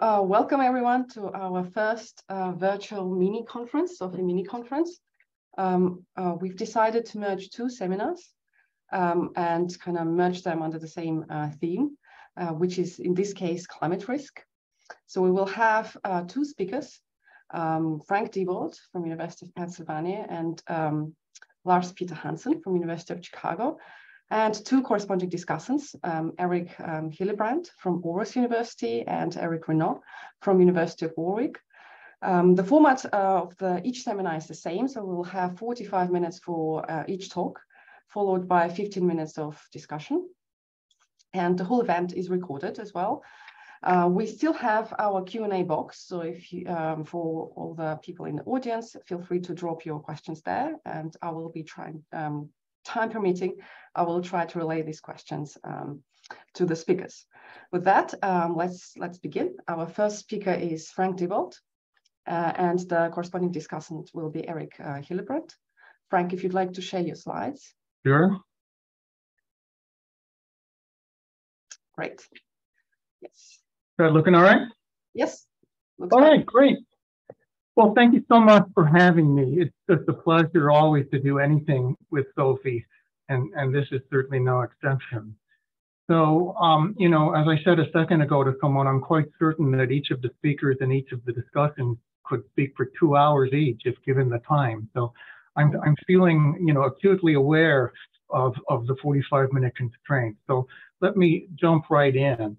Uh, welcome everyone to our first uh, virtual mini conference of the mini conference. Um, uh, we've decided to merge two seminars um, and kind of merge them under the same uh, theme, uh, which is in this case climate risk. So we will have uh, two speakers, um, Frank Diebold from University of Pennsylvania and um, Lars Peter Hansen from University of Chicago, and two corresponding discussants, um, Eric um, Hillebrand from Aarhus University and Eric Renault from University of Warwick. Um, the format of the, each seminar is the same, so we'll have 45 minutes for uh, each talk, followed by 15 minutes of discussion. And the whole event is recorded as well. Uh, we still have our Q&A box, so if you, um, for all the people in the audience, feel free to drop your questions there, and I will be trying um, time permitting, I will try to relay these questions um, to the speakers. With that, um, let's let's begin. Our first speaker is Frank Diebold, uh, and the corresponding discussant will be Eric uh, Hillebrand. Frank, if you'd like to share your slides. Sure. Great. Yes. Is that looking all right? Yes. All right, great. Well, thank you so much for having me. It's just a pleasure always to do anything with SoFiE, and, and this is certainly no exception. So, um, you know, as I said a second ago to someone, I'm quite certain that each of the speakers and each of the discussions could speak for two hours each if given the time. So I'm, I'm feeling, you know, acutely aware of, of the 45 minute constraint. So let me jump right in.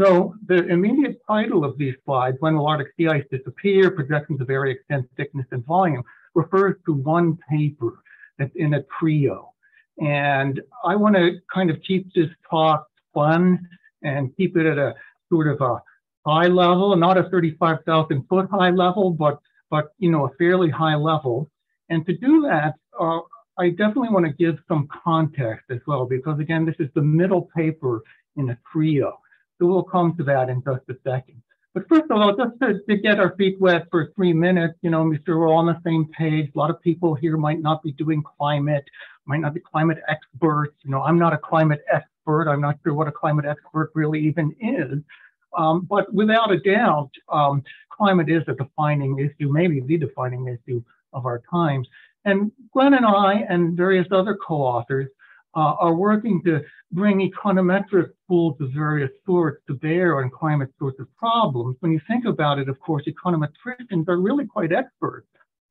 So the immediate title of these slides, when will Arctic sea ice disappear, projections of area extent, thickness, and volume, refers to one paper that's in a trio. And I want to kind of keep this talk fun and keep it at a sort of a high level, not a 35,000 foot high level, but, but, you know, a fairly high level. And to do that, uh, I definitely want to give some context as well, because again, this is the middle paper in a trio. So we'll come to that in just a second. But first of all, just to, to get our feet wet for three minutes, you know, Mr. We're all on the same page. A lot of people here might not be doing climate, might not be climate experts. You know, I'm not a climate expert. I'm not sure what a climate expert really even is. Um, but without a doubt, um, climate is a defining issue, maybe the defining issue of our times. And Glenn and I and various other co-authors uh, are working to bring econometric tools of various sorts to bear on climate sorts of problems. When you think about it, of course, econometricians are really quite experts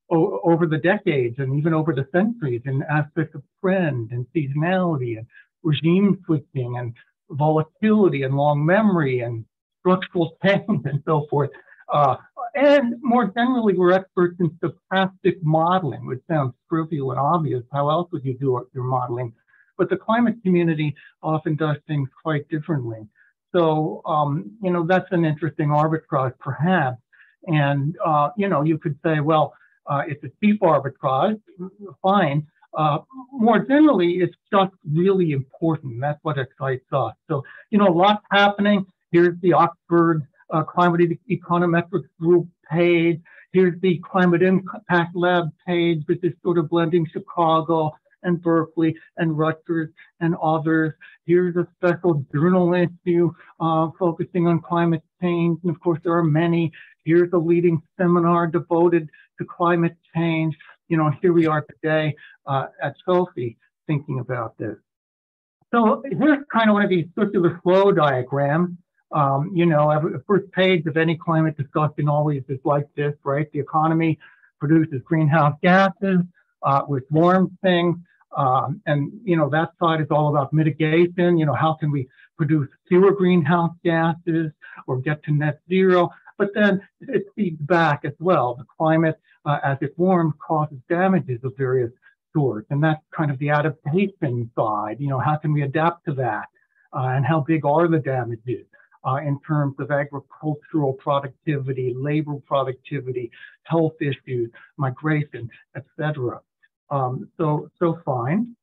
over the decades and even over the centuries in aspects of trend and seasonality and regime switching and volatility and long memory and structural change and so forth. Uh, and more generally, we're experts in stochastic modeling, which sounds trivial and obvious. How else would you do your modeling? But the climate community often does things quite differently. So, um, you know, that's an interesting arbitrage, perhaps. And, uh, you know, you could say, well, uh, it's a cheap arbitrage, fine. Uh, more generally, it's just really important. That's what excites us. So, you know, a lots happening. Here's the Oxford uh, Climate Econometrics Group page. Here's the Climate Impact Lab page, which is sort of blending Chicago and Berkeley and Rutgers and others. Here's a special journal issue uh, focusing on climate change. And of course, there are many. Here's a leading seminar devoted to climate change. You know, here we are today uh, at SoFiE thinking about this. So here's kind of one of these circular flow diagrams. Um, you know, every, first page of any climate discussion always is like this, right? The economy produces greenhouse gases, uh, which warms things. Um, and, you know, that side is all about mitigation. You know, how can we produce fewer greenhouse gases or get to net zero? But then it feeds back as well. The climate, uh, as it warms, causes damages of various sorts. And that's kind of the adaptation side. You know, how can we adapt to that? Uh, and how big are the damages? Uh, in terms of agricultural productivity, labor productivity, health issues, migration, etc. Um, so, so fine.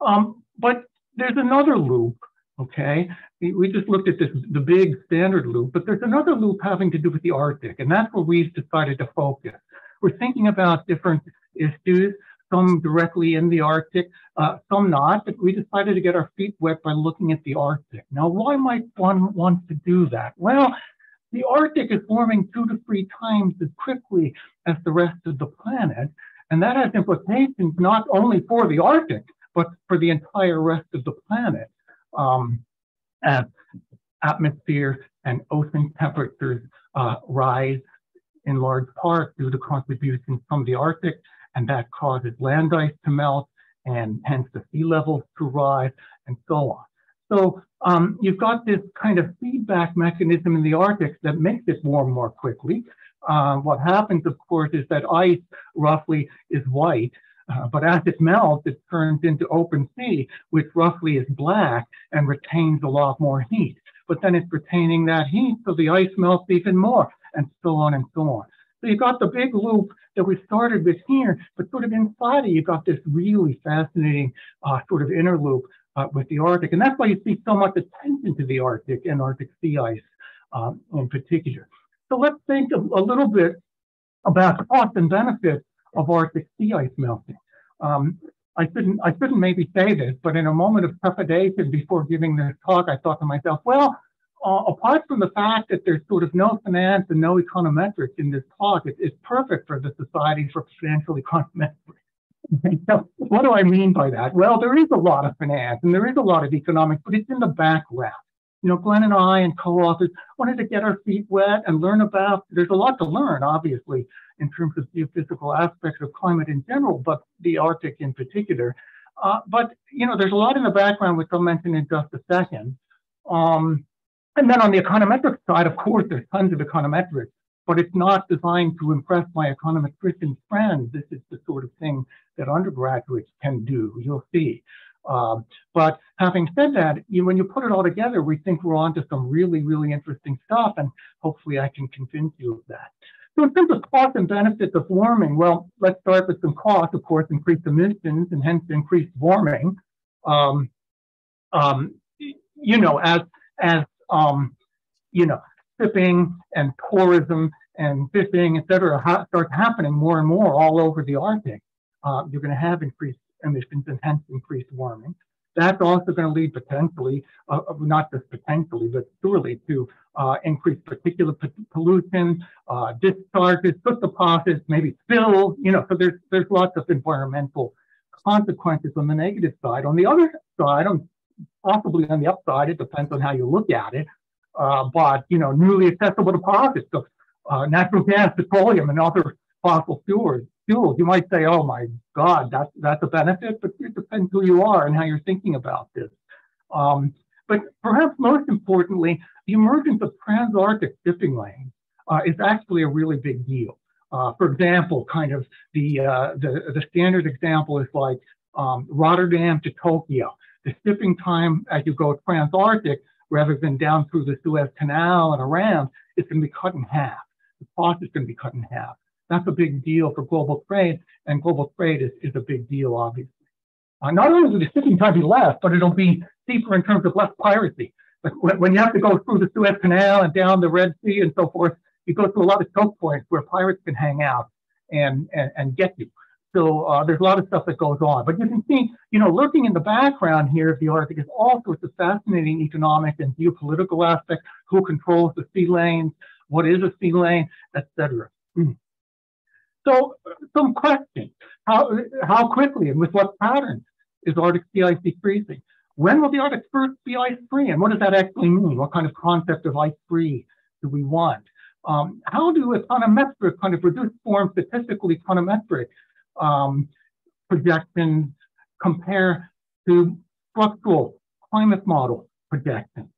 Um, but there's another loop, okay? We, just looked at this, the big standard loop, but there's another loop having to do with the Arctic, and that's where we've decided to focus. We're thinking about different issues, some directly in the Arctic, uh, some not, but we decided to get our feet wet by looking at the Arctic. Now, why might one want to do that? Well, the Arctic is warming two to three times as quickly as the rest of the planet. And that has implications not only for the Arctic, but for the entire rest of the planet. Um, as atmosphere and ocean temperatures uh, rise in large part due to contributions from the Arctic, and that causes land ice to melt and hence the sea levels to rise and so on. So um, you've got this kind of feedback mechanism in the Arctic that makes it warm more quickly. Uh, what happens, of course, is that ice roughly is white, uh, but as it melts, it turns into open sea, which roughly is black and retains a lot more heat. But then it's retaining that heat, so the ice melts even more, and so on and so on. So you've got the big loop that we started with here, but sort of inside it, you've got this really fascinating uh, sort of inner loop uh, with the Arctic. And that's why you see so much attention to the Arctic and Arctic sea ice um, in particular. So let's think a, little bit about cost and benefits of Arctic sea ice melting. Um, I shouldn't, I shouldn't maybe say this, but in a moment of trepidation before giving this talk, I thought to myself, well, uh, apart from the fact that there's sort of no finance and no econometrics in this talk, it, it's perfect for the Society for Financial Econometrics. so what do I mean by that? Well, there is a lot of finance and there is a lot of economics, but it's in the background. You know, Glenn and I and co-authors wanted to get our feet wet and learn about, there's a lot to learn, obviously, in terms of geophysical aspects of climate in general, but the Arctic in particular. Uh, but, you know, there's a lot in the background, which I'll mention in just a second. Um, and then on the econometric side, of course, there's tons of econometrics, but it's not designed to impress my econometrician friends. This is the sort of thing that undergraduates can do, you'll see. Um, but having said that, you, when you put it all together, we think we're onto some really, really interesting stuff, and hopefully I can convince you of that. So in terms of cost and benefits of warming, well, let's start with some costs, of course, increased emissions and hence increased warming. Um, um, you know, as, as um, you know, shipping and tourism and fishing, et cetera, ha starts happening more and more all over the Arctic, uh, you're going to have increased emissions and hence increased warming. That's also going to lead potentially, uh, uh, not just potentially, but surely to uh, increased particulate pollution, uh, discharges, soot deposits, maybe spills, you know, so there's, there's lots of environmental consequences on the negative side. On the other side, on possibly on the upside, it depends on how you look at it, uh, but, you know, newly accessible deposits of uh, natural gas, petroleum, and other fossil fuels, fuels. You might say, oh my God, that's, that's a benefit, but it depends who you are and how you're thinking about this. Um, but perhaps most importantly, the emergence of transarctic shipping lanes uh, is actually a really big deal. Uh, for example, kind of the, uh, the, the standard example is like um, Rotterdam to Tokyo. The shipping time as you go transarctic, rather than down through the Suez Canal and around, is going to be cut in half. The cost is going to be cut in half. That's a big deal for global trade, and global trade is, is a big deal, obviously. Uh, not only will the shipping time be less, but it'll be cheaper in terms of less piracy. But when you have to go through the Suez Canal and down the Red Sea and so forth, you go through a lot of choke points where pirates can hang out and, and, and get you. So uh, there's a lot of stuff that goes on. But you can see, you know, lurking in the background here of the Arctic is all sorts of fascinating economic and geopolitical aspects. Who controls the sea lanes? What is a sea lane, etc. Mm. So some questions. How, how quickly and with what patterns is Arctic sea ice decreasing? When will the Arctic first be ice free? And what does that actually mean? What kind of concept of ice free do we want? Um, how do econometric, kind of reduced form statistical econometric um, projections compare to structural climate model projections?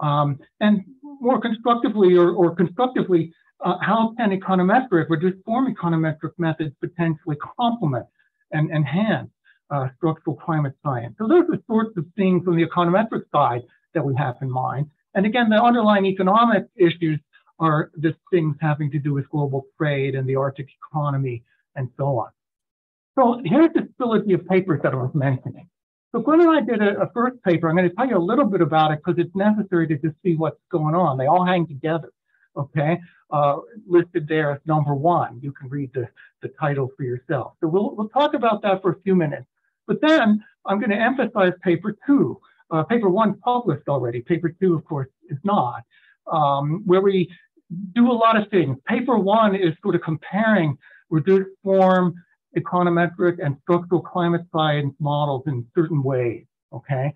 Um, and more constructively or, or constructively, uh, how can econometric, reduced form econometric methods potentially complement and enhance uh, structural climate science? So those are sorts of things on the econometric side that we have in mind. And again, the underlying economic issues are the things having to do with global trade and the Arctic economy and so on. So here's the trilogy of papers that I was mentioning. So Glenn and I did a, a first paper. I'm going to tell you a little bit about it because it's necessary to just see what's going on. They all hang together okay, uh, listed there as number one. You can read the, the title for yourself. So we'll, we'll talk about that for a few minutes. But then I'm going to emphasize paper two. Uh, paper one published already. Paper two, of course, is not, um, where we do a lot of things. Paper one is sort of comparing reduced form, econometric, and structural climate science models in certain ways, okay?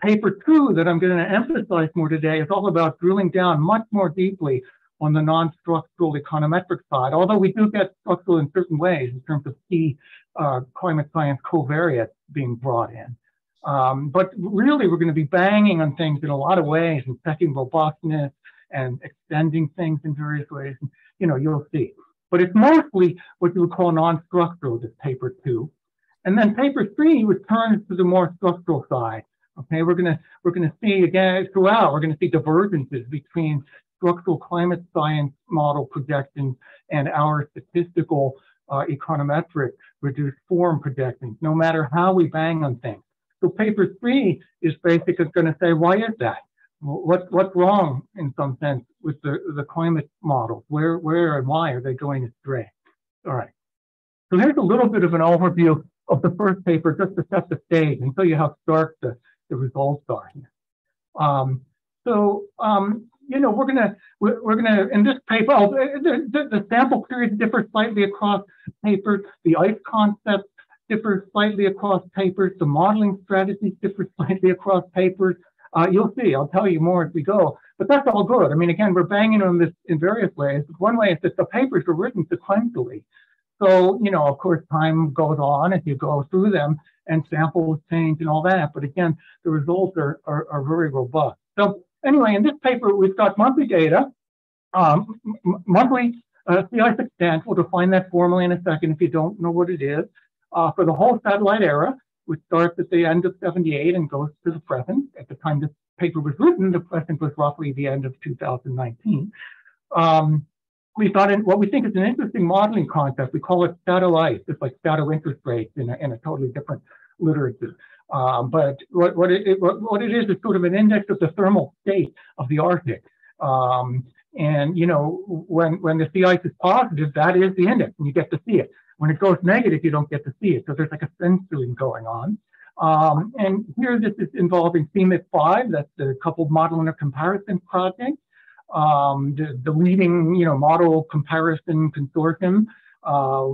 Paper two that I'm going to emphasize more today is all about drilling down much more deeply on the non-structural econometric side, although we do get structural in certain ways in terms of key uh, climate science covariates being brought in. Um, but really, we're going to be banging on things in a lot of ways and checking robustness and extending things in various ways. And, you know, you'll see. But it's mostly what you would call non-structural, this paper two. And then paper three returns to the more structural side. Okay, we're gonna we're gonna see again throughout. We're gonna see divergences between structural climate science model projections and our statistical uh, econometric reduced form projections. No matter how we bang on things. So paper three is basically going to say why is that? What what's wrong in some sense with the the climate models? Where where and why are they going astray? All right. So here's a little bit of an overview of the first paper just to set the stage and show you how stark the the results are here. Um, so, um, you know, we're gonna we're, we're, gonna in this paper, oh, the, the, the, sample periods differ slightly across papers. The ice concept differs slightly across papers. The modeling strategies differ slightly across papers. Uh, you'll see. I'll tell you more as we go. But that's all good. I mean, again, we're banging on this in various ways. One way is that the papers are written sequentially. So, you know, of course, time goes on as you go through them and samples change and all that. But again, the results are, are, are very robust. So anyway, in this paper, we've got monthly data, um, monthly uh, sea ice. We'll define that formally in a second if you don't know what it is. Uh, for the whole satellite era, which starts at the end of 78 and goes to the present. At the time this paper was written, the present was roughly the end of 2019. Um, we thought in what we think is an interesting modeling concept. We call it ice, just like shadow interest rates in a, in a totally different literature. Um, but what, what, it, what, what, it is is sort of an index of the thermal state of the Arctic. Um, and you know, when when the sea ice is positive, that is the index, and you get to see it. When it goes negative, you don't get to see it. So there's like a censoring going on. Um, and here, this is involving CMIP 5, that's the coupled modeling and comparison project um, the, the, leading, you know, model comparison consortium. Uh,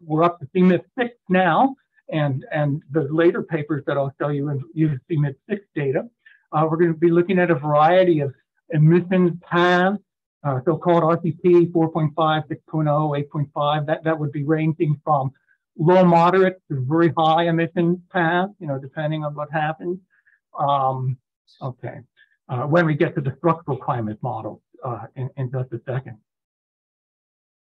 we're up to CMIP 6 now, and, and the later papers that I'll show you use CMIP 6 data. Uh, we're going to be looking at a variety of emissions paths, uh, so-called RCP 4.5, 6.0, 8.5. That, that would be ranging from low moderate to very high emission paths, you know, depending on what happens. Um, okay uh, when we get to the structural climate model uh, in, in, just a second.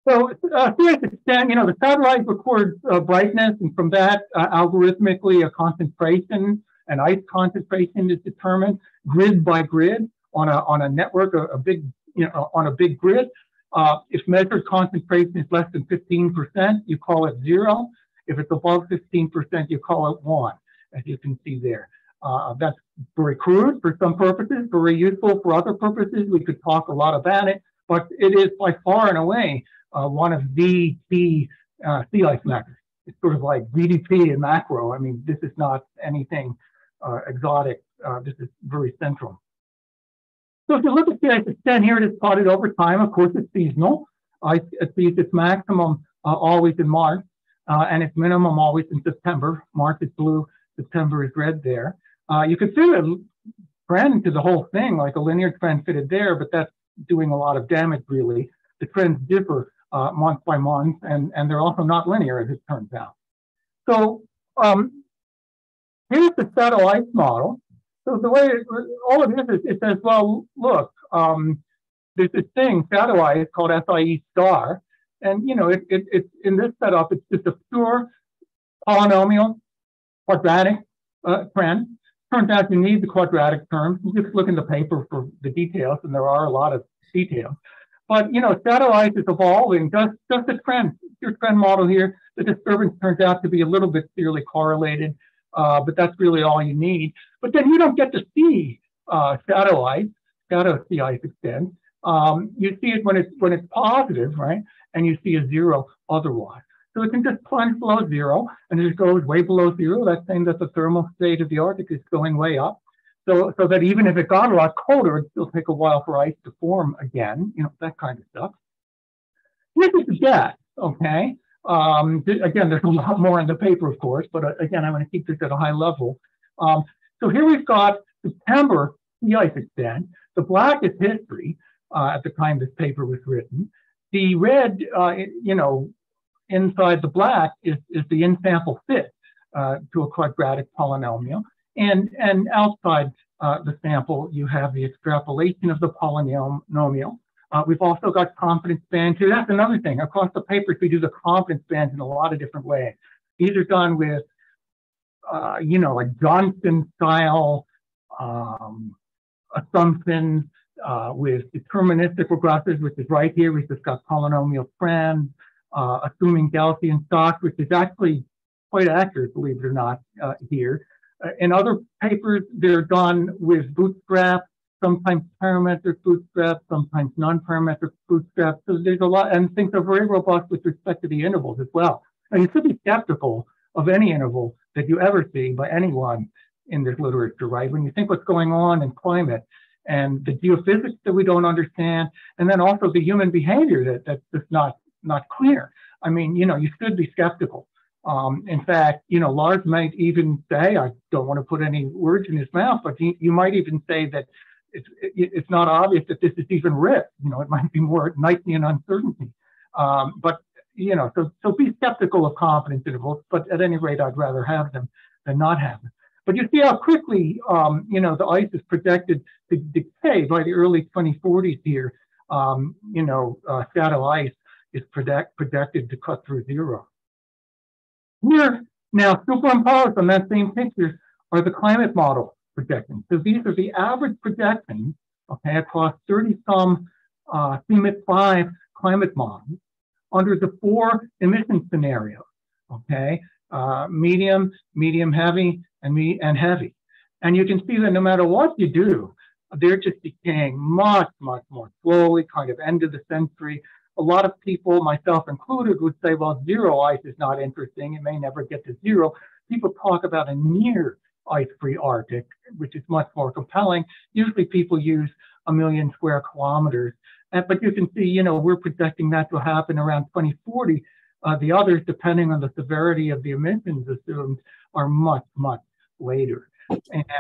So uh, to this extent, you know, the satellite records uh, brightness, and from that, uh, algorithmically, a concentration, an ice concentration is determined grid by grid on a on a network, a, a big, you know, on a big grid. Uh, if measured concentration is less than 15%, you call it zero. If it's above 15%, you call it one, as you can see there. Uh, that's very crude for some purposes, very useful for other purposes. We could talk a lot about it, but it is by far and away uh, one of the key uh, sea ice. It's sort of like GDP and macro. I mean, this is not anything uh, exotic. Uh, this is very central. So if you look at the ice extent here, it is plotted over time. Of course, it's seasonal. It sees its maximum uh, always in March, and its minimum always in September. March is blue, September is red there. Uh, you could fit a trend to the whole thing, like a linear trend fitted there, but that's doing a lot of damage, really. The trends differ uh, month by month, and, and they're also not linear, as it turns out. So um, here's the satellite model. So the way it, all this is it says, well, look, um, there's this thing, ice, called SIE star, and you know, it, it, it's in this setup, it's just a pure polynomial quadratic uh, trend Turns out you need the quadratic terms. You just look in the paper for the details, and there are a lot of details. But you know, satellite is evolving. Just just a trend. Your trend model here. The disturbance turns out to be a little bit clearly correlated, uh, but that's really all you need. But then you don't get to see uh, satellite, shadow sea ice extent. Um, you see it when it's when it's positive, right? And you see a zero otherwise. So it can just plunge below zero, and it goes way below zero, that's saying that the thermal state of the Arctic is going way up. So, so that even if it got a lot colder, it'd still take a while for ice to form again, you know, that kind of stuff. This is gas, okay? Um, again, there's a lot more in the paper, of course, but uh, again, I'm going to keep this at a high level. Um, so here we've got September sea ice extent. The black is history uh, at the time this paper was written. The red, uh, you know, inside the black is, is the in-sample fit uh, to a quadratic polynomial. And, and outside uh, the sample, you have the extrapolation of the polynomial. Uh, we've also got confidence bands here. That's another thing. Across the papers, we do the confidence bands in a lot of different ways. These are done with, uh, you know, like Johnston style um, assumptions uh, with deterministic regressors, which is right here. We've got polynomial trends, uh, assuming Gaussian shocks, which is actually quite accurate, believe it or not, uh, here. Uh, in other papers, they're done with bootstrap, sometimes parametric bootstrap, sometimes non-parametric bootstrap. So there's a lot, and things are very robust with respect to the intervals as well. And you should be skeptical of any interval that you ever see by anyone in this literature, right? When you think what's going on in climate and the geophysics that we don't understand, and then also the human behavior that, that's just not, not clear. I mean, you know, you should be skeptical. Um, in fact, you know, Lars might even say, I don't want to put any words in his mouth, but he, you might even say that it's, it's not obvious that this is even risk. You know, it might be more Knightian uncertainty. Um, but, you know, so, so be skeptical of confidence intervals, but at any rate, I'd rather have them than not have them. But you see how quickly, um, you know, the ice is projected to decay by the early 2040s here. Um, you know, uh, shadow ice is project, projected to cut through zero. Here, now superimposed on that same picture are the climate model projections. So these are the average projections, okay, across 30 some uh, CMIP 5 climate models under the four emission scenarios, okay, uh, medium, medium heavy, and, me and heavy. And you can see that no matter what you do, they're just decaying much, much more slowly, kind of end of the century a lot of people, myself included, would say, well, zero ice is not interesting. It may never get to zero. People talk about a near ice-free Arctic, which is much more compelling. Usually people use a million square kilometers. But you can see, you know, we're projecting that to happen around 2040. Uh, the others, depending on the severity of the emissions assumed, are much, much later.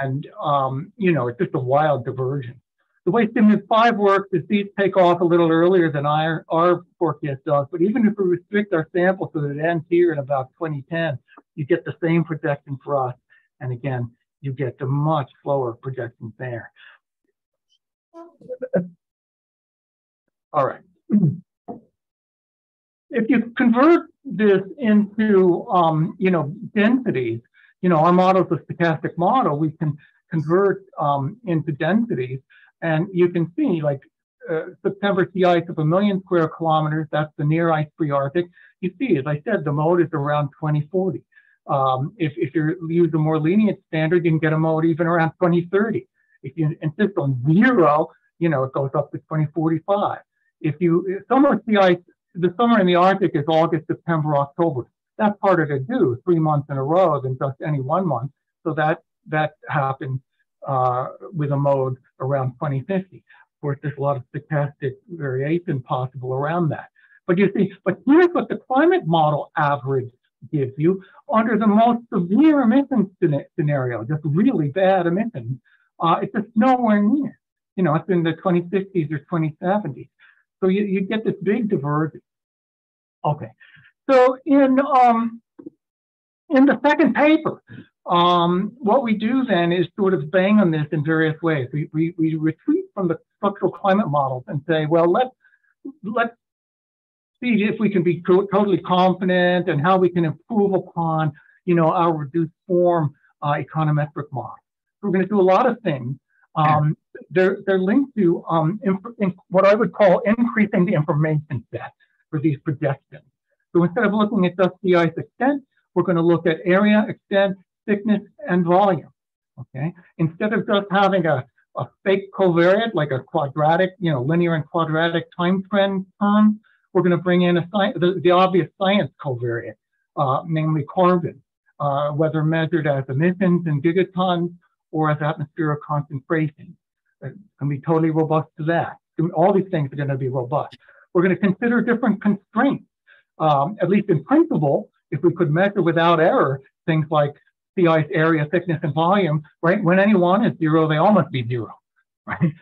And, um, you know, it's just a wild diversion. The way CMIP 5 works is these take off a little earlier than our, our forecast does, but even if we restrict our sample so that it ends here in about 2010, you get the same projection for us. And again, you get the much slower projections there. All right. If you convert this into, um, you know, densities, you know, our model is a stochastic model, we can convert um, into densities. And you can see like uh, September sea ice of a million square kilometers, that's the near ice free Arctic. You see, as I said, the mode is around 2040. Um, if, if you use a more lenient standard, you can get a mode even around 2030. If you insist on zero, you know, it goes up to 2045. If you, summer sea ice, the summer in the Arctic is August, September, October. That's harder to do three months in a row than just any one month. So that, that happens uh, with a mode around 2050. Of course, there's a lot of stochastic variation possible around that. But you see, but here's what the climate model average gives you under the most severe emission scenario, just really bad emissions. Uh, it's just nowhere near. You know, it's in the 2060s or 2070s. So you, you get this big divergence. Okay. So in um, in the second paper, um, what we do then is sort of bang on this in various ways. We, we, we retreat from the structural climate models and say, well, let's, let's see if we can be totally confident and how we can improve upon, you know, our reduced form uh, econometric model. We're going to do a lot of things. Um, they're, they're linked to um, what I would call increasing the information set for these projections. So instead of looking at just the ice extent, we're going to look at area, extent, thickness, and volume. Okay, instead of just having a, a fake covariate like a quadratic, you know, linear and quadratic time trend term, we're going to bring in a the, the obvious science covariate, uh, namely carbon, uh, whether measured as emissions in gigatons or as atmospheric concentration. Can be totally robust to that. All these things are going to be robust. We're going to consider different constraints. Um, at least in principle, if we could measure without error things like sea ice area, thickness, and volume, right? When any one is zero, they all must be zero, right?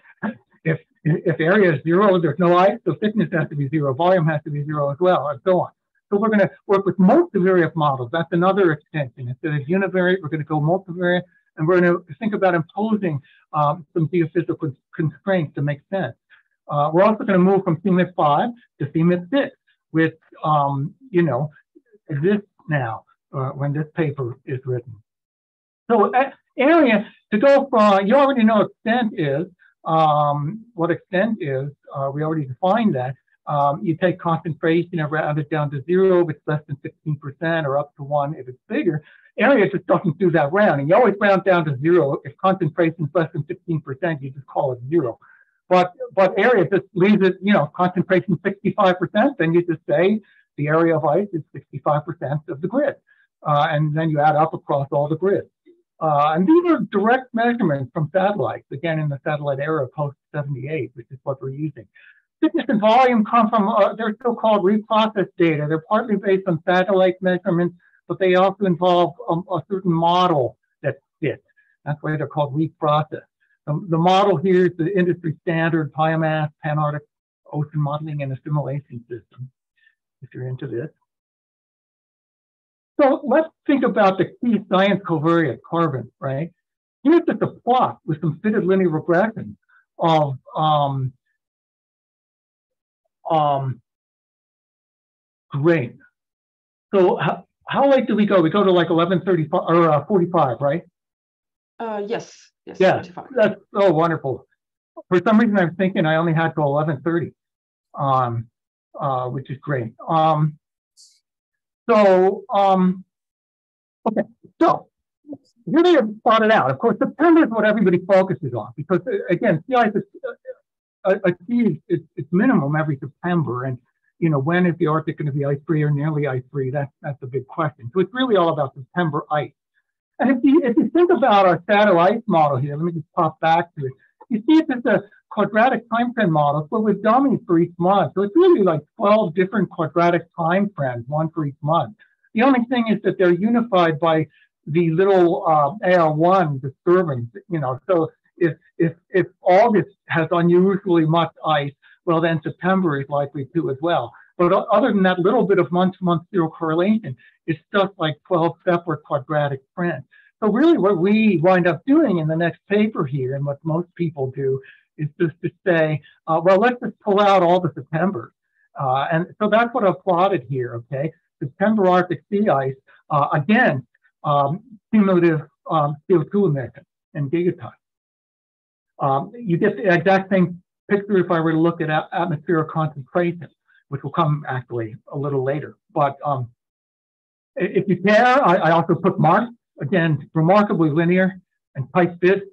If area is zero, there's no ice, so thickness has to be zero, volume has to be zero as well, and so on. So we're going to work with multivariate models. That's another extension. Instead of univariate, we're going to go multivariate, and we're going to think about imposing um, some geophysical constraints to make sense. Uh, we're also going to move from CMIP 5 to CMIP 6, which, um, you know, exists now uh, when this paper is written. So uh, area, to go from, you already know extent is, um, what extent is, uh, we already defined that. Um, you take concentration and round it down to zero if it's less than 16% or up to one if it's bigger. Area just doesn't do that rounding. You always round down to zero. If concentration is less than 15%, you just call it zero. But but area just leaves it, you know, concentration 65%, then you just say the area of ice is 65% of the grid. Uh, and then you add up across all the grids. Uh, and these are direct measurements from satellites, again, in the satellite era post 78, which is what we're using. Thickness and volume come from, uh, they're so-called reprocessed data. They're partly based on satellite measurements, but they also involve um, a certain model that fits. That's why they're called reprocessed. Um, the model here is the industry standard PIOMAS Pan-Arctic ocean modeling and assimilation system, if you're into this. So let's think about the key science covariate carbon, right? Here's just a plot with some fitted linear regression of um, um, great. So how, how late do we go? We go to like 1135 or uh, 45, right? Uh, yes. Yes. Yeah. That's so wonderful. For some reason, I'm thinking I only had to 1130, um, uh, which is great. Um, so, um, okay, so here they have plotted out. Of course, September is what everybody focuses on because, uh, again, sea ice uh, achieves its, its minimum every September. And, you know, when is the Arctic going to be ice free or nearly ice free? That's, that's a big question. So it's really all about September ice. And if you, if you think about our ice model here, let me just pop back to it. You see it's a quadratic time trend models, but with dummies for each month. So it's really like 12 different quadratic time trends, one for each month. The only thing is that they're unified by the little uh, AR1 disturbance, you know. So if, if, if August has unusually much ice, well, then September is likely to as well. But other than that little bit of month-to-month zero correlation, it's just like 12 separate quadratic trends. So really what we wind up doing in the next paper here, and what most people do, is just to say, uh, well, let's just pull out all the September. Uh, and so that's what I've plotted here, okay? September Arctic sea ice, uh, again, um, cumulative um, CO2 emissions in gigatons. Um, you get the exact same picture if I were to look at atmospheric concentration, which will come actually a little later. But um, if you care, I, I also put marks, again, remarkably linear and tight fit.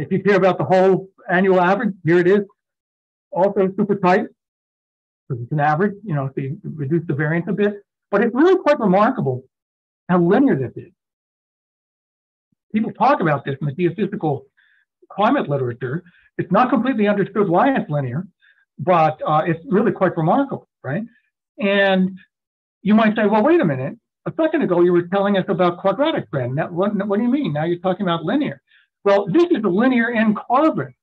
If you care about the whole annual average, here it is, also super tight, because it's an average, you know, so you reduce the variance a bit. But it's really quite remarkable how linear this is. People talk about this in the geophysical climate literature. It's not completely understood why it's linear, but uh, it's really quite remarkable, right? And you might say, well, wait a minute. A second ago, you were telling us about quadratic trend. What, what do you mean? Now you're talking about linear. Well, this is a linear in carbon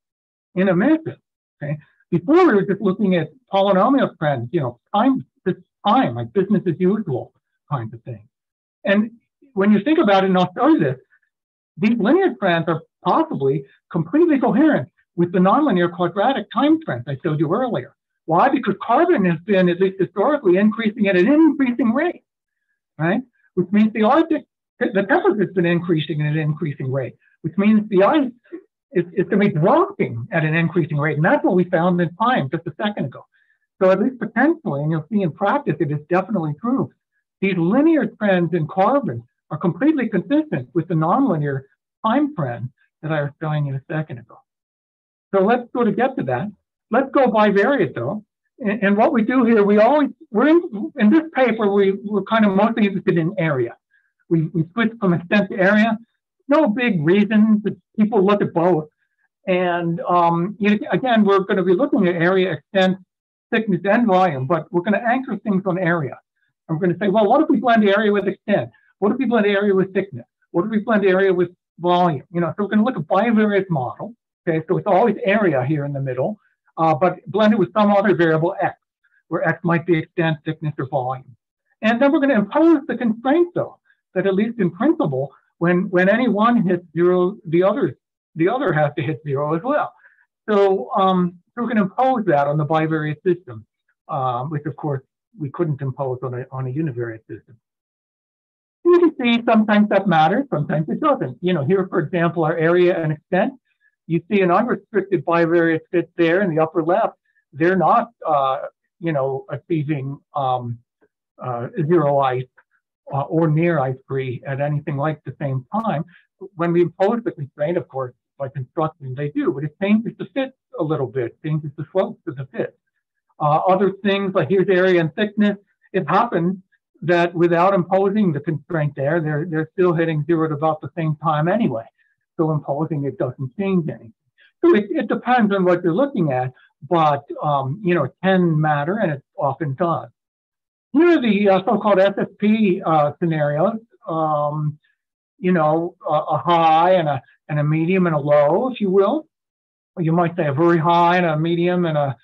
in emissions. Okay. Before we were just looking at polynomial trends, you know, time, just time, like business as usual kinds of thing. And when you think about it, and I'll show you this, these linear trends are possibly completely coherent with the nonlinear quadratic time trends I showed you earlier. Why? Because carbon has been, at least historically, increasing at an increasing rate, right? Which means the Arctic, the temperature has been increasing at an increasing rate, which means the ice is, is going to be dropping at an increasing rate. And that's what we found in time just a second ago. So at least potentially, and you'll see in practice, it is definitely true. These linear trends in carbon are completely consistent with the nonlinear time trend that I was showing you a second ago. So let's sort of get to that. Let's go bivariate though. And, and what we do here, we always, we're in, in this paper, we, we're kind of mostly interested in area. We, we switch from extent to area. No big reason, but people look at both. And um, again, we're going to be looking at area, extent, thickness, and volume, but we're going to anchor things on area. I'm going to say, well, what if we blend area with extent? What if we blend area with thickness? What if we blend area with volume? You know, so we're going to look at bivariate model. Okay, so it's always area here in the middle, uh, but blended with some other variable x, where x might be extent, thickness, or volume. And then we're going to impose the constraint, though, that at least in principle, when when any one hits zero, the other the other has to hit zero as well. So, um, so going to impose that on the bivariate system, um, which of course we couldn't impose on a on a univariate system. You can see sometimes that matters, sometimes it doesn't. You know, here for example, our area and extent. You see an unrestricted bivariate fit there in the upper left. They're not, uh, you know, achieving um, uh, zero ice uh, or near ice free at anything like the same time. When we impose the constraint, of course, by constructing, they do, but it changes the fit a little bit, changes the slope of the fit. Uh, other things like here's area and thickness, it happens that without imposing the constraint there, they're, they're still hitting zero at about the same time anyway. So imposing it doesn't change anything. So it, it depends on what you're looking at, but um, you know, it can matter and it often does. Here are the uh, so-called SSP uh, scenarios. Um, you know, a, a, high and a and a medium and a low, if you will. Or you might say a very high and a medium and a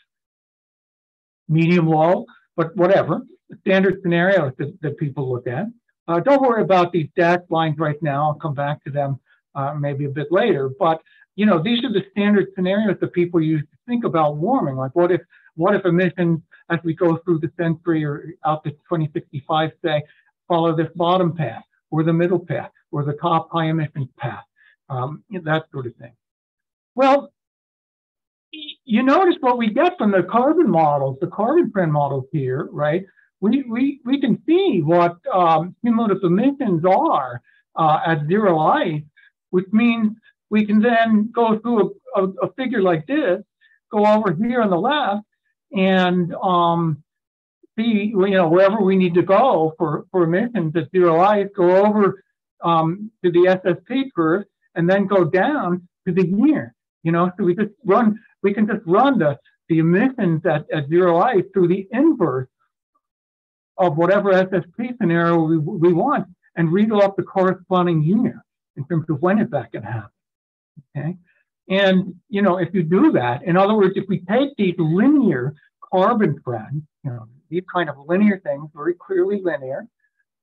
medium low, but whatever. Standard scenarios that, that people look at. Uh, don't worry about these dashed lines right now. I'll come back to them uh, maybe a bit later. But you know, these are the standard scenarios that people use to think about warming. Like, what if what if emissions as we go through the century or out to 2065 say, follow this bottom path or the middle path or the top high emissions path, um, that sort of thing. Well, you notice what we get from the carbon models, the carbon trend models here, right? We, we, we can see what um, cumulative emissions are uh, at zero ice, which means we can then go through a, a, a figure like this, go over here on the left, and um, see, you know, wherever we need to go for, for emissions at zero ice, go over um, to the SSP curve and then go down to the year. You know, so we just run, we can just run the, the emissions at, at zero ice through the inverse of whatever SSP scenario we, we want and read off the corresponding year in terms of when that going to happen. Okay. And, you know, if you do that, in other words, if we take these linear carbon trends, you know, these kind of linear things, very clearly linear,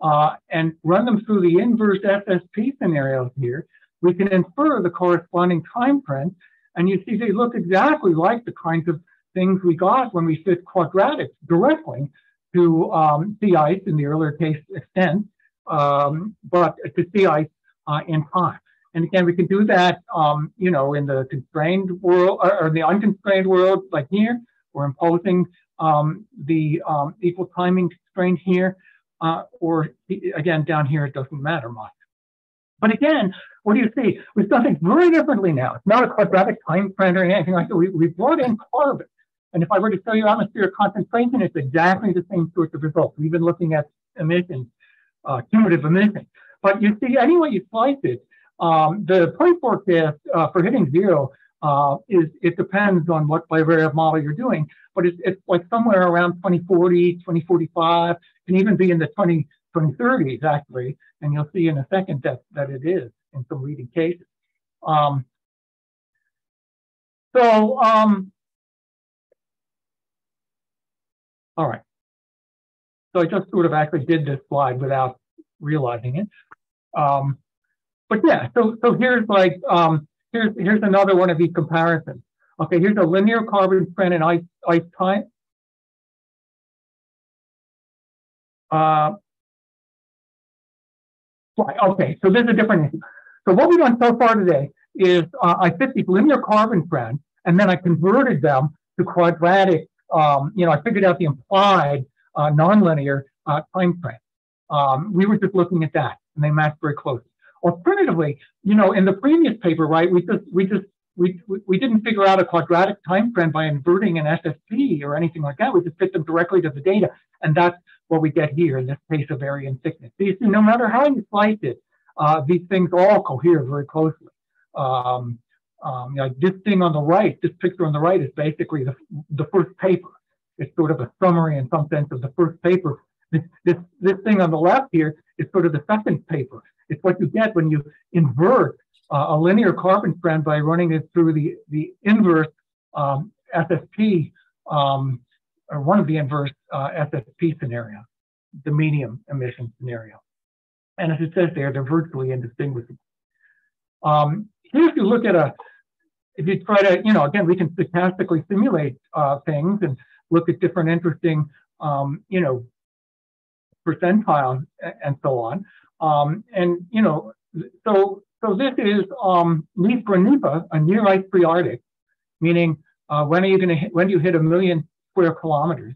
uh, and run them through the inverse SSP scenarios here, we can infer the corresponding time trends. And you see they look exactly like the kinds of things we got when we fit quadratics directly to um, sea ice in the earlier case extent, um, but to sea ice uh, in time. And again, we can do that, um, you know, in the constrained world or, or, the unconstrained world, like here, we're imposing um, the um, equal timing constraint here, uh, or again, down here, it doesn't matter much. But again, what do you see? We've done things very differently now. It's not a quadratic time trend or anything like that. We, we brought in carbon. And if I were to show you atmospheric concentration, it's exactly the same sorts of results. We've been looking at emissions, uh, cumulative emissions. But you see, any way you slice it, um, the point forecast uh, for hitting zero uh, is it depends on what bivariate model you're doing, but it's, it's like somewhere around 2040, 2045, can even be in the 20, 2030s actually, and you'll see in a second that, that it is in some leading cases. Um, so, um, all right. So I just sort of actually did this slide without realizing it. Um, but yeah, so so here's like um, here's here's another one of these comparisons. Okay, here's a linear carbon trend in ice ice time. Uh, okay, so this is a different issue. So what we've done so far today is uh, I fit these linear carbon trends and then I converted them to quadratic. Um, you know, I figured out the implied uh, nonlinear uh, time trend. Um, we were just looking at that and they match very closely. Alternatively, you know, in the previous paper, right, we just we just we we didn't figure out a quadratic time trend by inverting an SSP or anything like that. We just fit them directly to the data, and that's what we get here in this case of and thickness. So you see, no matter how you slice it, uh, these things all cohere very closely. Um, um, this thing on the right, this picture on the right is basically the, the first paper. It's sort of a summary in some sense of the first paper. This, this, this thing on the left here is sort of the second paper. It's what you get when you invert uh, a linear carbon strand by running it through the, the inverse um, SSP, um, or one of the inverse uh, SSP scenarios, the medium emission scenario. And as it says there, they're virtually indistinguishable. Um, here, if you look at a, if you try to, you know, again, we can stochastically simulate uh, things and look at different interesting, um, you know, percentiles and so on. Um, and, you know, so so this is um, NIFA a near ice free Arctic, meaning uh, when are you going to when do you hit a million square kilometers?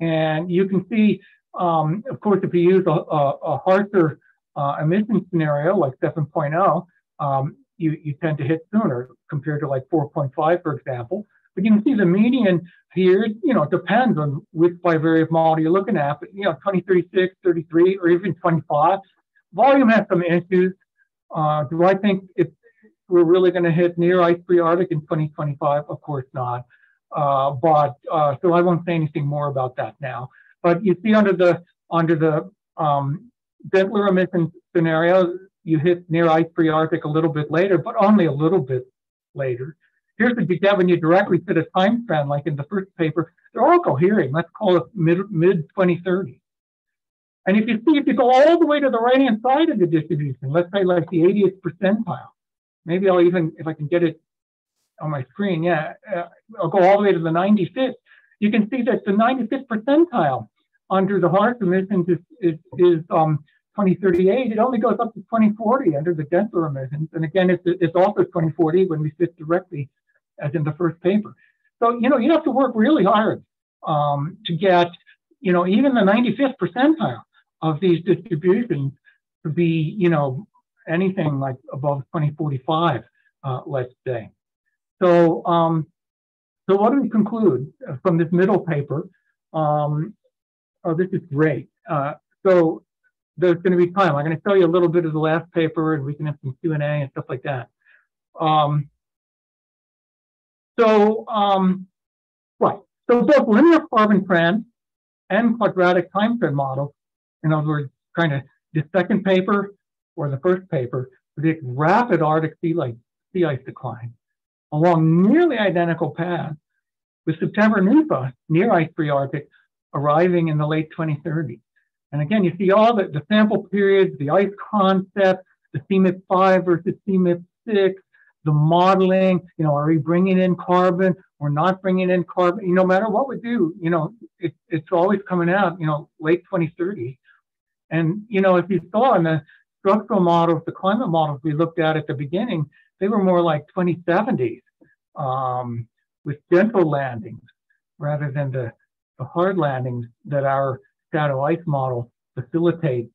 And you can see, um, of course, if you use a, a, a harsher uh, emission scenario like 7.0, um, you, you tend to hit sooner compared to like 4.5, for example. But you can see the median here, you know, depends on which bivariate model you're looking at, but, you know, 2036, 33, or even 25. Volume has some issues. Uh, do I think we're really going to hit near ice-free Arctic in 2025? Of course not. Uh, but uh, so I won't say anything more about that now. But you see under the under the um, emission scenario, you hit near ice-free Arctic a little bit later, but only a little bit later. Here's what you get when you directly fit a time span, like in the first paper. They're all cohering. Let's call it mid mid 2030. And if you see, if you go all the way to the right-hand side of the distribution, let's say like the 80th percentile, maybe I'll even, if I can get it on my screen, yeah, uh, I'll go all the way to the 95th. You can see that the 95th percentile under the harsh emissions is, is, is um, 2038. It only goes up to 2040 under the denser emissions. And again, it's, it's also 2040 when we fit directly as in the first paper. So, you know, you have to work really hard um, to get, you know, even the 95th percentile of these distributions to be, you know, anything like above 2045, uh, let's say. So, um, so what do we conclude from this middle paper? Um, oh, this is great. Uh, so there's going to be time. I'm going to tell you a little bit of the last paper, and we can have some Q and A and stuff like that. Um, so, um, right. So both linear carbon trend and quadratic time trend models in other words, kind of the second paper or the first paper predict rapid Arctic sea, like, sea ice decline along nearly identical paths, with September NIFA near ice-free Arctic arriving in the late 2030s. And again, you see all the, the sample periods, the ice concept, the CMIP 5 versus CMIP 6, the modeling, you know, are we bringing in carbon or not bringing in carbon? You no matter what we do, you know, it, it's always coming out, you know, late 2030. And, you know, if you saw in the structural models, the climate models we looked at at the beginning, they were more like 2070s um, with gentle landings rather than the, the hard landings that our shadow ice model facilitates,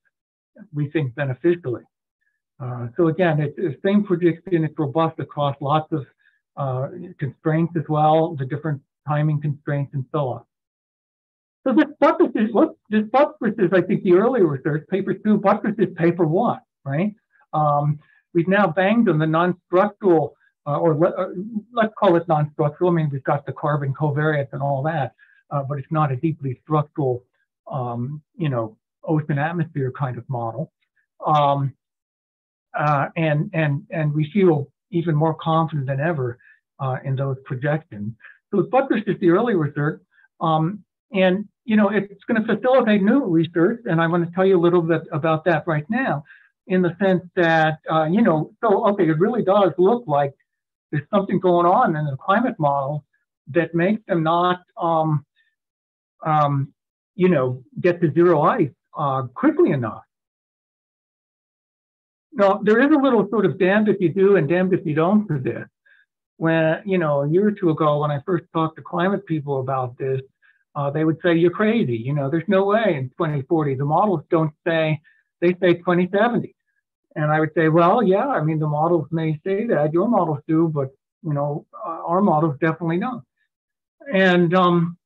we think, beneficially. Uh, so again, it's the same prediction, it's robust across lots of uh, constraints as well, the different timing constraints and so on. So this buttresses, what this buttresses, I think the earlier research, paper two buttresses paper one, right? Um, we've now banged on the non-structural, uh, or uh, let's call it non-structural. I mean, we've got the carbon covariates and all that, uh, but it's not a deeply structural, um, you know, ocean atmosphere kind of model. Um, uh, and and and we feel even more confident than ever uh, in those projections. So with buttresses the early research, um, and you know, it's going to facilitate new research, and I want to tell you a little bit about that right now, in the sense that, uh, you know, so okay, it really does look like there's something going on in the climate model that makes them not, um, um, you know, get to zero ice uh, quickly enough. Now, there is a little sort of damned if you do and damned if you don't for this. When, you know, a year or two ago, when I first talked to climate people about this, uh, they would say, you're crazy. You know, there's no way in 2040. The models don't say, they say 2070. And I would say, well, yeah, I mean, the models may say that, your models do, but, you know, uh, our models definitely don't. And, um,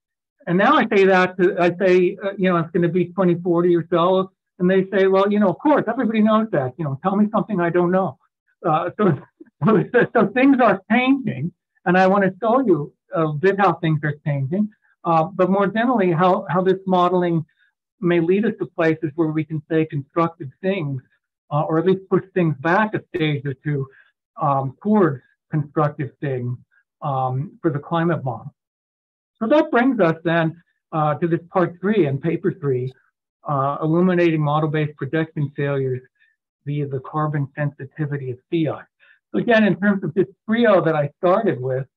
and now I say that, to, I say, uh, you know, it's going to be 2040 or so. And they say, well, you know, of course, everybody knows that. You know, tell me something I don't know. Uh, so, so, so, things are changing, and I want to show you a bit how things are changing, uh, but more generally, how, how this modeling may lead us to places where we can say constructive things, uh, or at least push things back a stage or two um, towards constructive things um, for the climate model. So that brings us then uh, to this part three and paper three, uh, illuminating model-based projection failures via the carbon sensitivity of ice. So again, in terms of this trio that I started with,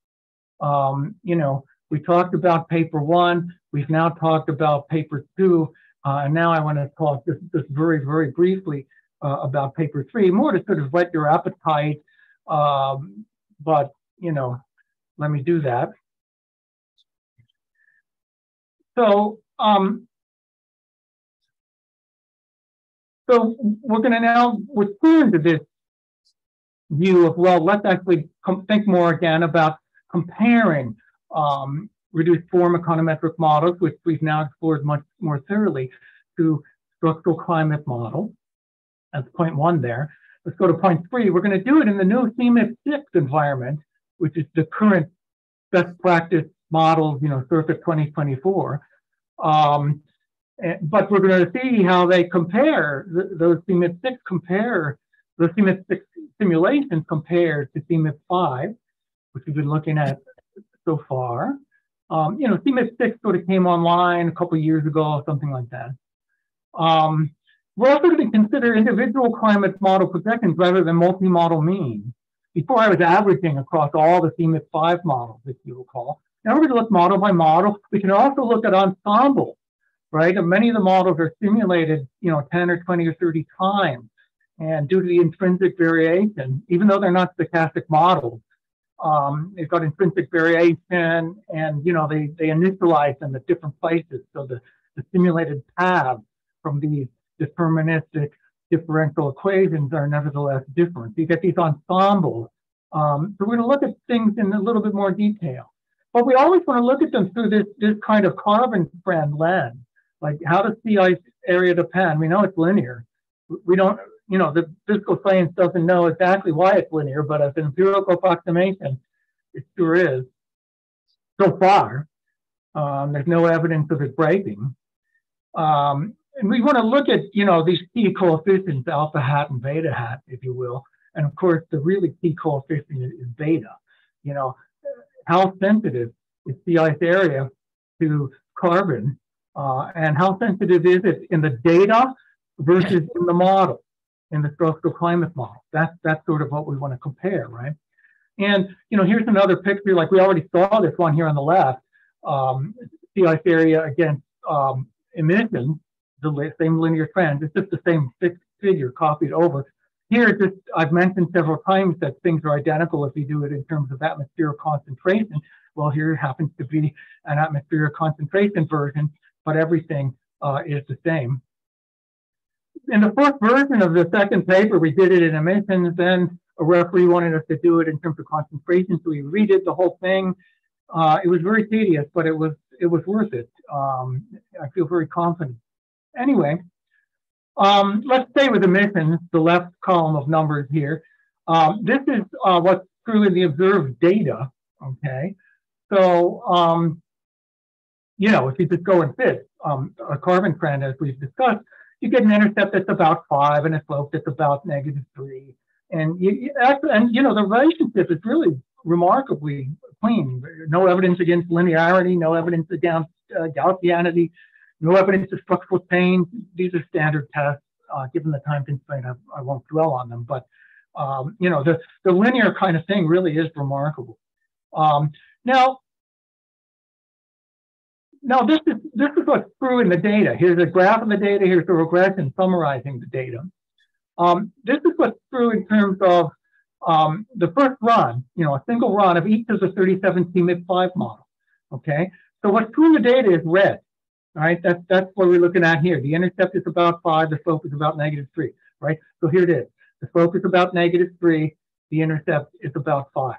um, you know, we talked about paper one, we've now talked about paper two, uh, and now I want to talk just, just very, very briefly uh, about paper three, more to sort of whet your appetite, um, but, you know, let me do that. So, um, so we're going to now return to this view of, well, let's actually think more again about comparing um, reduced form econometric models, which we've now explored much more thoroughly, to structural climate model. That's point one there. Let's go to point three. We're going to do it in the new CMIP 6 environment, which is the current best practice model, you know, circa 2024. Um, but we're going to see how they compare, those CMIP 6 compare, those CMIP 6 simulations compare to CMIP 5, which we've been looking at so far. Um, you know, CMIP 6 sort of came online a couple years ago, something like that. Um, we're also going to consider individual climate model projections rather than multi-model means. Before I was averaging across all the CMIP 5 models, if you recall. Now we're going to look model by model. We can also look at ensemble, right? And many of the models are simulated, you know, 10 or 20 or 30 times. And due to the intrinsic variation, even though they're not stochastic models, um, they've got intrinsic variation and, you know, they, they initialize them at different places. So the, the simulated paths from these deterministic differential equations are nevertheless different. You get these ensembles. Um, so we're going to look at things in a little bit more detail. But we always want to look at them through this, this kind of carbon trend lens. Like how does sea ice area depend? We know it's linear. We don't, you know, the physical science doesn't know exactly why it's linear, but as an empirical approximation, it sure is. So far, um, there's no evidence of it breaking. Um, and we want to look at, you know, these key coefficients, alpha hat and beta hat, if you will. And of course, the really key coefficient is beta. You know, how sensitive is the ice area to carbon? Uh, and how sensitive is it in the data versus in the model, in the structural climate model? That's, that's sort of what we want to compare, right? And, you know, here's another picture, like we already saw this one here on the left, um, sea ice area against um, emissions the same linear trend. It's just the same fixed figure copied over. Here, just I've mentioned several times that things are identical if you do it in terms of atmospheric concentration. Well, here happens to be an atmospheric concentration version, but everything uh, is the same. In the first version of the second paper, we did it in emissions. Then a referee wanted us to do it in terms of concentration, so we redid the whole thing. Uh, it was very tedious, but it was it was worth it. Um, I feel very confident Anyway, um, let's stay with emissions, the left column of numbers here. Um, this is uh, what's true in the observed data, okay? So, um, you know, if you just go and fit um, a carbon trend, as we've discussed, you get an intercept that's about five and a slope that's about negative three. And, you, actually, and you know, the relationship is really remarkably clean. No evidence against linearity, no evidence against uh, Gaussianity, no evidence of structural change. These are standard tests. Uh, given the time constraint, I, I, won't dwell on them. But um, you know, the the linear kind of thing really is remarkable. Um, now, now this is this is what's true in the data. Here's a graph of the data. Here's the regression summarizing the data. Um, this is what's true in terms of um, the first run, you know, a single run of each of the 37 CMIP5 models. Okay, so what's true in the data is red. All right, that's that's what we're looking at here. The intercept is about five, the slope is about negative three, right? So here it is. The slope is about negative three, the intercept is about five.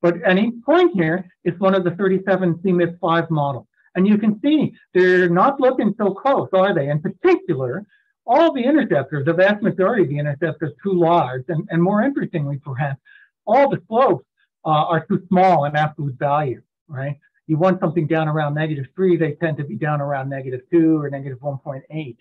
But any point here is one of the 37 CMIP 5 models. And you can see they're not looking so close, are they? In particular, all the interceptors, the vast majority of the interceptors, too large, and, and more interestingly, perhaps, all the slopes uh, are too small in absolute value, right? You want something down around negative three, they tend to be down around negative two or negative 1.8.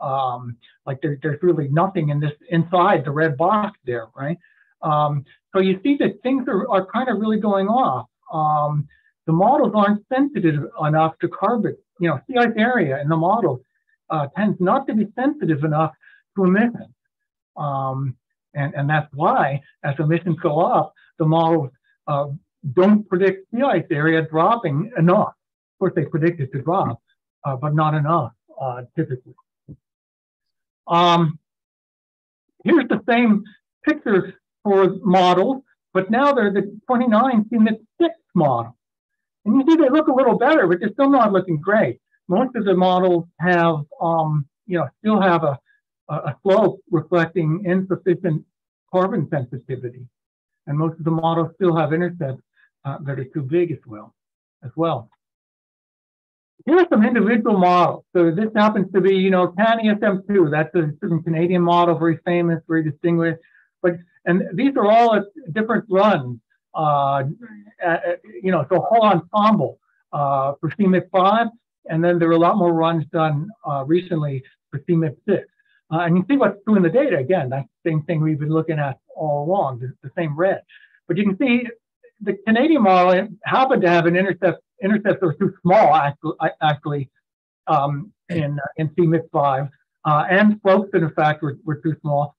Um, like there, there's really nothing in this inside the red box there, right? Um, so you see that things are, are kind of really going off. Um, the models aren't sensitive enough to carbon. You know, sea ice area in the model uh, tends not to be sensitive enough to emissions. Um, and, and that's why, as emissions go up, the models uh, don't predict sea ice area dropping enough. Of course, they predict it to drop, uh, but not enough uh, typically. Um, here's the same pictures for models, but now they're the 29 CMIP 6 model. And you see they look a little better, but they're still not looking great. Most of the models have, um, you know, still have a, a slope reflecting insufficient carbon sensitivity. And most of the models still have intercepts uh, that are too big as well. As well. Here are some individual models. So this happens to be, you know, CanESM2. That's a certain Canadian model, very famous, very distinguished. But and these are all at different runs. Uh, you know, so whole ensemble uh, for CMIP 5, and then there are a lot more runs done uh, recently for CMIP 6. Uh, and you see what's true in the data. Again, that's the same thing we've been looking at all along, the, the same red. But you can see the Canadian model happened to have an intercept intercept that was too small actually, actually um, in in CMIP five, uh, and slopes in fact were, were too small.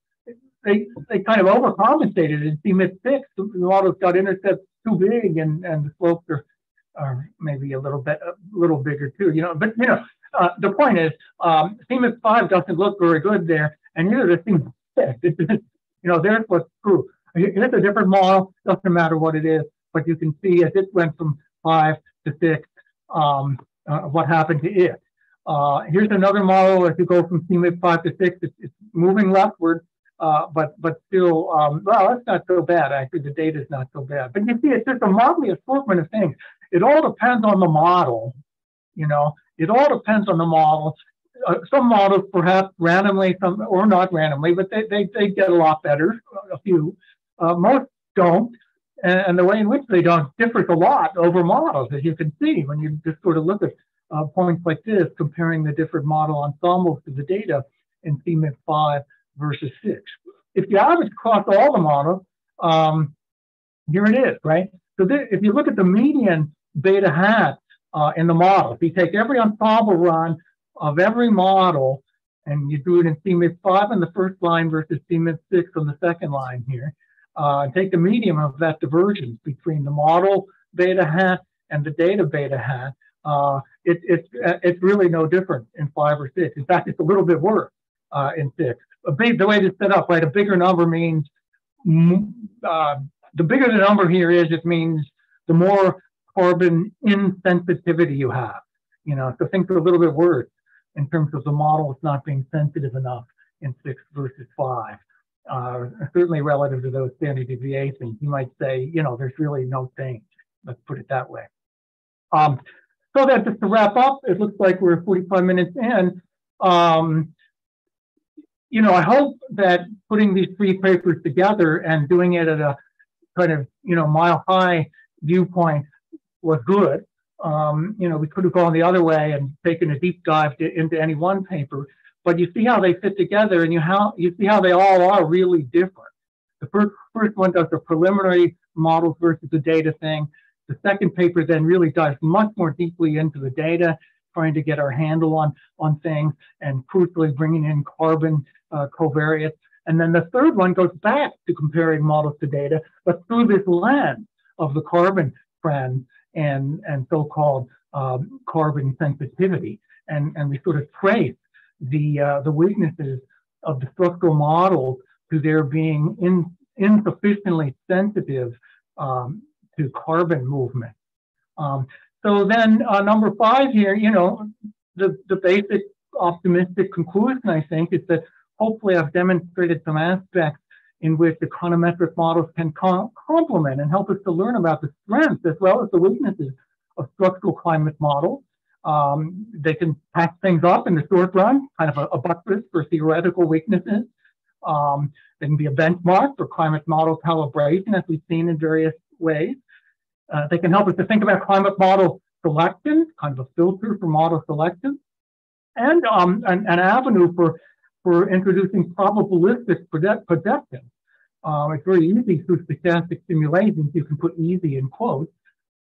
They they kind of overcompensated in CMIP six. The models got intercepts too big, and and the slopes are, are maybe a little bit a little bigger too. You know, but you know. Uh, the point is, um, 5 doesn't look very good there, and neither does CMIP 6. you know, there's what's true. It's a different model, doesn't matter what it is, but you can see as it went from five to six, um, uh, what happened to it. Uh, here's another model as you go from CMIP five to six, it's, it's moving leftward, uh, but but still, um, well, that's not so bad. Actually, the data is not so bad. But you see, it's just a motley assortment of things. It all depends on the model, you know. It all depends on the model. Uh, some models perhaps randomly, some or not randomly, but they, they, they get a lot better, a few. Uh, most don't. And, the way in which they don't differs a lot over models, as you can see when you just sort of look at uh, points like this, comparing the different model ensembles to the data in CMIP 5 versus 6. If you average across all the models, um, here it is, right? So if you look at the median beta hat uh, in the model, if you take every ensemble run of every model and you do it in CMIP 5 on the first line versus CMIP 6 on the second line here, uh, take the medium of that divergence between the model beta hat and the data beta hat, uh, it, it's, it's really no different in five or six. In fact, it's a little bit worse uh, in six. A big, the way it's set up, right? A bigger number means uh, the bigger the number here is, it means the more carbon insensitivity you have. You know, so think a little bit worse in terms of the models not being sensitive enough in six versus five. Uh, certainly relative to those standard deviations, you might say, you know, there's really no change. Let's put it that way. Um, so that just to wrap up, it looks like we're 45 minutes in. Um, you know, I hope that putting these three papers together and doing it at a kind of, you know, mile high viewpoint was good. Um, you know, we could have gone the other way and taken a deep dive to, into any one paper, but you see how they fit together and you how you see how they all are really different. The first first one does the preliminary models versus the data thing. The second paper then really dives much more deeply into the data, trying to get our handle on on things and crucially bringing in carbon uh, covariates. And then the third one goes back to comparing models to data, but through this lens of the carbon trend and and so-called um, carbon sensitivity, and and we sort of trace the uh, the weaknesses of the structural models to their being in, insufficiently sensitive um, to carbon movement. Um, so then uh, number five here, you know, the, the basic optimistic conclusion, I think, is that hopefully I've demonstrated some aspects in which econometric models can com complement and help us to learn about the strengths as well as the weaknesses of structural climate models. Um, they can patch things up in the short run, kind of a, a buttress for theoretical weaknesses. Um, they can be a benchmark for climate model calibration, as we've seen in various ways. Uh, they can help us to think about climate model selection, kind of a filter for model selection, and um, an, an, avenue for, for introducing probabilistic projections. Um, it's very easy through stochastic simulations. You can put easy in quotes.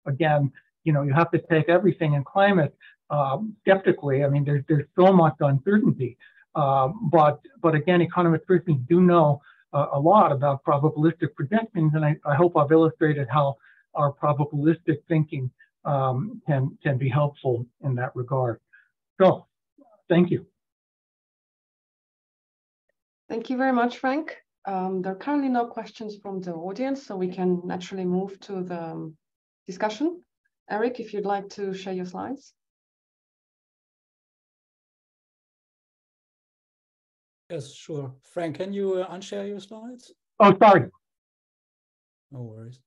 Again, you know, you have to take everything in climate um, skeptically. I mean, there's there's so much uncertainty. Um, but but again, econometricians do know uh, a lot about probabilistic projections, and I, I, hope I've illustrated how our probabilistic thinking um, can can be helpful in that regard. So, thank you. Thank you very much, Frank. Um, there are currently no questions from the audience, so we can naturally move to the um, discussion. Eric, if you'd like to share your slides. Yes, sure. Frank, can you uh, unshare your slides? Oh, sorry. No worries.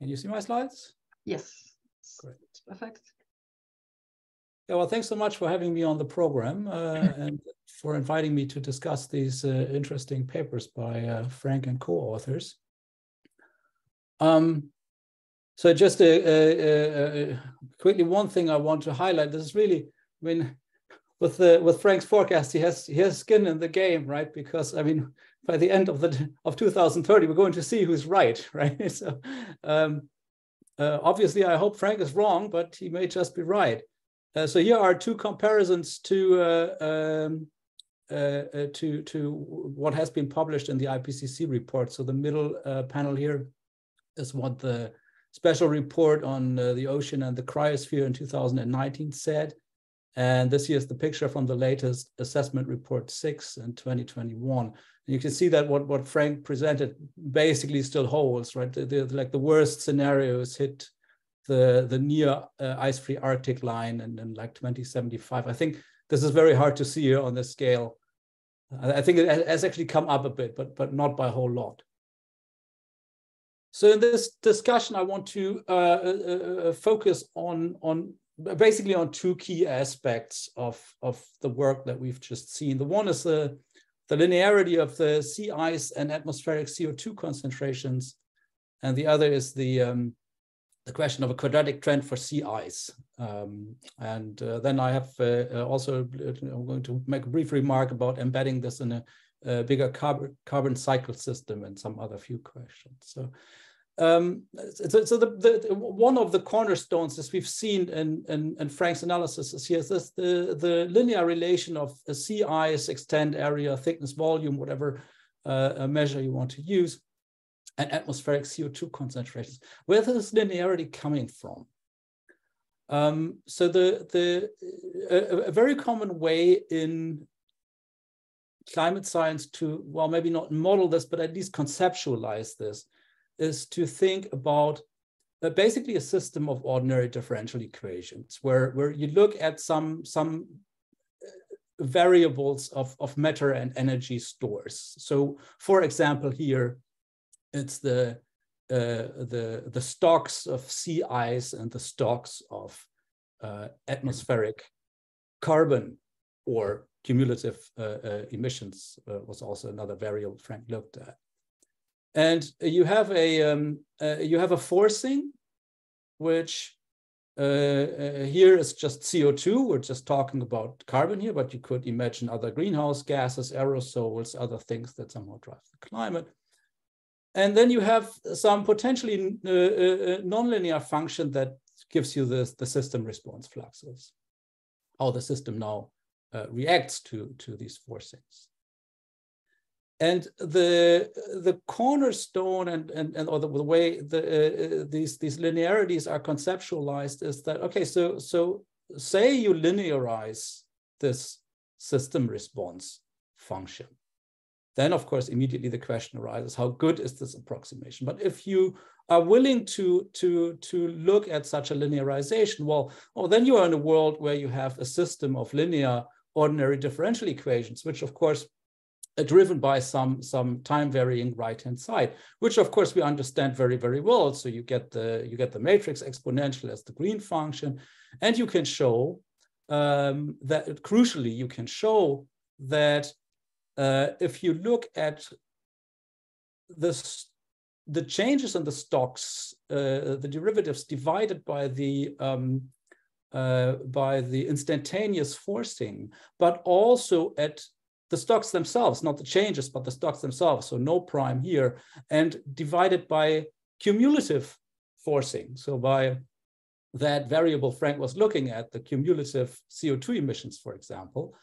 Can you see my slides? Yes. Great. Perfect. Yeah, well, thanks so much for having me on the program uh, and for inviting me to discuss these uh, interesting papers by uh, Frank and co-authors. Um, so just a, quickly, one thing I want to highlight. This is really, I mean, with the with Frank's forecast, he has he has skin in the game, right? Because I mean, by the end of the of 2030, we're going to see who's right, right? So, um, uh, obviously, I hope Frank is wrong, but he may just be right. Uh, so here are two comparisons to uh, um, uh, uh, to to what has been published in the IPCC report. So the middle uh, panel here is what the special report on uh, the ocean and the cryosphere in 2019 said. And this here's the picture from the latest assessment report six in 2021. And you can see that what, what Frank presented basically still holds, right? The, the, like the worst scenarios hit the, the near uh, ice-free Arctic line and in like 2075. I think this is very hard to see here on the scale. I think it has actually come up a bit, but, but not by a whole lot. So in this discussion, I want to uh, uh, uh, focus on, on basically on two key aspects of, of the work that we've just seen. The one is the, the linearity of the sea ice and atmospheric CO2 concentrations, and the other is the, um, the question of a quadratic trend for sea ice. Um, and uh, then I have uh, uh also, I'm going to make a brief remark about embedding this in a, a bigger carbon, carbon cycle system and some other few questions. So um, so, so the, the, one of the cornerstones as we've seen in, in, in Frank's analysis is here this the, the linear relation of sea ice, extent, area, thickness, volume, whatever uh, measure you want to use, and atmospheric CO2 concentrations. Where is this linearity coming from? Um, so the, the a, a very common way in climate science to, well, maybe not model this, but at least conceptualize this is to think about uh, basically a system of ordinary differential equations where, where you look at some, some uh, variables of, of matter and energy stores. So for example, here, it's the, uh, the, the stocks of sea ice and the stocks of uh, atmospheric carbon or cumulative uh, uh, emissions was also another variable Frank looked at and you have a um, uh, you have a forcing, which uh, uh here is just CO2. We're just talking about carbon here, but you could imagine other greenhouse gases, aerosols, other things that somehow drive the climate. And then you have some potentially uh, uh, nonlinear function that gives you the, the system response fluxes, how the system now reacts to, to these forcings. And the the cornerstone and and, and or the, the way the, uh, these these linearities are conceptualized is that okay, so so say you linearize this system response function, then of course immediately the question arises: How good is this approximation? But if you are willing to to to look at such a linearization, well, oh, then you are in a world where you have a system of linear ordinary differential equations, which of course are driven by some some time varying right hand side which of course we understand very very well so you get the you get the matrix exponential as the green function and you can show um, that crucially you can show that uh, if you look at this the changes in the stocks uh, the derivatives divided by the um, uh, by the instantaneous forcing, but also at the stocks themselves, not the changes, but the stocks themselves. So no prime here, and divided by cumulative forcing. So by that variable Frank was looking at, the cumulative CO2 emissions, for example,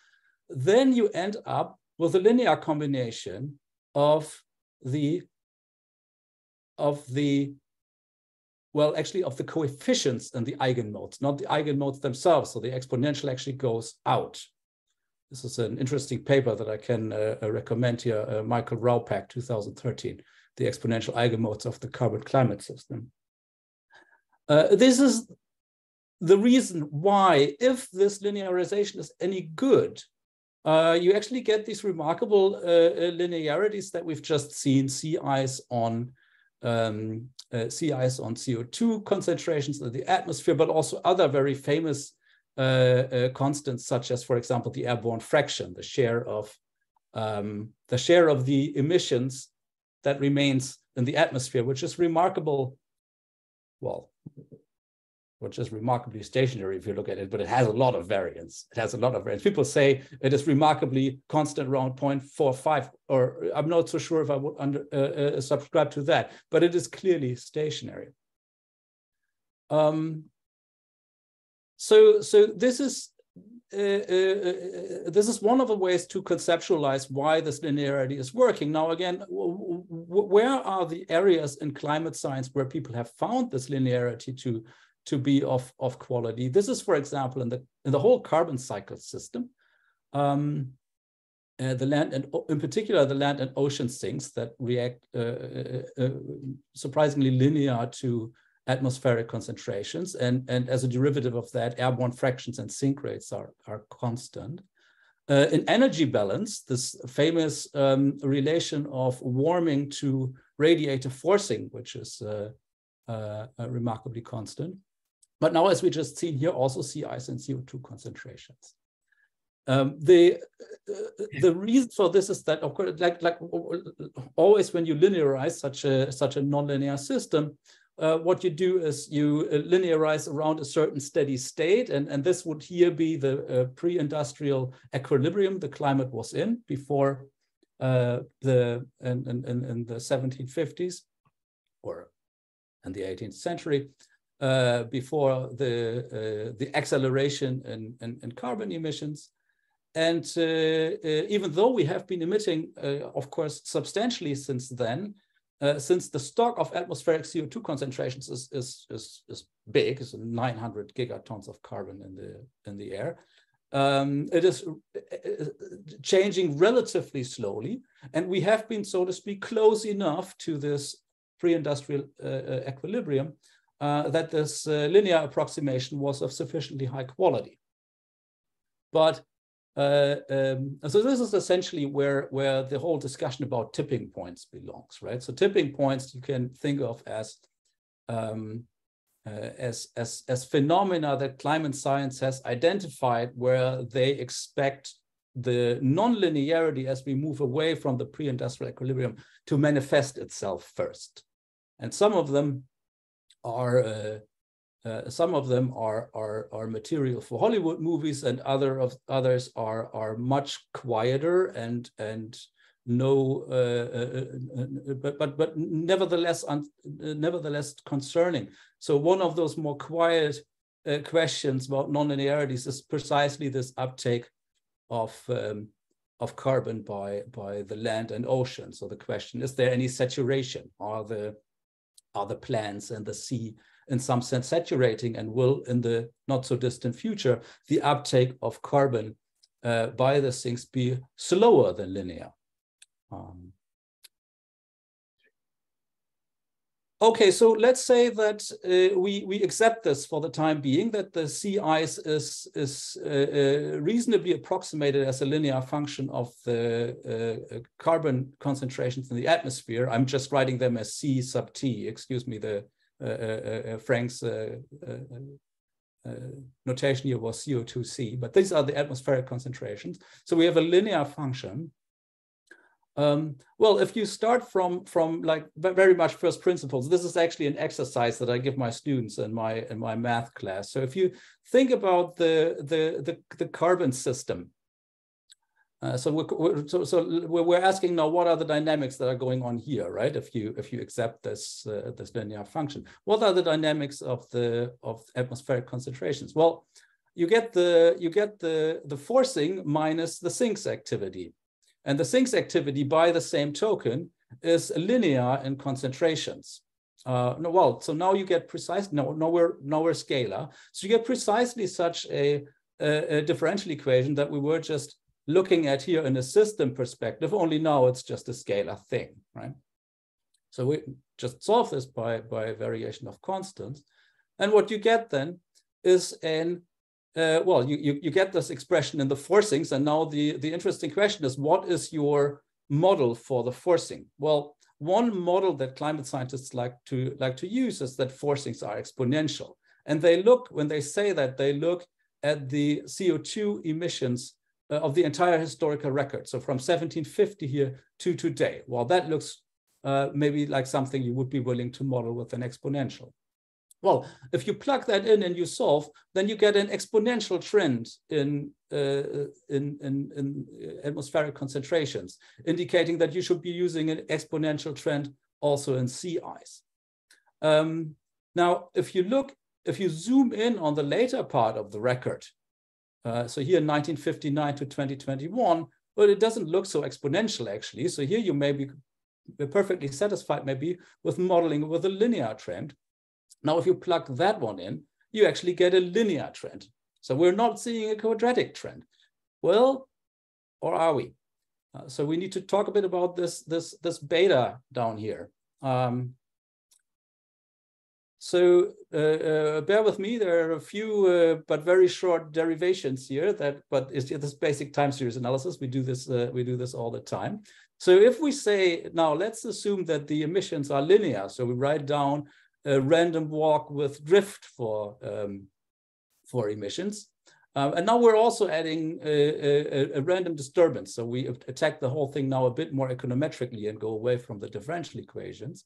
then you end up with a linear combination of the of the well, actually of the coefficients and the eigenmodes, not the eigenmodes themselves. So the exponential actually goes out. This is an interesting paper that I can uh, uh recommend here, uh, Michael Raupach, 2013, the exponential eigenmodes of the carbon climate system. Uh, this is the reason why, if this linearization is any good, uh, you actually get these remarkable uh, linearities that we've just seen, sea ice on um, uh, sea ice on CO2 concentrations in the atmosphere, but also other very famous uh, uh, constants, such as, for example, the airborne fraction, the share of um, the share of the emissions that remains in the atmosphere, which is remarkable. Well, which is remarkably stationary if you look at it, but it has a lot of variance. It has a lot of variance. People say it is remarkably constant around 0.45, or I'm not so sure if I would under, uh, uh, subscribe to that, but it is clearly stationary. Um, so, so this is uh, uh, uh, this is one of the ways to conceptualize why this linearity is working. Now, again, where are the areas in climate science where people have found this linearity to to be of, of quality. This is, for example, in the in the whole carbon cycle system, um, uh, the land and in particular the land and ocean sinks that react uh, uh, uh, surprisingly linear to atmospheric concentrations, and and as a derivative of that, airborne fractions and sink rates are are constant. Uh, in energy balance, this famous um, relation of warming to radiative forcing, which is uh, remarkably constant. But now, as we just seen here, also sea ice and CO2 concentrations. Um, the uh, the reason for this is that, of course, like like always when you linearize such a such a nonlinear system, uh, what you do is you uh, linearize around a certain steady state, and and this would here be the uh, pre-industrial equilibrium the climate was in before uh, the in, in, in the 1750s or in the 18th century uh, before the uh, the acceleration in, in, in, carbon emissions. And uh, uh even though we have been emitting, uh, of course, substantially since then, uh, since the stock of atmospheric CO2 concentrations is, is, is, is big, it's 900 gigatons of carbon in the, in the air, um, it is changing relatively slowly. And we have been, so to speak, close enough to this pre-industrial equilibrium uh, that this uh, linear approximation was of sufficiently high quality. But uh, um, so this is essentially where, where the whole discussion about tipping points belongs, right? So tipping points you can think of as um, uh, as, as, as phenomena that climate science has identified where they expect the nonlinearity as we move away from the pre-industrial equilibrium to manifest itself first. And some of them are uh, uh, some of them are, are are material for Hollywood movies, and other of others are are much quieter and and no, uh, uh, uh but but but nevertheless nevertheless concerning. So one of those more quiet questions about nonlinearities is precisely this uptake of um, of carbon by by the land and ocean. So the question: Is there any saturation? Are the are the plants and the sea in some sense saturating and will in the not so distant future, the uptake of carbon uh, by the sinks be slower than linear. Um, Okay, so let's say that uh, we we accept this for the time being that the sea ice is is uh, uh, reasonably approximated as a linear function of the uh, uh, carbon concentrations in the atmosphere. I'm just writing them as C sub T. Excuse me, the uh, Frank's notation here was CO2C, but these are the atmospheric concentrations. So we have a linear function um, well, if you start from from like very much first principles, this is actually an exercise that I give my students in my in my math class. So if you think about the the the, the carbon system, uh, so we're, so so we're asking now what are the dynamics that are going on here, right? If you if you accept this uh, this linear function, what are the dynamics of the of atmospheric concentrations? Well, you get the you get the the forcing minus the sinks activity. And the sinks activity by the same token is linear in concentrations. Uh, no, well, so now you get precise, no, nowhere, nowhere scalar. So you get precisely such a, a, a differential equation that we were just looking at here in a system perspective, only now it's just a scalar thing, right? So we just solve this by, by variation of constants. And what you get then is an uh, well, you, you, you get this expression in the forcings. And now the, the interesting question is, what is your model for the forcing? Well, one model that climate scientists like to, like to use is that forcings are exponential. And they look, when they say that, they look at the CO2 emissions uh, of the entire historical record. So from 1750 here to today. Well, that looks uh, maybe like something you would be willing to model with an exponential. Well, if you plug that in and you solve, then you get an exponential trend in, uh, in, in, in, atmospheric concentrations, indicating that you should be using an exponential trend also in sea ice. Um, now, if you look, if you zoom in on the later part of the record, uh, so here 1959 to 2021, well, it doesn't look so exponential actually. So here you may be perfectly satisfied maybe with modeling with a linear trend. Now, if you plug that one in, you actually get a linear trend. So we're not seeing a quadratic trend. Well, or are we? Uh, so we need to talk a bit about this, this, this beta down here. Um, so uh, uh, bear with me, there are a few uh, but very short derivations here that, but it's this basic time series analysis. We do this, uh, we do this all the time. So if we say, now let's assume that the emissions are linear. So we write down a random walk with drift for, um, for emissions. Um, and now we're also adding a, a, a, random disturbance. So we attack the whole thing now a bit more econometrically and go away from the differential equations.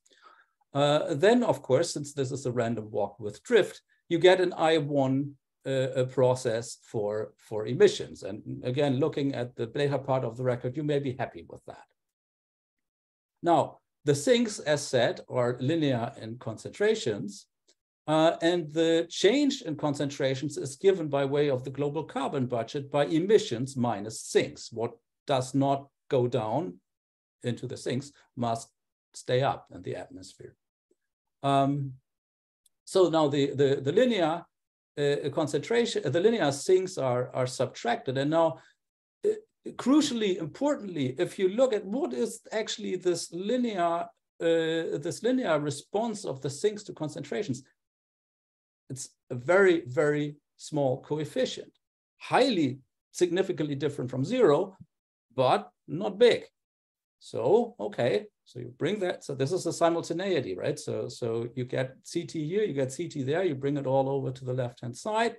Uh, then, of course, since this is a random walk with drift, you get an I1 uh, process for, for emissions. And again, looking at the later part of the record, you may be happy with that. Now, the sinks, as said, are linear in concentrations, uh, and the change in concentrations is given by way of the global carbon budget by emissions minus sinks. What does not go down into the sinks must stay up in the atmosphere. Um, so now the, the, the linear uh, concentration, the linear sinks are, are subtracted. And now crucially, importantly, if you look at what is actually this linear, uh, this linear response of the sinks to concentrations, it's a very, very small coefficient, highly significantly different from zero, but not big. So, okay, so you bring that, so this is a simultaneity, right? So, so you get CT here, you get CT there, you bring it all over to the left-hand side,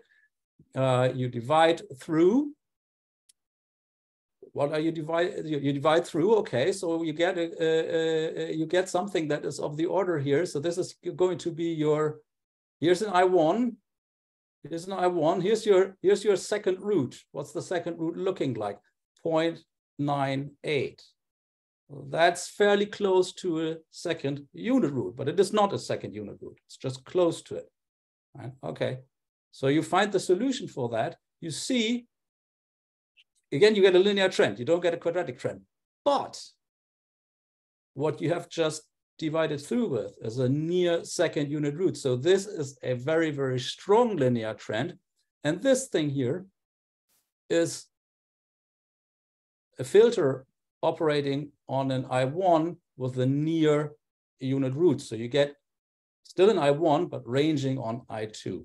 uh, you divide through what are you divide you, you, divide through? Okay so you get a, a, a, you get something that is of the order here. So this is going to be your here's an i1 here's an i1 here's your here's your second root. What's the second root looking like? 0.98 well, that's fairly close to a second unit root but it is not a second unit root. It's just close to it. Right? Okay. So you find the solution for that. You see Again, you get a linear trend. You don't get a quadratic trend. But what you have just divided through with is a near second unit root. So this is a very, very strong linear trend. And this thing here is a filter operating on an I1 with a near unit root. So you get still an I1, but ranging on I2.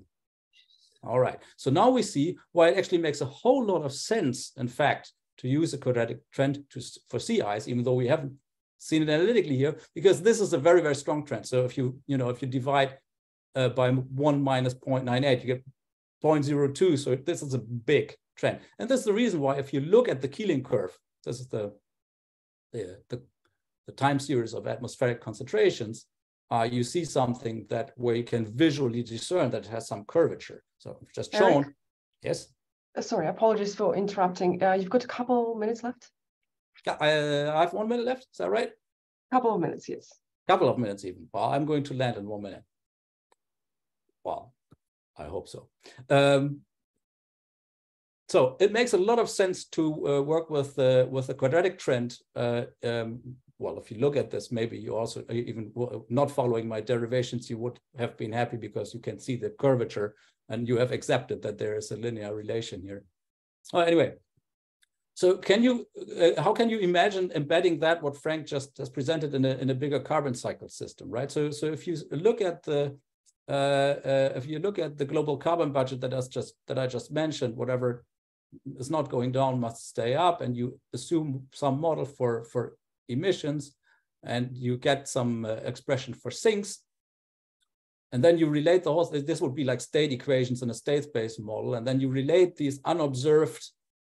All right, so now we see why it actually makes a whole lot of sense, in fact, to use a quadratic trend to, for sea ice, even though we haven't seen it analytically here, because this is a very, very strong trend. So if you, you know, if you divide uh, by 1 minus 0.98, you get 0.02. So this is a big trend. And that's the reason why if you look at the Keeling curve, this is the, the, the, the time series of atmospheric concentrations, uh, you see something that where you can visually discern that it has some curvature. So just shown, Eric? yes? Uh, sorry, apologies for interrupting. Uh, you've got a couple minutes left. Yeah, I, uh, I have one minute left. Is that right? Couple of minutes, yes. Couple of minutes even. Well, I'm going to land in one minute. Well, I hope so. Um, so it makes a lot of sense to uh, work with uh, with a quadratic trend. Uh, um, well, if you look at this, maybe you also even not following my derivations, you would have been happy because you can see the curvature and you have accepted that there is a linear relation here. Oh, anyway, so can you, uh, how can you imagine embedding that what Frank just has presented in a, in a bigger carbon cycle system, right? So, so if you look at the, uh, uh, if you look at the global carbon budget that just that I just mentioned, whatever is not going down must stay up, and you assume some model for for emissions, and you get some uh, expression for sinks, and then you relate the whole, this would be like state equations in a state-based model. And then you relate these unobserved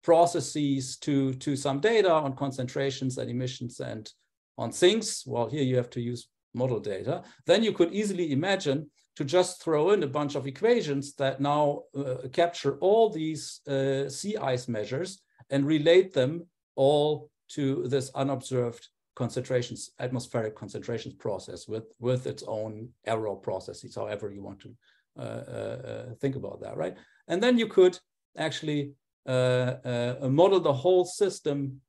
processes to, to some data on concentrations and emissions and on sinks. Well, here you have to use model data. Then you could easily imagine to just throw in a bunch of equations that now uh, capture all these uh, sea ice measures and relate them all to this unobserved concentrations, atmospheric concentrations process with, with its own error processes, however you want to uh, uh, uh think about that, right? And then you could actually uh, uh, model the whole system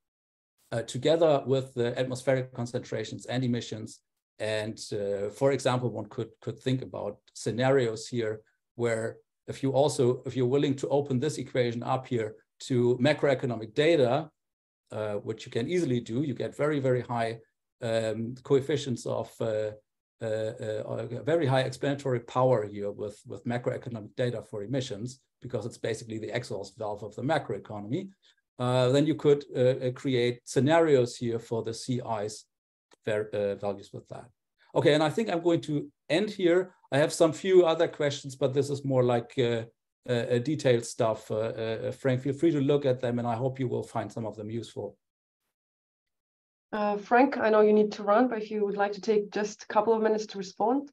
together with the atmospheric concentrations and emissions. And for example, one could, could think about scenarios here where if you also, if you're willing to open this equation up here to macroeconomic data, uh, which you can easily do. You get very, very high um, coefficients of uh, uh, uh, very high explanatory power here with, with macroeconomic data for emissions, because it's basically the exhaust valve of the macroeconomy. Uh, then you could uh, create scenarios here for the ice values with that. Okay, and I think I'm going to end here. I have some few other questions, but this is more like uh, uh, detailed stuff, uh, Frank, feel free to look at them and I hope you will find some of them useful. Frank, I know you need to run, but if you would like to take just a couple of minutes to respond,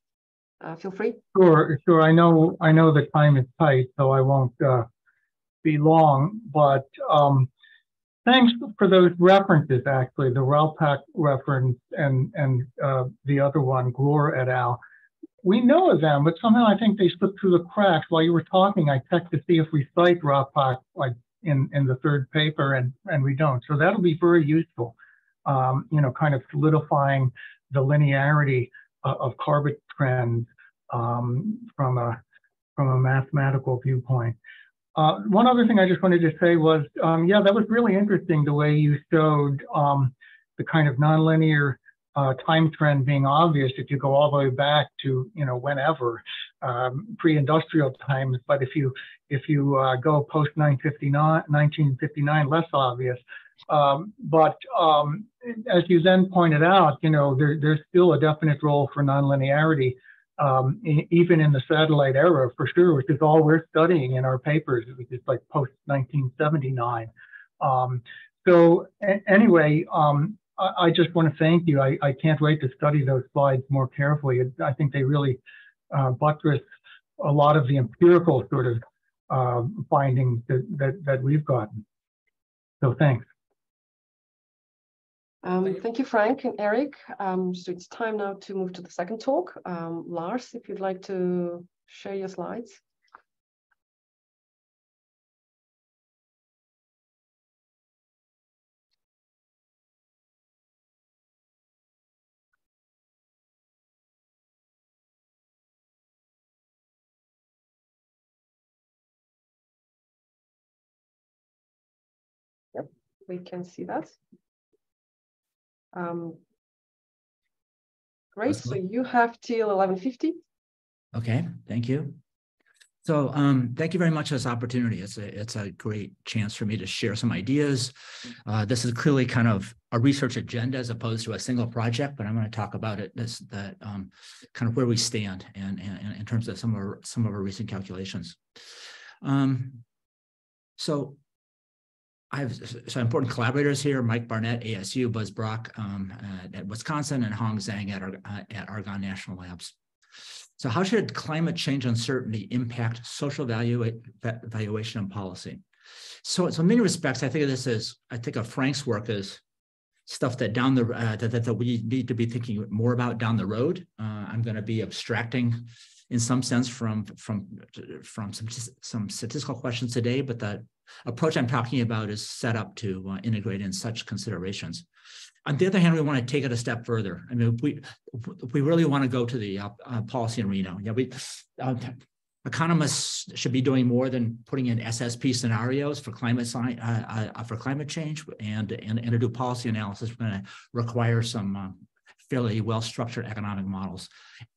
feel free. Sure, sure. I know, I know the time is tight, so I won't be long, but um, thanks for those references, actually, the Raupach reference and, and uh, the other one, Gloor et al we know of them, but somehow I think they slipped through the cracks. While you were talking, I checked to see if we cite Raupach like in, in the third paper, and, and we don't. So that'll be very useful, um, you know, kind of solidifying the linearity uh, of carbon trends um, from a from a mathematical viewpoint. Uh, one other thing I just wanted to say was, um, yeah, that was really interesting the way you showed um, the kind of nonlinear uh, time trend being obvious if you go all the way back to you know whenever um, pre-industrial times. But if you if you uh, go post 959 1959 less obvious. Um, but um, as you then pointed out you know there, there's still a definite role for nonlinearity um, even in the satellite era for sure which is all we're studying in our papers which is like post 1979 um, so anyway um, I, just want to thank you. I, I can't wait to study those slides more carefully. I think they really uh, buttress a lot of the empirical sort of uh, findings that, that, that we've gotten. So thanks. Um, thank you, Frank and Eric. Um, so it's time now to move to the second talk. Um, Lars, if you'd like to share your slides. We can see that. Um, great, so you have till 11.50 Okay, thank you. So um, thank you very much for this opportunity. It's a, it's a great chance for me to share some ideas. Uh, this is clearly kind of a research agenda as opposed to a single project, but I'm going to talk about it this that um, kind of where we stand and, and, in terms of some of our, some of our recent calculations. Um, so I have some important collaborators here, Mike Barnett, ASU, Buz Brock um, at, at, Wisconsin, and Hong Zhang at, uh, at Argonne National Labs. So how should climate change uncertainty impact social value, valuation and policy? So, so in many respects, I think of this as, I think of Frank's work as stuff that down the, uh, that, that, that we need to be thinking more about down the road. Uh, I'm going to be abstracting in some sense from, from, from some, some statistical questions today, but the approach I'm talking about is set up to uh, integrate in such considerations. On the other hand, we want to take it a step further. I mean, we we really want to go to the uh, uh, policy arena. Yeah, we uh, economists should be doing more than putting in SSP scenarios for climate uh, uh, for climate change, and, and and to do policy analysis, we're going to require some uh, fairly well structured economic models.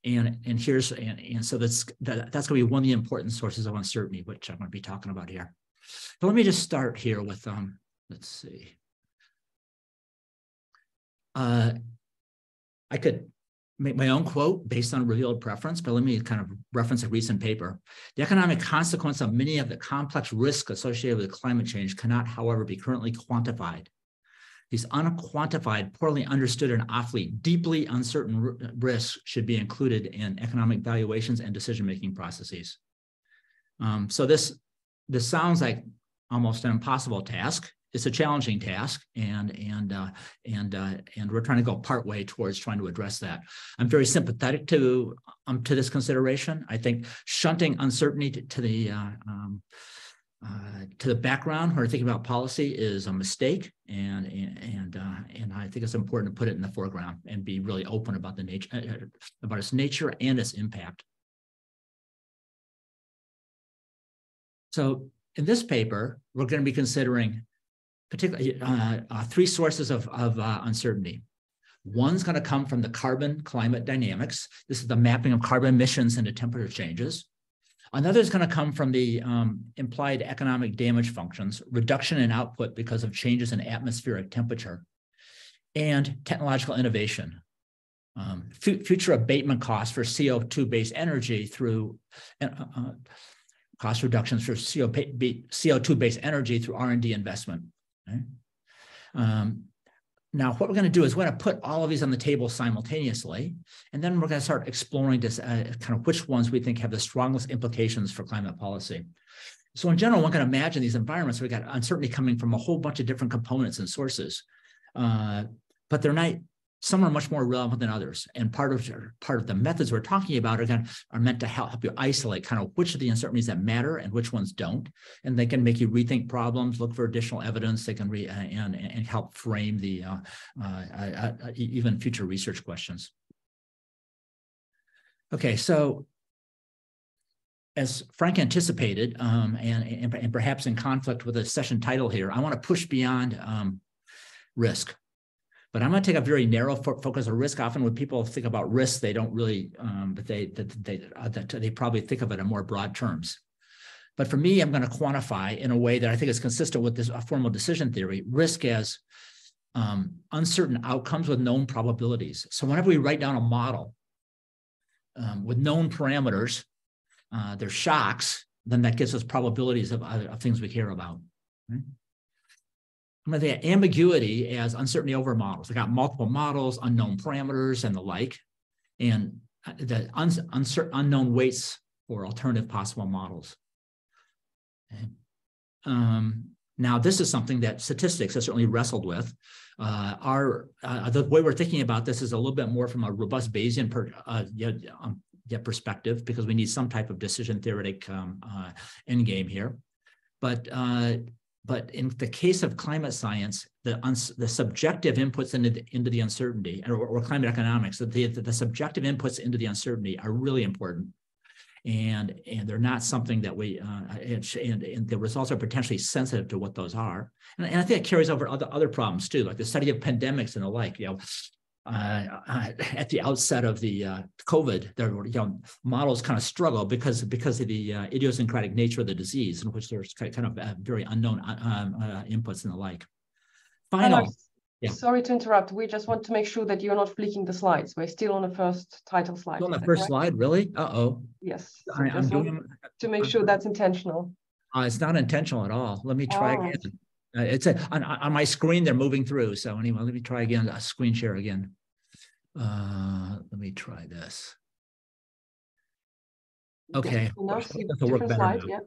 And and here's and, and so that's that, that's going to be one of the important sources of uncertainty, which I'm going to be talking about here. Let me just start here with um. Let's see. Uh, I could make my own quote based on revealed preference, but let me kind of reference a recent paper. The economic consequence of many of the complex risks associated with climate change cannot, however, be currently quantified. These unquantified, poorly understood, and awfully deeply uncertain risks should be included in economic valuations and decision-making processes. Um, so this, this sounds like almost an impossible task it's a challenging task, and and uh, and uh, and we're trying to go part way towards trying to address that. I'm very sympathetic to um, to this consideration. I think shunting uncertainty to, to the uh, um, uh, to the background when we're thinking about policy is a mistake, and and uh, and I think it's important to put it in the foreground and be really open about the nature uh, about its nature and its impact. So in this paper, we're going to be considering particularly uh, uh, three sources of, of uh, uncertainty. One's going to come from the carbon climate dynamics. This is the mapping of carbon emissions into temperature changes. Another is going to come from the um, implied economic damage functions, reduction in output because of changes in atmospheric temperature, and technological innovation. Um, future abatement costs for CO2-based energy through uh, uh, cost reductions for CO2-based energy through R&D investment. Um, now, what we're going to do is we're going to put all of these on the table simultaneously, and then we're going to start exploring this, uh, kind of which ones we think have the strongest implications for climate policy. So in general, one can imagine these environments, we've got uncertainty coming from a whole bunch of different components and sources, uh, but they're not some are much more relevant than others. And part of part of the methods we're talking about are, are meant to help, help you isolate kind of which of the uncertainties that matter and which ones don't. And they can make you rethink problems, look for additional evidence. They can re, uh, and, and help frame the uh, uh, uh, uh even future research questions. Okay, so as Frank anticipated, um, and, and, and, perhaps in conflict with the session title here, I want to push beyond um, risk but I'm going to take a very narrow fo focus on risk. Often when people think about risk, they don't really, um, but they that they uh, that they probably think of it in more broad terms. But for me, I'm going to quantify in a way that I think is consistent with this formal decision theory risk as um, uncertain outcomes with known probabilities. So whenever we write down a model um, with known parameters, uh, there's shocks, then that gives us probabilities of, of things we care about. Right? I'm going to think ambiguity as uncertainty over models. I got multiple models, unknown parameters, and the like, and uh, the un uncertain unknown weights for alternative possible models. Um, now, this is something that statistics has certainly wrestled with. Uh, our uh, the way we're thinking about this is a little bit more from a robust Bayesian per, uh, um, perspective because we need some type of decision theoretic um, uh, end game here. But uh, but in the case of climate science, the, the subjective inputs into the, into the uncertainty, or, or climate economics, the, the, the subjective inputs into the uncertainty are really important. And and they're not something that we uh, and, and the results are potentially sensitive to what those are. And, and I think it carries over other other problems too like the study of pandemics and the like you know uh, uh, at the outset of the uh, COVID, there were you know models kind of struggle because because of the uh, idiosyncratic nature of the disease, in which there's kind of uh, very unknown uh, um, inputs and the like. Final. Yeah. Sorry to interrupt. We just want to make sure that you're not flicking the slides. We're still on the first title slide. Still on the first correct? slide, really? Uh oh. Yes. So I, am doing, to make sure that's intentional. it's not intentional at all. Let me try again. Uh, it's a, on, on, my screen, they're moving through. So anyway, let me try again, a screen share again. Uh, let me try this. Okay. Work better slide, yeah.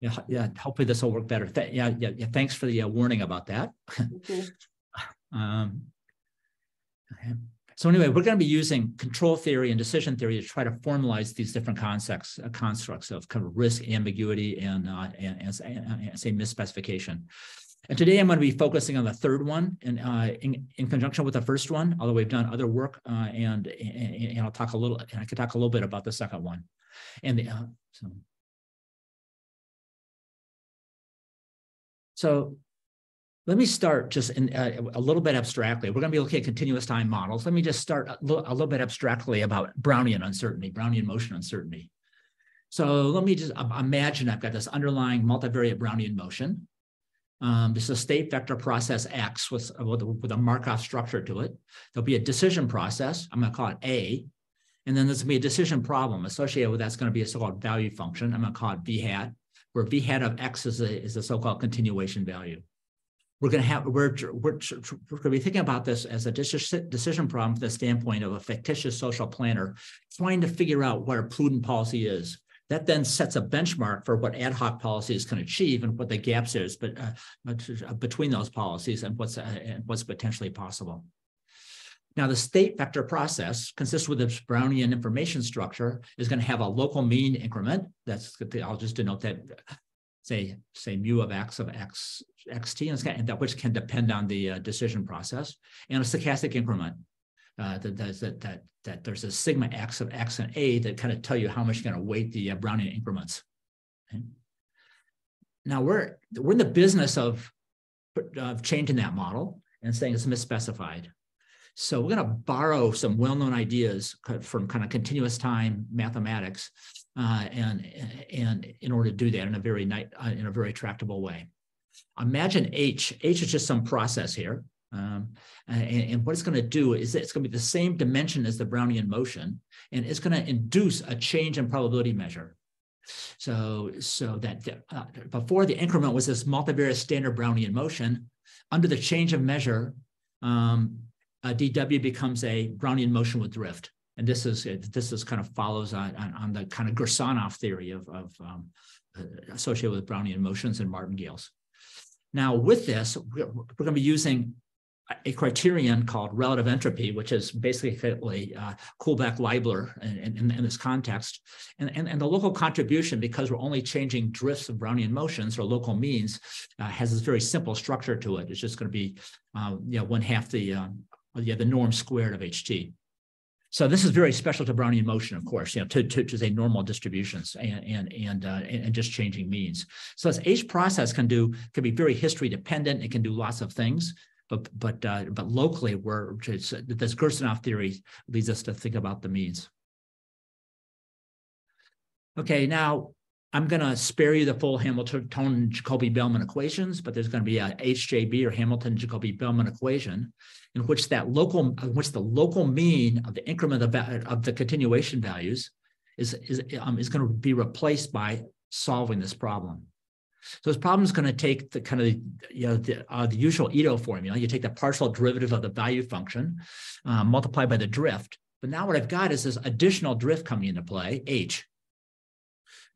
yeah. Yeah, hopefully this will work better. Th yeah, yeah, yeah. Thanks for the uh, warning about that. um, okay. So anyway, we're going to be using control theory and decision theory to try to formalize these different concepts, uh, constructs of kind of risk, ambiguity, and, uh, and, and, and say misspecification. And today I'm going to be focusing on the third one in, uh, in, in, conjunction with the first one, although we've done other work uh, and, and, and, I'll talk a little, and I could talk a little bit about the second one. And the, uh, so, so let me start just in uh, a little bit abstractly. We're going to be looking at continuous time models. Let me just start a little bit abstractly about Brownian uncertainty, Brownian motion uncertainty. So let me just imagine I've got this underlying multivariate Brownian motion. Um, this is a state vector process X with, with, with, a Markov structure to it. There'll be a decision process. I'm going to call it A. And then there's going to be a decision problem associated with that's going to be a so-called value function. I'm going to call it V hat, where V hat of X is a, is a so-called continuation value. We're going to have, we're, we're, we're going to be thinking about this as a decision problem from the standpoint of a fictitious social planner trying to figure out what a prudent policy is. That then sets a benchmark for what ad hoc policies can achieve and what the gaps is but, uh, uh between those policies and what's, uh, and what's potentially possible. Now, the state vector process, consistent with this Brownian information structure, is going to have a local mean increment. That's I'll just denote that, say, say mu of x of x xt, and that which can depend on the uh, decision process, and a stochastic increment uh, that, that, that, that there's a sigma x of x and a that kind of tell you how much you're going to weight the uh, Brownian increments. Okay. Now we're we're in the business of, of changing that model and saying it's misspecified. So we're going to borrow some well-known ideas from kind of continuous time mathematics, uh, and and in order to do that in a very uh, in a very tractable way. Imagine H. H is just some process here. Um, and, and, what it's going to do is it's going to be the same dimension as the Brownian motion, and it's going to induce a change in probability measure. So, so that uh, before the increment was this multivariate standard Brownian motion, under the change of measure, um, DW becomes a Brownian motion with drift. And this is this is kind of follows on, on, on the kind of Girsanov theory of, of um, associated with Brownian motions and martingales. Now, with this, we're going to be using a criterion called relative entropy, which is basically uh, Kullback-Leibler in, in, in, this context. And, and, and, the local contribution, because we're only changing drifts of Brownian motions or local means, uh, has this very simple structure to it. It's just going to be uh, you know, one half the, um, yeah, the norm squared of HT. So this is very special to Brownian motion, of course, you know, to, to, to say normal distributions and and and, uh, and just changing means. So this H process can do can be very history dependent. It can do lots of things but but uh, but locally, where this Girsanov theory leads us to think about the means. Okay, now I'm going to spare you the full Hamilton Jacobi Bellman equations, but there's going to be a HJB or Hamilton Jacobi Bellman equation in which that local, in which the local mean of the increment of, of the continuation values is is um, is going to be replaced by solving this problem. So this problem is going to take the kind of you know the, uh, the usual Ito formula. You take the partial derivative of the value function, uh, multiplied by the drift. But now what I've got is this additional drift coming into play, h.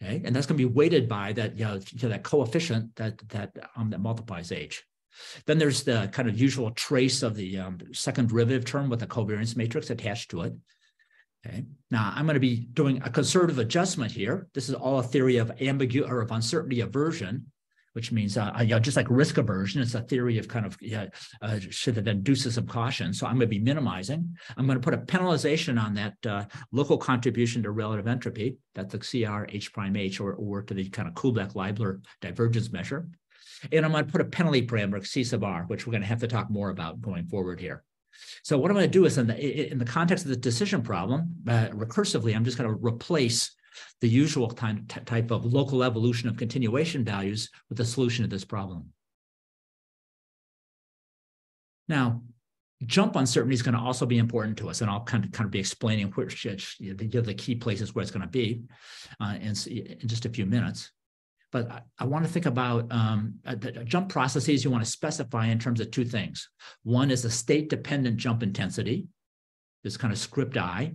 Okay, and that's going to be weighted by that you know, you know that coefficient that that um, that multiplies h. Then there's the kind of usual trace of the um, second derivative term with the covariance matrix attached to it. Okay. Now I'm going to be doing a conservative adjustment here. This is all a theory of ambiguity or of uncertainty aversion, which means uh, you know, just like risk aversion, it's a theory of kind of yeah, uh, should that induces some caution. So I'm going to be minimizing. I'm going to put a penalization on that uh, local contribution to relative entropy. That's the CR H prime H or, or to the kind of Kullback-Leibler divergence measure. And I'm going to put a penalty parameter C sub R, which we're going to have to talk more about going forward here. So what I'm going to do is in the, in the context of the decision problem, uh, recursively, I'm just going to replace the usual time, type of local evolution of continuation values with the solution of this problem. Now, jump uncertainty is going to also be important to us, and I'll kind of, kind of be explaining which you know, the key places where it's going to be uh, in, in just a few minutes. But I, I want to think about um, uh, the jump processes you want to specify in terms of two things. One is a state-dependent jump intensity, this kind of script I,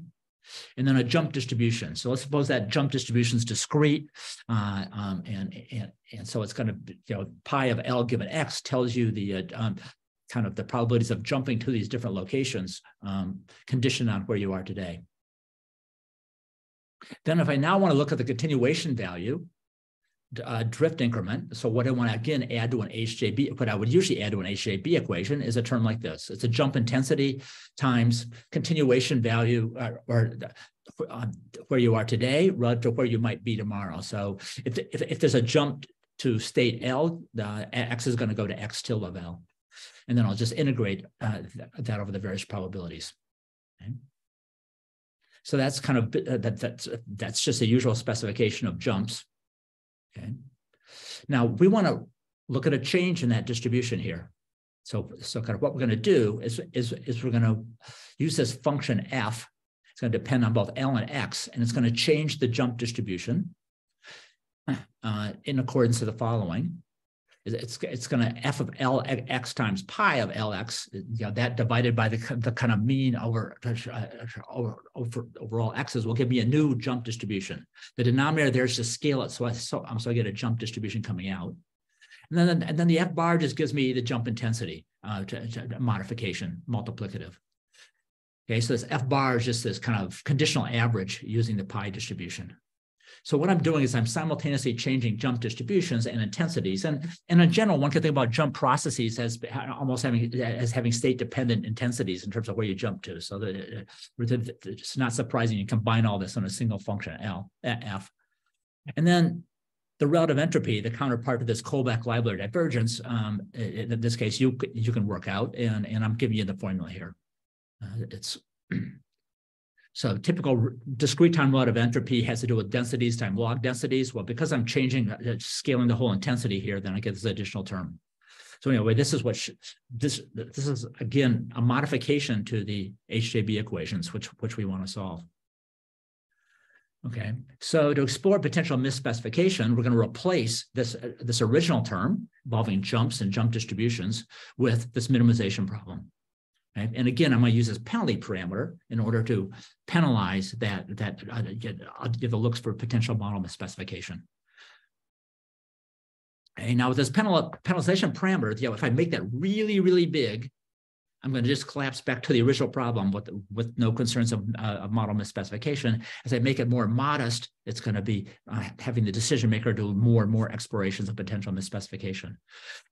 and then a jump distribution. So let's suppose that jump distribution is discrete, uh, um, and, and and so it's going to you know pi of L given X tells you the uh, um, kind of the probabilities of jumping to these different locations, um, conditioned on where you are today. Then if I now want to look at the continuation value, uh, drift increment. So what I want to again add to an HJB, what I would usually add to an HJB equation is a term like this. It's a jump intensity times continuation value uh, or, or uh, where you are today relative to where you might be tomorrow. So if, if, if there's a jump to state L, the X is going to go to X tilde of L. And then I'll just integrate uh, th that over the various probabilities. Okay. So that's kind of uh, that that's that's just a usual specification of jumps. Okay. Now we want to look at a change in that distribution here. So, so kind of what we're going to do is, is, is we're going to use this function f. It's going to depend on both L and X, and it's going to change the jump distribution uh, in accordance to the following. It's, it's going to f of L x times pi of Lx, you know, that divided by the, the kind of mean over, uh, over, over overall x's will give me a new jump distribution. The denominator there's to scale it. So I, so, so I get a jump distribution coming out. And then, and then the F bar just gives me the jump intensity uh, to, to modification, multiplicative. Okay, so this F bar is just this kind of conditional average using the pi distribution. So what I'm doing is I'm simultaneously changing jump distributions and intensities. And, and in general, one can think about jump processes as almost having as having state dependent intensities in terms of where you jump to. So that it's not surprising you combine all this on a single function L, F. And then the relative entropy, the counterpart to this Kullback-Leibler divergence, um, in this case, you, you can work out, and, and I'm giving you the formula here. Uh, it's So typical discrete time relative entropy has to do with densities time log densities. Well, because I'm changing, uh, scaling the whole intensity here, then I get this additional term. So anyway, this is what this this is again a modification to the HJB equations, which which we want to solve. Okay, so to explore potential misspecification, we're going to replace this uh, this original term involving jumps and jump distributions with this minimization problem. And again, I'm going to use this penalty parameter in order to penalize that, that uh, get, uh, the looks for potential model misspecification. Okay, now with this penal, penalization parameter, you know, if I make that really, really big, I'm going to just collapse back to the original problem with, with no concerns of, uh, of model misspecification. As I make it more modest, it's going to be uh, having the decision maker do more and more explorations of potential misspecification.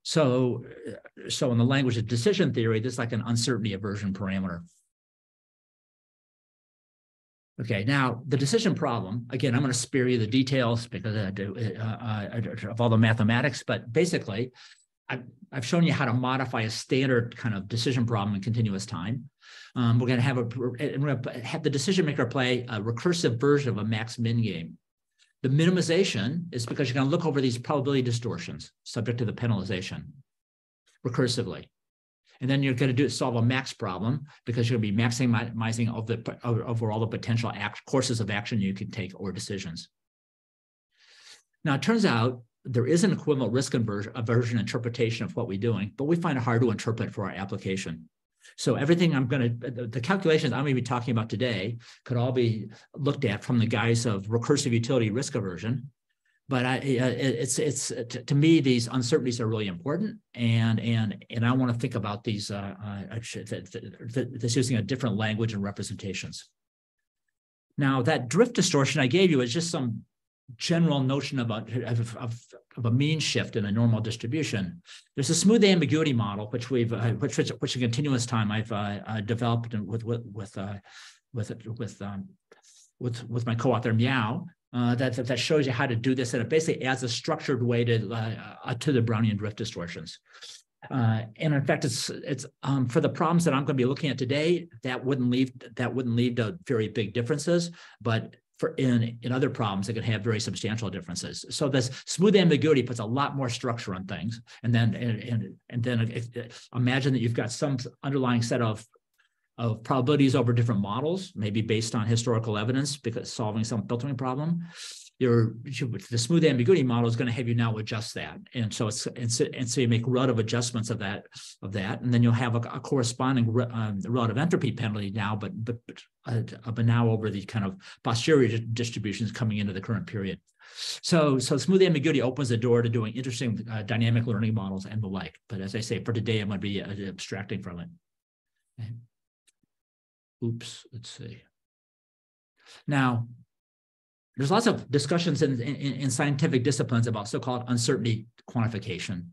So, uh, so in the language of decision theory, this is like an uncertainty aversion parameter. Okay, now the decision problem, again, I'm going to spare you the details because uh, uh, of all the mathematics, but basically I've, I've shown you how to modify a standard kind of decision problem in continuous time. Um, we're going to have a, we're going to have the decision maker play a recursive version of a max min game. The minimization is because you're going to look over these probability distortions subject to the penalization recursively. And then you're going to do solve a max problem because you're going to be maximizing the over all the potential act, courses of action you can take or decisions. Now, it turns out there is an equivalent risk aversion interpretation of what we're doing, but we find it hard to interpret for our application. So everything I'm going to, the calculations I'm going to be talking about today could all be looked at from the guise of recursive utility risk aversion. But I, it's it's to me these uncertainties are really important, and and and I want to think about these uh, uh, this using a different language and representations. Now that drift distortion I gave you is just some general notion about of, of, of, a mean shift in a normal distribution. There's a smooth ambiguity model, which we've uh, which which, which in continuous time I've uh, uh, developed with with with uh, with with um, with with my co-author Miao. Uh, that that shows you how to do this, and it basically adds a structured way to uh, to the Brownian drift distortions. Uh, and in fact, it's it's um, for the problems that I'm going to be looking at today. That wouldn't leave that wouldn't lead to very big differences, but for in in other problems, it can have very substantial differences. So this smooth ambiguity puts a lot more structure on things, and then and and, and then if, imagine that you've got some underlying set of of probabilities over different models, maybe based on historical evidence, because solving some filtering problem your the smooth ambiguity model is going to have you now adjust that. And so it's and so, and so you make of adjustments of that of that. And then you'll have a, a corresponding um, relative entropy penalty now but but uh, but now over the kind of posterior distributions coming into the current period. So so smooth ambiguity opens the door to doing interesting uh, dynamic learning models and the like. But as i say for today i'm going to be uh, abstracting from it. Okay. oops let's see. Now there's lots of discussions in, in, in scientific disciplines about so-called uncertainty quantification.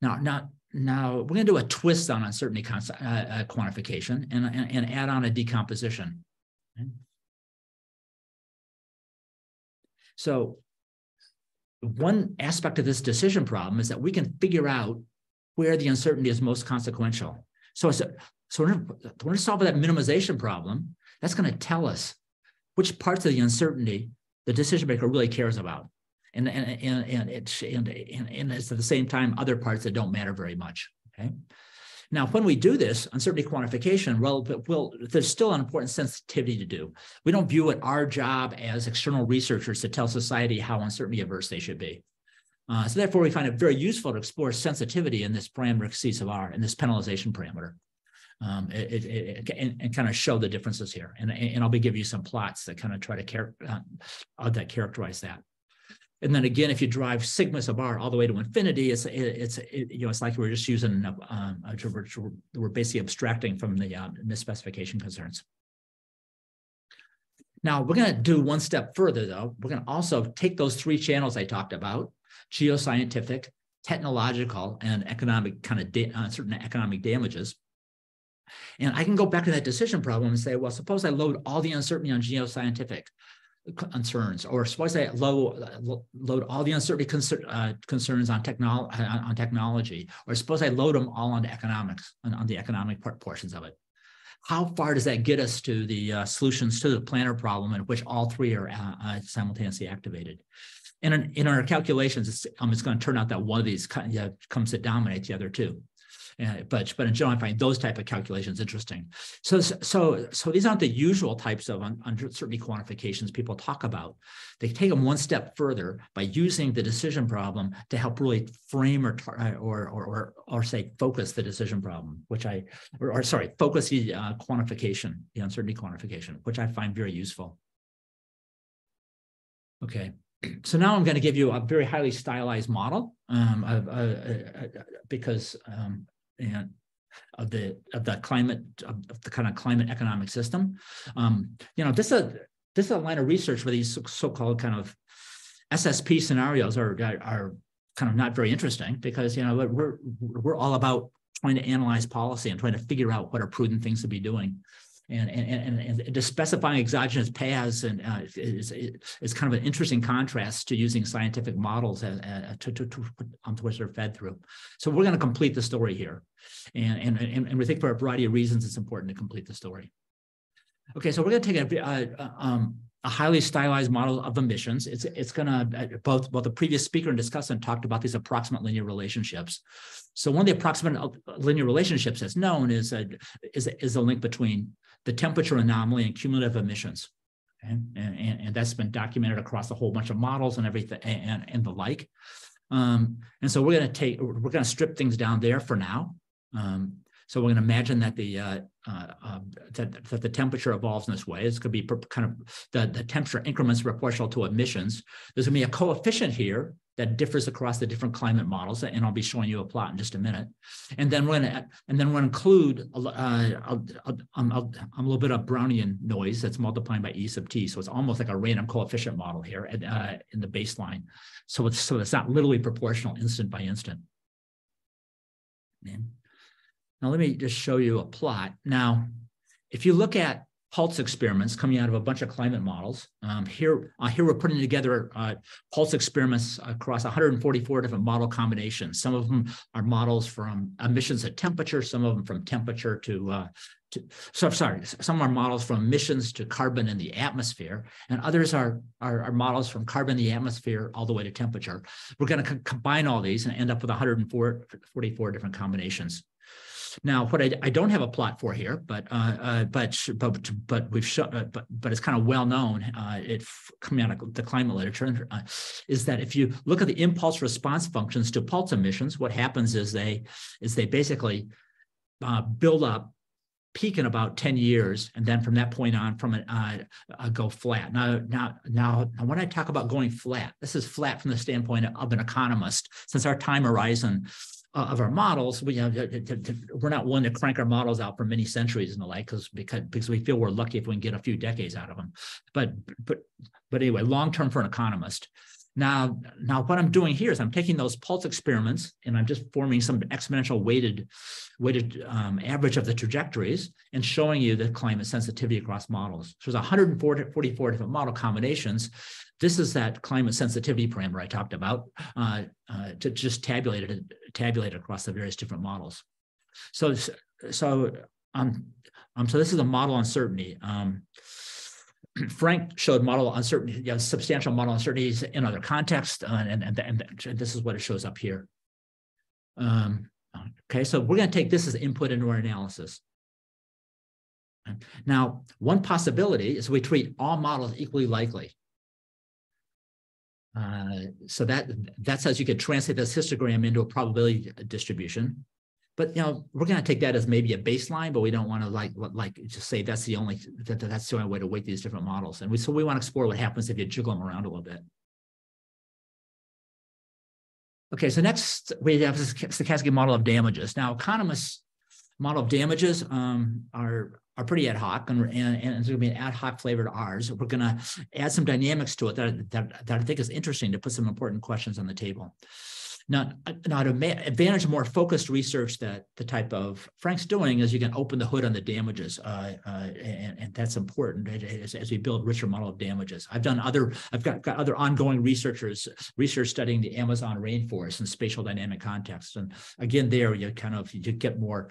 Now, now, now we're going to do a twist on uncertainty uh, uh, quantification and, and, and, add on a decomposition. Okay. So one aspect of this decision problem is that we can figure out where the uncertainty is most consequential. So, so, so we're going to solve that minimization problem. That's going to tell us which parts of the uncertainty the decision maker really cares about. And, and, and, and, it's, and, and, and it's at the same time other parts that don't matter very much. Okay. Now, when we do this uncertainty quantification, well, well, there's still an important sensitivity to do. We don't view it our job as external researchers to tell society how uncertainty averse they should be. Uh, so therefore, we find it very useful to explore sensitivity in this parameter C sub r, in this penalization parameter um, it, it, it, and, and, kind of show the differences here. And, and I'll be giving you some plots that kind of try to char uh, that characterize that. And then again, if you drive sigma sub r all the way to infinity, it's it's you know it's like we're just using um, we're basically abstracting from the uh, misspecification concerns. Now we're going to do one step further though. We're going to also take those three channels I talked about: geoscientific, technological, and economic kind of uh, certain economic damages and I can go back to that decision problem and say, well, suppose I load all the uncertainty on geoscientific concerns, or suppose I load, load all the uncertainty uh, concerns on, technolo- on technology, or suppose I load them all onto economics, on, on the economic portions of it. How far does that get us to the uh, solutions to the planner problem in which all three are uh, uh simultaneously activated? And in, in our calculations, it's, um, it's going to turn out that one of these comes to dominate the other two. Uh, but but in general, I find those type of calculations interesting. So so so these aren't the usual types of uncertainty quantifications people talk about. They take them one step further by using the decision problem to help really frame or uh, or or or, or say focus the decision problem, which I or, or sorry focus the uh, quantification, the uncertainty quantification, which I find very useful. Okay so now I'm going to give you a very highly stylized model um, uh, because um, and of the of the climate of the kind of climate economic system. Um, you know, this is a this is a line of research where these so-called kind of SSP scenarios are are kind of not very interesting because you know we're we're all about trying to analyze policy and trying to figure out what are prudent things to be doing and and and, and specifying exogenous paths and uh, is is kind of an interesting contrast to using scientific models as, uh, to, to, to um, which they're fed through. So we're going to complete the story here, and, and and we think for a variety of reasons it's important to complete the story. Okay, so we're going to take a, uh, um, a highly stylized model of emissions. It's it's going to uh, both well the previous speaker and discussant talked about these approximate linear relationships. So one of the approximate uh, linear relationships that's known is a, is is a link between the temperature anomaly and cumulative emissions. And, and, and that's been documented across a whole bunch of models and everything and, and the like. Um, and so we're going to take, we're going to strip things down there for now. Um, so we're going to imagine that the uh, uh, uh, that, that the temperature evolves in this way. It's going to be kind of the, the temperature increments proportional to emissions. There's going to be a coefficient here that differs across the different climate models, and I'll be showing you a plot in just a minute. And then we're to and then to include uh, a, a, a, a, little bit of Brownian noise that's multiplying by e sub t. So it's almost like a random coefficient model here at, uh, in the baseline. So it's so it's not literally proportional instant by instant. Now let me just show you a plot. Now, if you look at pulse experiments coming out of a bunch of climate models. Um, here, uh, here we're putting together uh, pulse experiments across 144 different model combinations. Some of them are models from emissions at temperature, some of them from temperature to, uh, to so sorry, some are models from emissions to carbon in the atmosphere, and others are, are, are models from carbon in the atmosphere all the way to temperature. We're going to combine all these and end up with 144 different combinations. Now, what I, I don't have a plot for here, but uh, uh, but but but we've shown, uh, but but it's kind of well known. Uh, it coming out of the climate literature uh, is that if you look at the impulse response functions to pulse emissions, what happens is they is they basically uh, build up peak in about 10 years and then from that point on from it uh, uh, go flat now now now when i talk about going flat this is flat from the standpoint of an economist since our time horizon uh, of our models, we have we're not one to crank our models out for many centuries and the like, because because because we feel we're lucky if we can get a few decades out of them. But but but anyway, long term for an economist. Now, now what I'm doing here is I'm taking those pulse experiments and I'm just forming some exponential weighted, weighted um, average of the trajectories and showing you the climate sensitivity across models. So there's 144 different model combinations. This is that climate sensitivity parameter I talked about uh, uh, to just tabulate it, tabulate it across the various different models. So, so, um, um, so this is a model uncertainty. Um, Frank showed model uncertainty, you know, substantial model uncertainties in other contexts, uh, and, and, and, this is what it shows up here. Um, okay, so we're going to take this as input into our analysis. Now, one possibility is we treat all models equally likely. Uh, so that that says you could translate this histogram into a probability distribution. But you know, we're going to take that as maybe a baseline, but we don't want to like like just say that's the only that, that's the only way to weight these different models. And we so we want to explore what happens if you jiggle them around a little bit. Okay, so next we have this stochastic model of damages. Now, economists model of damages um, are are pretty ad hoc and, and, and it's going to be an ad hoc flavor to ours. We're going to add some dynamics to it that, that, that I think is interesting to put some important questions on the table. Now, now to advantage more focused research that the type of Frank's doing is you can open the hood on the damages, uh, uh, and, and, that's important as, as, we build richer model of damages. I've done other, I've got, got other ongoing researchers, research studying the Amazon rainforest and spatial dynamic contexts, and again, there you kind of you get more,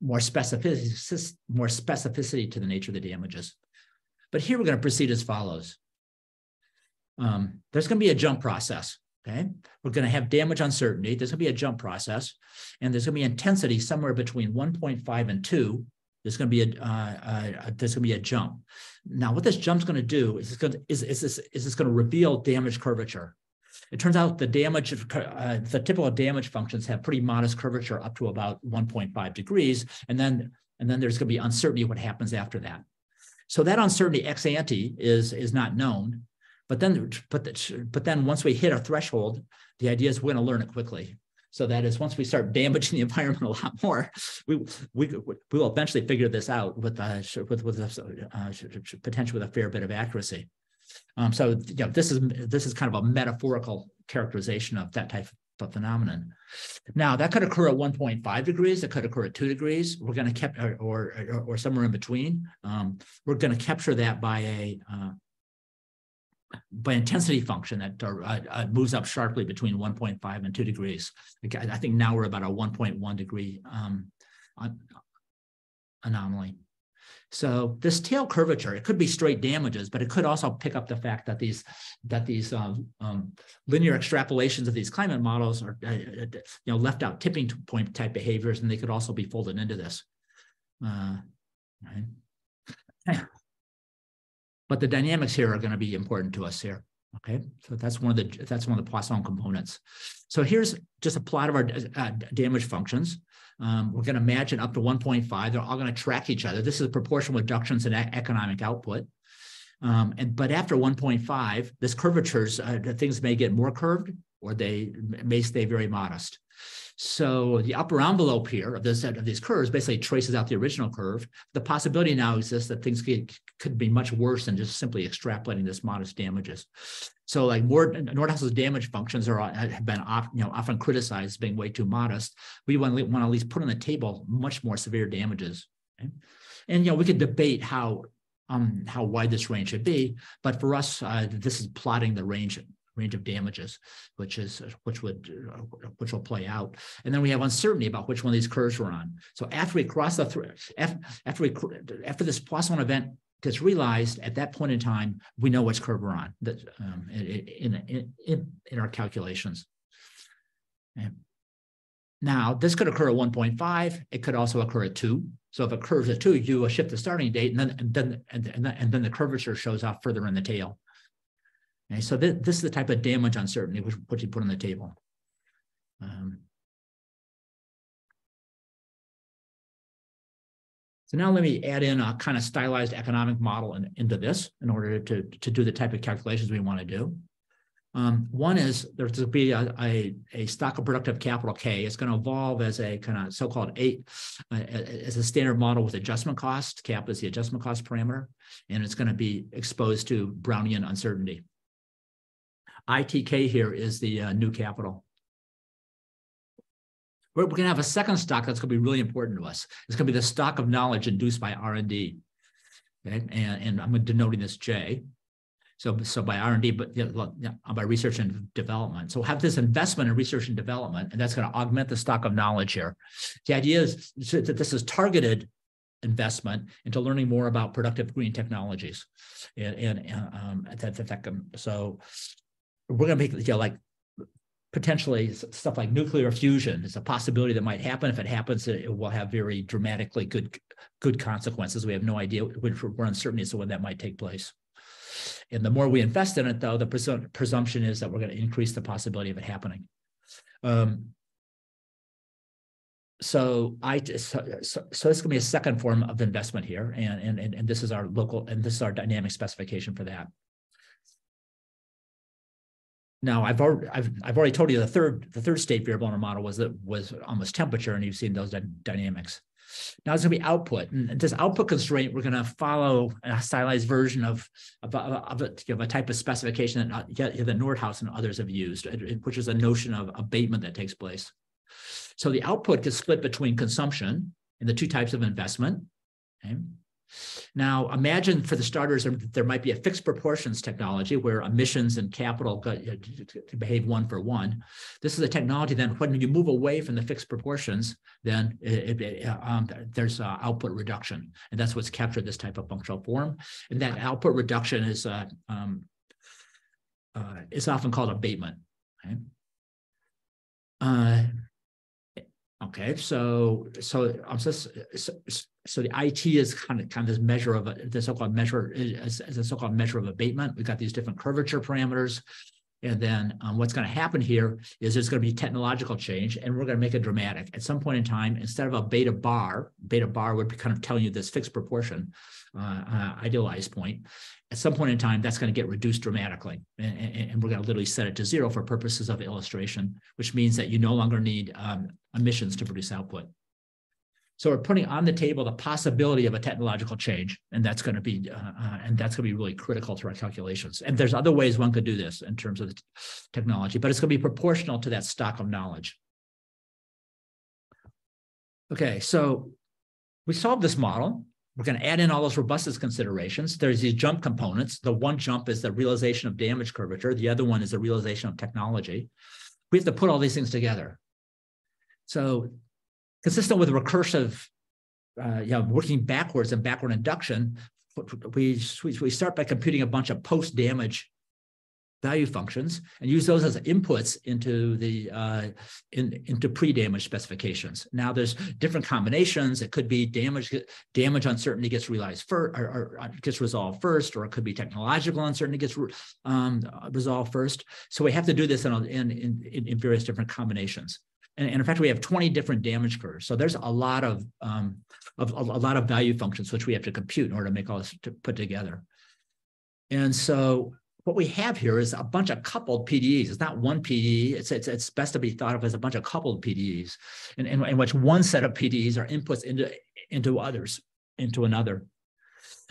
more specificity, more specificity to the nature of the damages. But here we're going to proceed as follows. Um, there's going to be a jump process. Okay, we're going to have damage uncertainty. There's going to be a jump process, and there's going to be intensity somewhere between 1.5 and 2. There's going to be a uh, uh, there's going to be a jump. Now, what this jump's going to do is it's going to, is, is this is this going to reveal damage curvature. It turns out the damage uh, the typical damage functions have pretty modest curvature up to about 1.5 degrees, and then and then there's going to be uncertainty what happens after that. So that uncertainty ex ante is is not known. But then, but, the, but then once we hit a threshold, the idea is we're going to learn it quickly. So that is once we start damaging the environment a lot more, we we, we will eventually figure this out with uh, with with uh, potentially with a fair bit of accuracy. Um, so you know, this is this is kind of a metaphorical characterization of that type of phenomenon. Now that could occur at 1.5 degrees. It could occur at two degrees. We're going to keep or, or, or somewhere in between. Um, we're going to capture that by a uh, by intensity function that uh, uh, moves up sharply between 1.5 and 2 degrees. I think now we're about a 1.1 degree um, anomaly. So this tail curvature, it could be straight damages, but it could also pick up the fact that these that these um, um, linear extrapolations of these climate models are uh, uh you know left out tipping point type behaviors, and they could also be folded into this. Uh, right. But the dynamics here are going to be important to us here. Okay, so that's one of the that's one of the Poisson components. So here's just a plot of our uh, damage functions. Um, we're going to imagine up to 1.5. They're all going to track each other. This is a proportional reductions in economic output. Um, and but after 1.5, this curvatures uh, things may get more curved or they may stay very modest. So the upper envelope here of this set of these curves basically traces out the original curve. The possibility now exists that things could, could be much worse than just simply extrapolating this modest damages. So like more Nordhaus's damage functions are have been you know often criticized as being way too modest. We want, want to at least put on the table much more severe damages. Okay? And you know we could debate how um, how wide this range should be. But for us, uh, this is plotting the range range of damages, which is which would uh, which will play out. And then we have uncertainty about which one of these curves we're on. So after we cross the th after we after this Poisson event gets realized, at that point in time, we know which curve we're on that um, in, in, in in our calculations. And now, this could occur at 1.5. It could also occur at 2. So if it curves at 2, you shift the starting date, and then and then and, and, then, and then the curvature shows off further in the tail. Okay, so th this is the type of damage uncertainty which, you put on the table. Um, so now let me add in a kind of stylized economic model in, into this in order to, to do the type of calculations we want to do. Um, one is there's to be a, a, a, stock of productive capital K. It's going to evolve as a kind of so-called eight, uh, as a standard model with adjustment cost. Cap is the adjustment cost parameter, and it's going to be exposed to Brownian uncertainty. ITK here is the uh, new capital. We're, we're going to have a second stock that's going to be really important to us. It's going to be the stock of knowledge induced by R&D. Okay, and, and I'm denoting this J. So, so by R&D, but yeah, by research and development. So we'll have this investment in research and development, and that's going to augment the stock of knowledge here. The idea is that this is targeted investment into learning more about productive green technologies. And, and um, that, that, that so we're going to make, you know, like potentially stuff like nuclear fusion is a possibility that might happen. If it happens, it will have very dramatically good good consequences. We have no idea, we're uncertain as to when that might take place. And the more we invest in it, though, the presum presumption is that we're going to increase the possibility of it happening. Um, so I so, so, so this is going to be a second form of investment here, and, and and this is our local and this is our dynamic specification for that. Now I've already I've, I've already told you the third the third state variable in our model was that was almost temperature, and you've seen those dynamics. Now it's going to be output. And this output constraint, we're going to follow a stylized version of, of, of, a, of a type of specification that, uh, that Nordhaus and others have used, which is a notion of abatement that takes place. So the output gets split between consumption and the two types of investment. Okay? Now, imagine for the starters, there might be a fixed proportions technology where emissions and capital behave one for one. This is a technology then when you move away from the fixed proportions, then it, it, um, there's uh, output reduction. And that's what's captured this type of functional form. And that output reduction is, uh, um, uh, is often called abatement. Okay? Uh, Okay, so so um, so, so, so the IT is kind of kind of this measure of a, the so-called measure is a so-called measure of abatement. We've got these different curvature parameters, and then um, what's going to happen here is there's going to be technological change, and we're going to make it dramatic. At some point in time, instead of a beta bar, beta bar would be kind of telling you this fixed proportion, uh, uh, idealized point. At some point in time, that's going to get reduced dramatically, and, and, and, we're going to literally set it to zero for purposes of illustration, which means that you no longer need um, emissions to produce output. So we're putting on the table the possibility of a technological change, and that's going to be uh, uh, and that's going to be really critical to our calculations. And there's other ways one could do this in terms of the technology, but it's going to be proportional to that stock of knowledge. Okay, so we solved this model. We're going to add in all those robustness considerations. There's these jump components. The one jump is the realization of damage curvature. The other one is the realization of technology. We have to put all these things together. So consistent with recursive, uh, you know, working backwards and backward induction, we, we start by computing a bunch of post-damage value functions and use those as inputs into the uh, in, into pre-damage specifications. Now there's different combinations. It could be damage damage uncertainty gets realized first or, or, uh, gets resolved first, or it could be technological uncertainty gets um, resolved first. So we have to do this in, in, in, in various different combinations and, in fact, we have 20 different damage curves. So there's a lot of, um, of a, a, lot of value functions which we have to compute in order to make all this to put together. And so what we have here is a bunch of coupled PDEs. It's not one PDE. It's, it's, it's best to be thought of as a bunch of coupled PDEs in, in, in which one set of PDEs are inputs into, into others, into another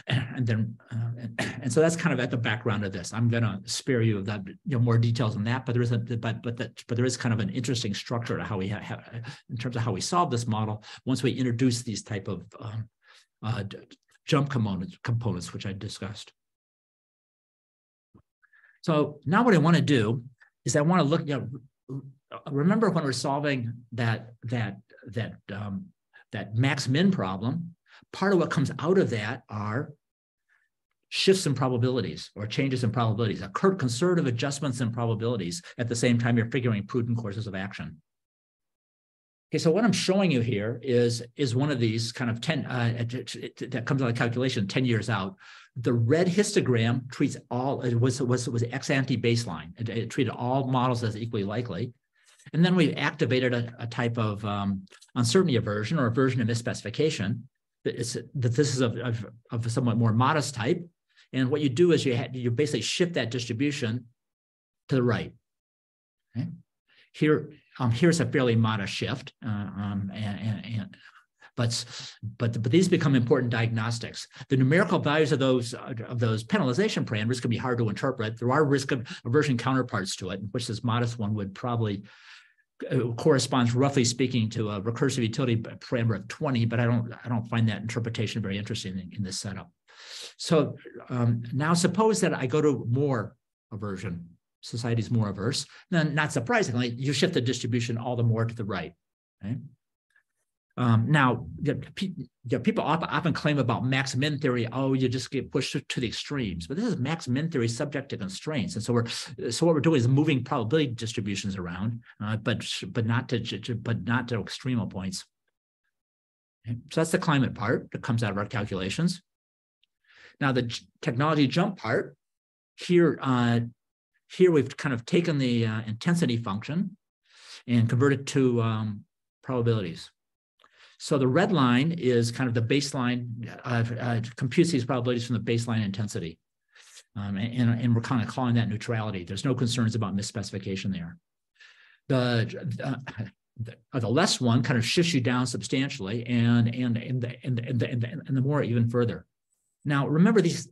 and then uh, and, and, so that's kind of at the background of this. I'm going to spare you of that, you know, more details on that, but there is a but but that but there is kind of an interesting structure to how we have in terms of how we solve this model once we introduce these type of um, uh, jump components, components, which I discussed. So now what I want to do is I want to look, you know, remember when we're solving that, that, that, um, that max min problem, part of what comes out of that are shifts in probabilities or changes in probabilities, occur conservative adjustments in probabilities at the same time you're figuring prudent courses of action. Okay, so what I'm showing you here is, is one of these kind of 10, uh, that comes out of calculation 10 years out. The red histogram treats all, it was, was, was ex ante baseline. It, it, treated all models as equally likely. And then we've activated a, a type of um, uncertainty aversion or aversion to misspecification. That, that this is of, of, of a somewhat more modest type. And what you do is you, you basically shift that distribution to the right. Okay? Here, um, here's a fairly modest shift, uh, um, and, and, and, but but but these become important diagnostics. The numerical values of those of those penalization parameters can be hard to interpret. There are risk aversion counterparts to it, which this modest one would probably corresponds roughly speaking to a recursive utility parameter of 20, but I don't I don't find that interpretation very interesting in, in this setup. So um, now suppose that I go to more aversion society's more averse, then not surprisingly, you shift the distribution all the more to the right. Um, now, people often, claim about max min theory. Oh, you just get pushed to the extremes, but this is max min theory subject to constraints, and so we're so what we're doing is moving probability distributions around, uh, but but not to, to but not to extremal points. Okay? So that's the climate part that comes out of our calculations. Now the technology jump part here uh, here we've kind of taken the uh, intensity function and converted to um, probabilities. So the red line is kind of the baseline, uh, uh, computes these probabilities from the baseline intensity. Um, and, and, we're kind of calling that neutrality. There's no concerns about misspecification there. The, uh, the, less one kind of shifts you down substantially and, and, and, the, and, the, and, the, and the more even further. Now, remember these,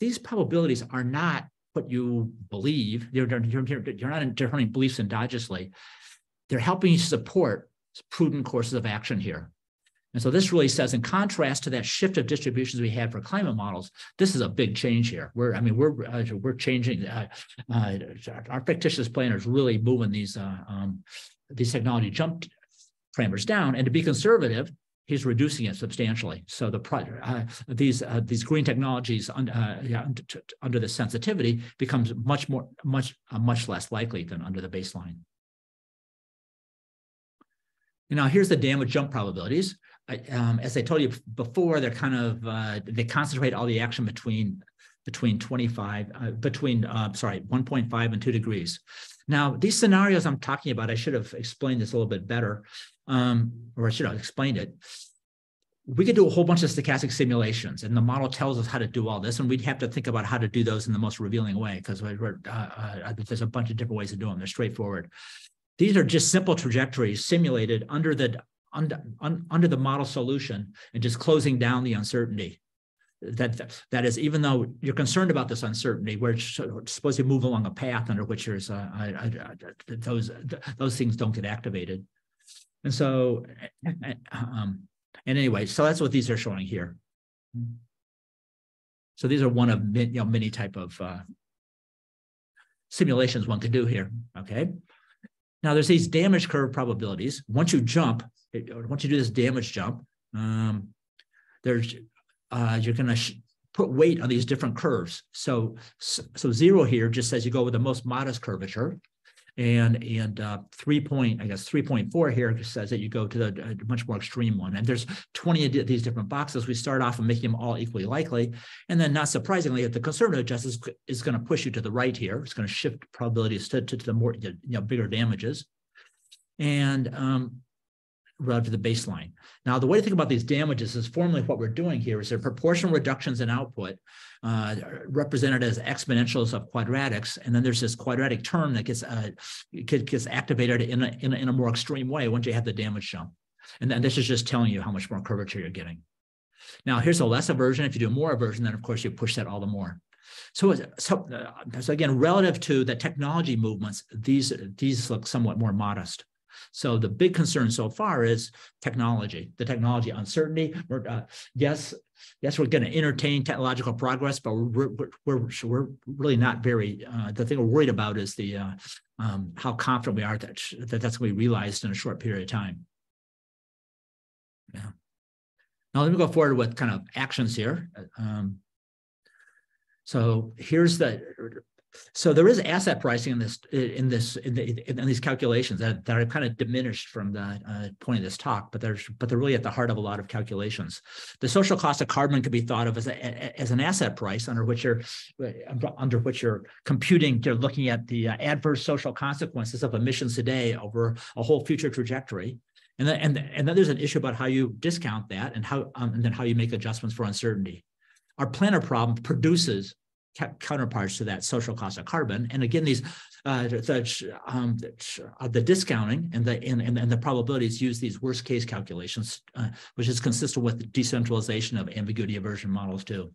these probabilities are not what you believe. You're, you're, you're not determining beliefs endogenously. They're helping you support prudent courses of action here. And so this really says, in contrast to that shift of distributions we had for climate models, this is a big change here. We're, I mean, we're uh, we're changing. Uh, uh, our fictitious planners really moving these uh, um, these technology jump parameters down. And to be conservative, he's reducing it substantially. So the uh, these uh, these green technologies un, yeah, under the sensitivity becomes much more much much less likely than under the baseline. Now here's the damage jump probabilities. I, um, as I told you before, they're kind of uh, they concentrate all the action between between 25 uh, between sorry 1.5 and 2 degrees. Now these scenarios I'm talking about, I should have explained this a little bit better um, or I should have explained it. We could do a whole bunch of stochastic simulations, and the model tells us how to do all this, and we'd have to think about how to do those in the most revealing way because uh, uh, there's a bunch of different ways to do them. They're straightforward. These are just simple trajectories simulated under the under, un, under the model solution and just closing down the uncertainty. That that is, even though you're concerned about this uncertainty, we're supposed to move along a path under which there's those those things don't get activated. And so, um, and anyway, so that's what these are showing here. So these are one of you know, many type of uh, simulations one could do here, okay? Now there's these damage curve probabilities. Once you jump, once you do this damage jump, um, there's uh, you're gonna put weight on these different curves. So, so zero here just says you go with the most modest curvature and and uh, three point, I guess three point four here says that you go to the uh, much more extreme one. And there's 20 of these different boxes. We start off and making them all equally likely, and then not surprisingly, if the conservative justice is going to push you to the right here. It's going to shift probabilities to, to, to the more you know bigger damages, and um, relative to the baseline. Now, the way to think about these damages is formally what we're doing here is they're proportional reductions in output uh, represented as exponentials of quadratics. And then there's this quadratic term that gets, uh, gets activated in a, in, a, in a more extreme way once you have the damage jump. And then this is just telling you how much more curvature you're getting. Now, here's a less aversion. If you do more aversion, then of course you push that all the more. So, so, uh, so again, relative to the technology movements, these, these look somewhat more modest. So the big concern so far is technology, the technology uncertainty. We're, uh, yes, yes, we're going to entertain technological progress, but we're, we're, we're, really not very, uh, the thing we're worried about is the uh, um, how confident we are that, that that's going to be realized in a short period of time. Yeah. Now let me go forward with kind of actions here. Um, so here's the so there is asset pricing in this in this in, the, in these calculations that, that are kind of diminished from the uh, point of this talk, but they're but they're really at the heart of a lot of calculations. The social cost of carbon can be thought of as a, as an asset price under which you're under which you're computing. You're looking at the uh, adverse social consequences of emissions today over a whole future trajectory. And then, and, and then there's an issue about how you discount that and how um, and then how you make adjustments for uncertainty. Our planner problem produces counterparts to that social cost of carbon. And again, these uh, the, um, uh, the discounting and the and, and, the probabilities use these worst case calculations, uh, which is consistent with the decentralization of ambiguity aversion models too.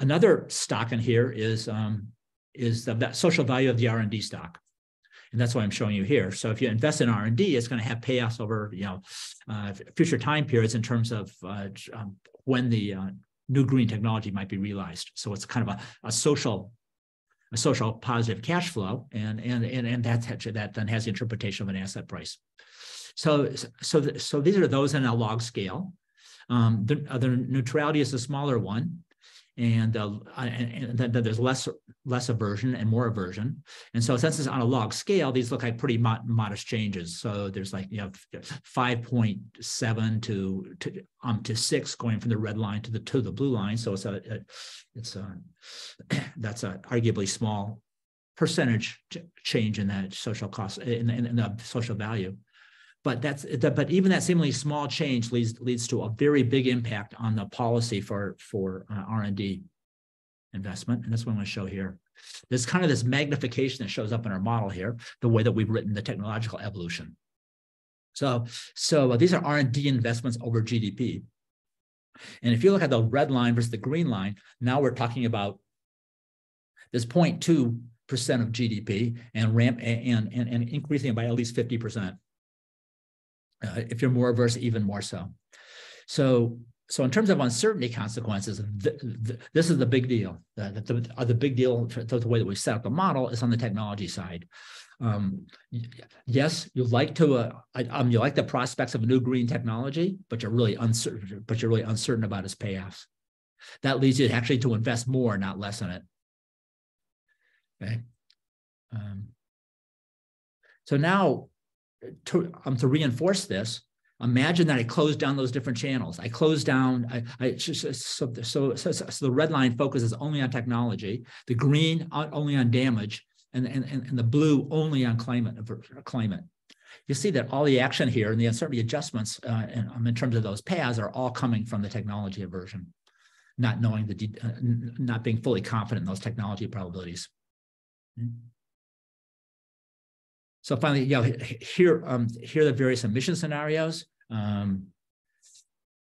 Another stock in here is um, is the social value of the R and D stock. And that's why I'm showing you here. So if you invest in R&D, it's going to have payoffs over you know uh, future time periods in terms of uh, um, when the uh, new green technology might be realized. So it's kind of a, a social a social positive cash flow, and and and and that that then has the interpretation of an asset price. So so so these are those in a log scale. Um, the, the neutrality is the smaller one, and, uh, and then there's less less aversion and more aversion. And so since it's on a log scale, these look like pretty mo modest changes. So there's like you know 5.7 to to um to six going from the red line to the to the blue line. So it's a, a it's a that's a arguably small percentage change in that social cost in, in, in the social value but that's but even that seemingly small change leads leads to a very big impact on the policy for for uh, R&D investment. And that's what I'm going to show here. There's kind of this magnification that shows up in our model here the way that we've written the technological evolution. So so uh, these are R&D investments over GDP and if you look at the red line versus the green line now we're talking about this 0.2 percent of GDP and ramp and, and, and increasing by at least 50 percent uh, if you're more averse, even more so. So, so in terms of uncertainty consequences, th th this is the big deal. The, the, uh, the big deal, the way that we set up the model is on the technology side. Um, yes, you like to, uh, um, you like the prospects of a new green technology, but you're really uncertain, but you're really uncertain about its payoffs. That leads you actually to invest more, not less in it. Okay. Um, so now to, um, to reinforce this, imagine that I closed down those different channels. I closed down, I, I so, so, so, so, the red line focuses only on technology, the green only on damage, and, and, and the blue only on climate. climate. You see that all the action here and the uncertainty adjustments uh, in, um, in terms of those paths are all coming from the technology aversion, not knowing the, uh, not being fully confident in those technology probabilities. Mm -hmm. So finally, you know, here, um, here are the various emission scenarios. Um,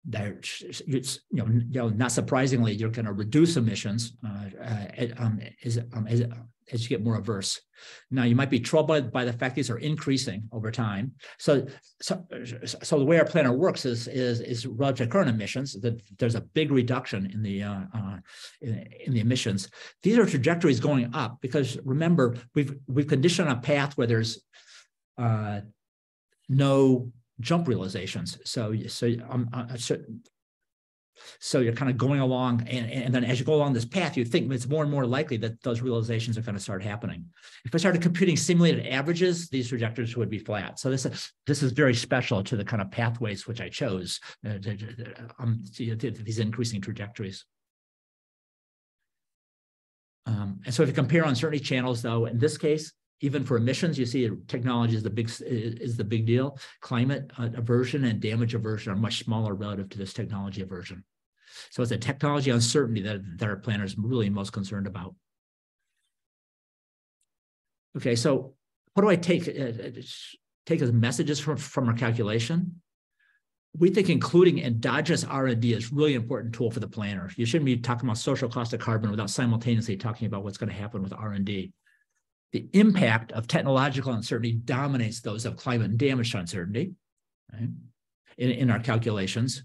that you know, you know, not surprisingly, you're going to reduce emissions uh, uh, um, as, um, as, as you get more averse. Now, you might be troubled by the fact these are increasing over time. So, so, so the way our planner works is is is relative to current emissions. That there's a big reduction in the uh, uh, in, in, the emissions. These are trajectories going up because remember we've we've conditioned a path where there's uh, no jump realizations. So so um, uh, so, so you're kind of going along, and, and then as you go along this path, you think it's more and more likely that those realizations are going to start happening. If I started computing simulated averages, these trajectories would be flat. So this is this is very special to the kind of pathways which I chose uh, um, these increasing trajectories. Um, and so if you compare uncertainty channels, though, in this case, even for emissions, you see technology is the big is the big deal. Climate uh, aversion and damage aversion are much smaller relative to this technology aversion. So it's a technology uncertainty that, that our planners really most concerned about. Okay, so what do I take uh, take as messages from, from our calculation? We think including endogenous R&D is really important tool for the planner. You shouldn't be talking about social cost of carbon without simultaneously talking about what's going to happen with R&D. The impact of technological uncertainty dominates those of climate and damage uncertainty right, in, in our calculations.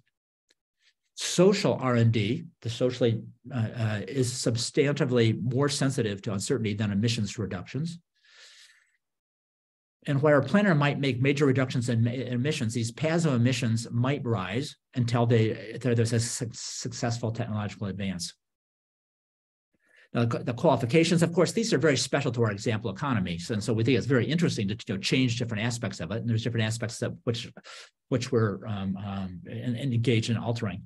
Social R&D, the socially, uh, uh, is substantively more sensitive to uncertainty than emissions reductions. And where a planner might make major reductions in emissions, these paths of emissions might rise until they, there's a su successful technological advance. Now, the qualifications, of course, these are very special to our example economies. And so we think it's very interesting to you know, change different aspects of it. And there's different aspects that which, which we're um, um, engaged in altering.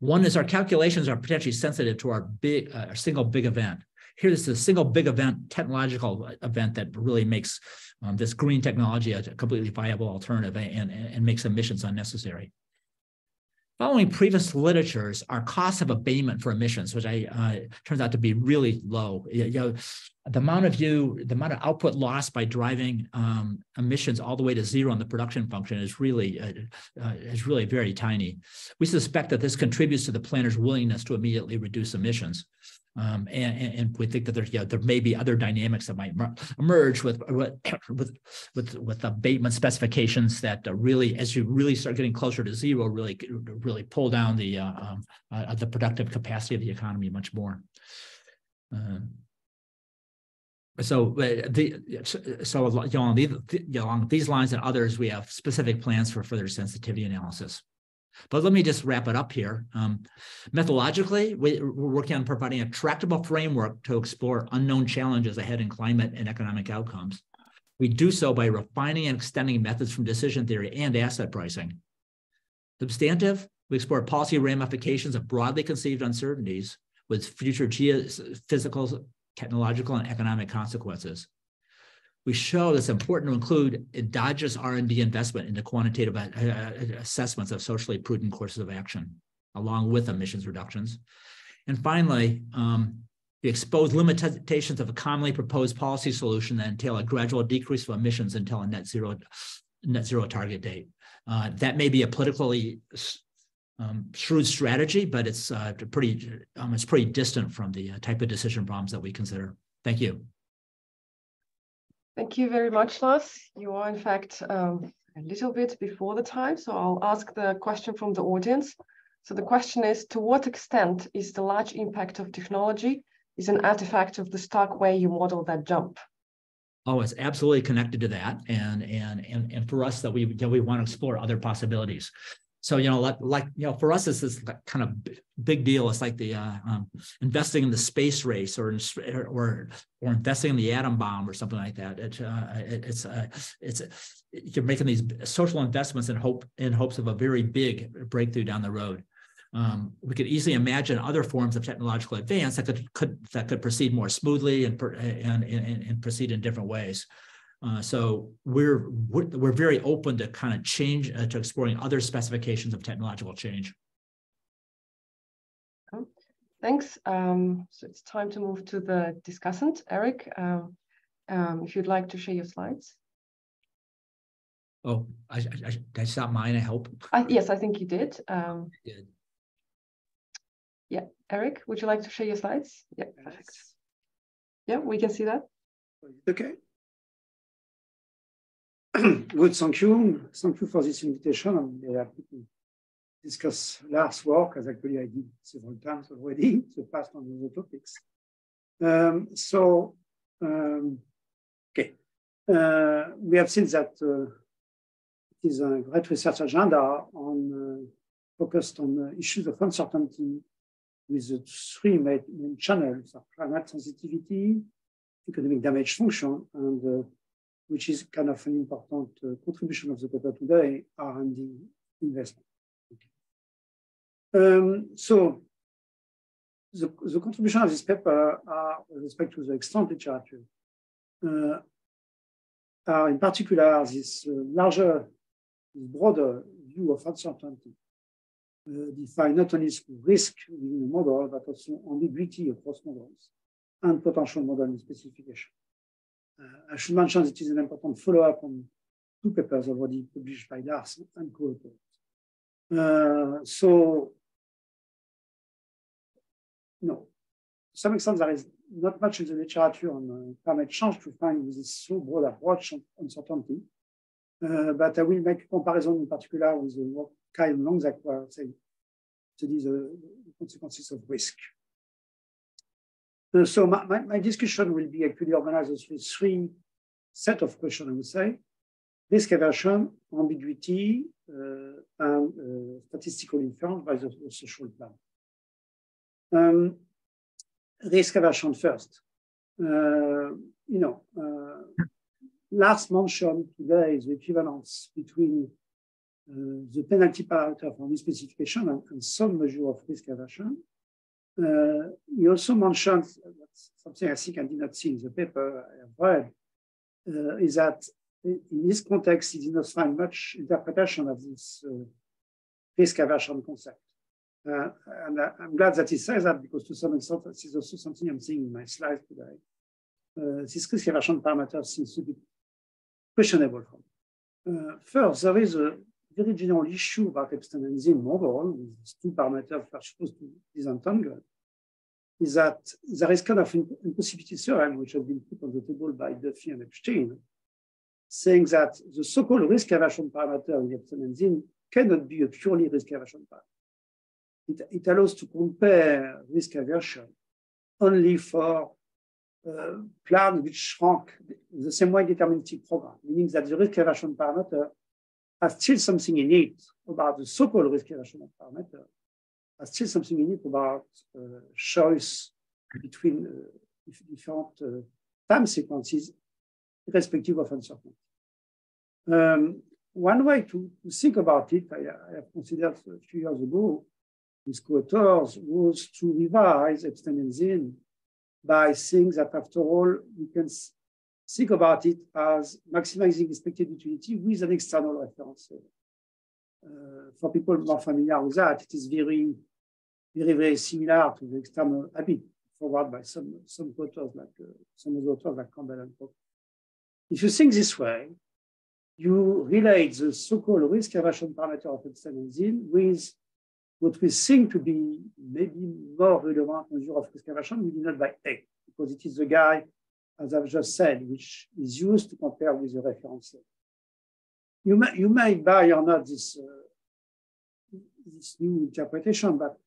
One is our calculations are potentially sensitive to our big, uh, single big event. Here, this is a single big event, technological event that really makes um, this green technology a completely viable alternative and, and, and makes emissions unnecessary. Following previous literatures, our cost of abatement for emissions, which I uh, turns out to be really low. You know, the amount of you, the amount of output lost by driving um, emissions all the way to zero on the production function is really uh, uh, is really very tiny. We suspect that this contributes to the planner's willingness to immediately reduce emissions. Um, and, and, we think that there, you know, there may be other dynamics that might emerge with with with, with abatement specifications that really, as you really start getting closer to zero, really really pull down the uh, um, uh, the productive capacity of the economy much more. Um, so uh, the so you know, along these lines and others, we have specific plans for further sensitivity analysis. But let me just wrap it up here. Um, methodologically, we, are working on providing a tractable framework to explore unknown challenges ahead in climate and economic outcomes. We do so by refining and extending methods from decision theory and asset pricing. Substantive, we explore policy ramifications of broadly conceived uncertainties with future geophysical, technological, and economic consequences we show it's important to include endogenous R&D investment into quantitative uh, uh, assessments of socially prudent courses of action, along with emissions reductions. And finally, um, we expose limitations of a commonly proposed policy solution that entail a gradual decrease of emissions until a net zero, net zero target date. Uh, that may be a politically um, shrewd strategy, but it's uh, pretty, um, it's pretty distant from the uh, type of decision problems that we consider. Thank you. Thank you very much, Lars. You are in fact um, a little bit before the time, so I'll ask the question from the audience. So the question is, to what extent is the large impact of technology is an artifact of the stock way you model that jump? Oh, it's absolutely connected to that, and and and and for us that we know, we want to explore other possibilities. So you know, like, like you know, for us, it's this kind of big deal. It's like the uh, um, investing in the space race, or or or investing in the atom bomb, or something like that. It, uh, it, it's uh, it's you're making these social investments in hope in hopes of a very big breakthrough down the road. Um, we could easily imagine other forms of technological advance that could, could that could proceed more smoothly and, and, and, and proceed in different ways. Uh, so we're, we're, we're very open to kind of change uh, to exploring other specifications of technological change. Thanks. Um, so it's time to move to the discussant, Eric. Um, um, if you'd like to share your slides. Oh, I, I, I, did I stop mine? I hope. I, yes, I think you did. Um, did. Yeah, Eric, would you like to share your slides? Yeah, perfect. Yeah, we can see that. Okay. Good, thank you. Thank you for this invitation. I'm very happy to discuss Lars' work, as actually I did several times already, the past on other topics. Um, so, um, okay. Uh, we have seen that uh, it is a great research agenda on uh, focused on issues of uncertainty with the three main, main channels of climate sensitivity, economic damage function, and uh, which is kind of an important uh, contribution of the paper today, R&D investment. Um, so the, the contribution of this paper are with respect to the extant literature uh, are in particular this uh, larger, broader view of uncertainty, uh, define not only risk within a model, but also ambiguity across models and potential model specification. Uh, I should mention that it is an important follow-up on two papers already published by Lars and co-authors. Uh, so, no. some extent, there is not much in the literature on uh, climate change to find with this so broad approach on uncertainty. Uh, but I will make comparison in particular with the work Kyle Lontzek was saying, study the consequences of risk. Uh, so my, my, my, discussion will be actually organized with three set of questions, I would say. Risk aversion, ambiguity, uh, and uh, statistical inference by the, the social plan. Um, risk aversion first. Uh, you know, uh, Lars mentioned today is the equivalence between uh, the penalty parameter for misspecification and, and some measure of risk aversion. Uh, you also mentioned something I think I did not see in the paper I have read, uh, is that in this context, he did not find much interpretation of this uh, risk aversion concept. Uh, and I, am glad that he says that because to some extent, this is also something I'm seeing in my slides today. Uh, this risk aversion parameter seems to be questionable. Uh, first, there is a very general issue about Epstein and Zin model with these two parameters are supposed to disentangle is that there is kind of impossibility theorem which has been put on the table by Duffie and Epstein, saying that the so-called risk aversion parameter in Epstein and Zin cannot be a purely risk aversion parameter. It, it allows to compare risk aversion only for uh, which rank the same way deterministic program, meaning that the risk aversion parameter has still something in it about the so-called risk aversion parameter, has still something in it about uh, choice between uh, different uh, time sequences, irrespective of uncertainty. Um, one way to, to, think about it, I, I, have considered a few years ago with co-authors, was to revise Epstein and by saying that after all, we can think about it as maximizing expected utility with an external reference. Uh, for people more familiar with that, it is very, very, very similar to the external habit forward by some, some authors like uh, some of the authors like Campbell and Pope. If you think this way, you relate the so-called risk aversion parameter of Zin with what we think to be maybe more relevant measure of risk aversion, we did not by A, because it is the guy as I've just said, which is used to compare with the reference. You may, you may buy or not this, uh, this new interpretation, but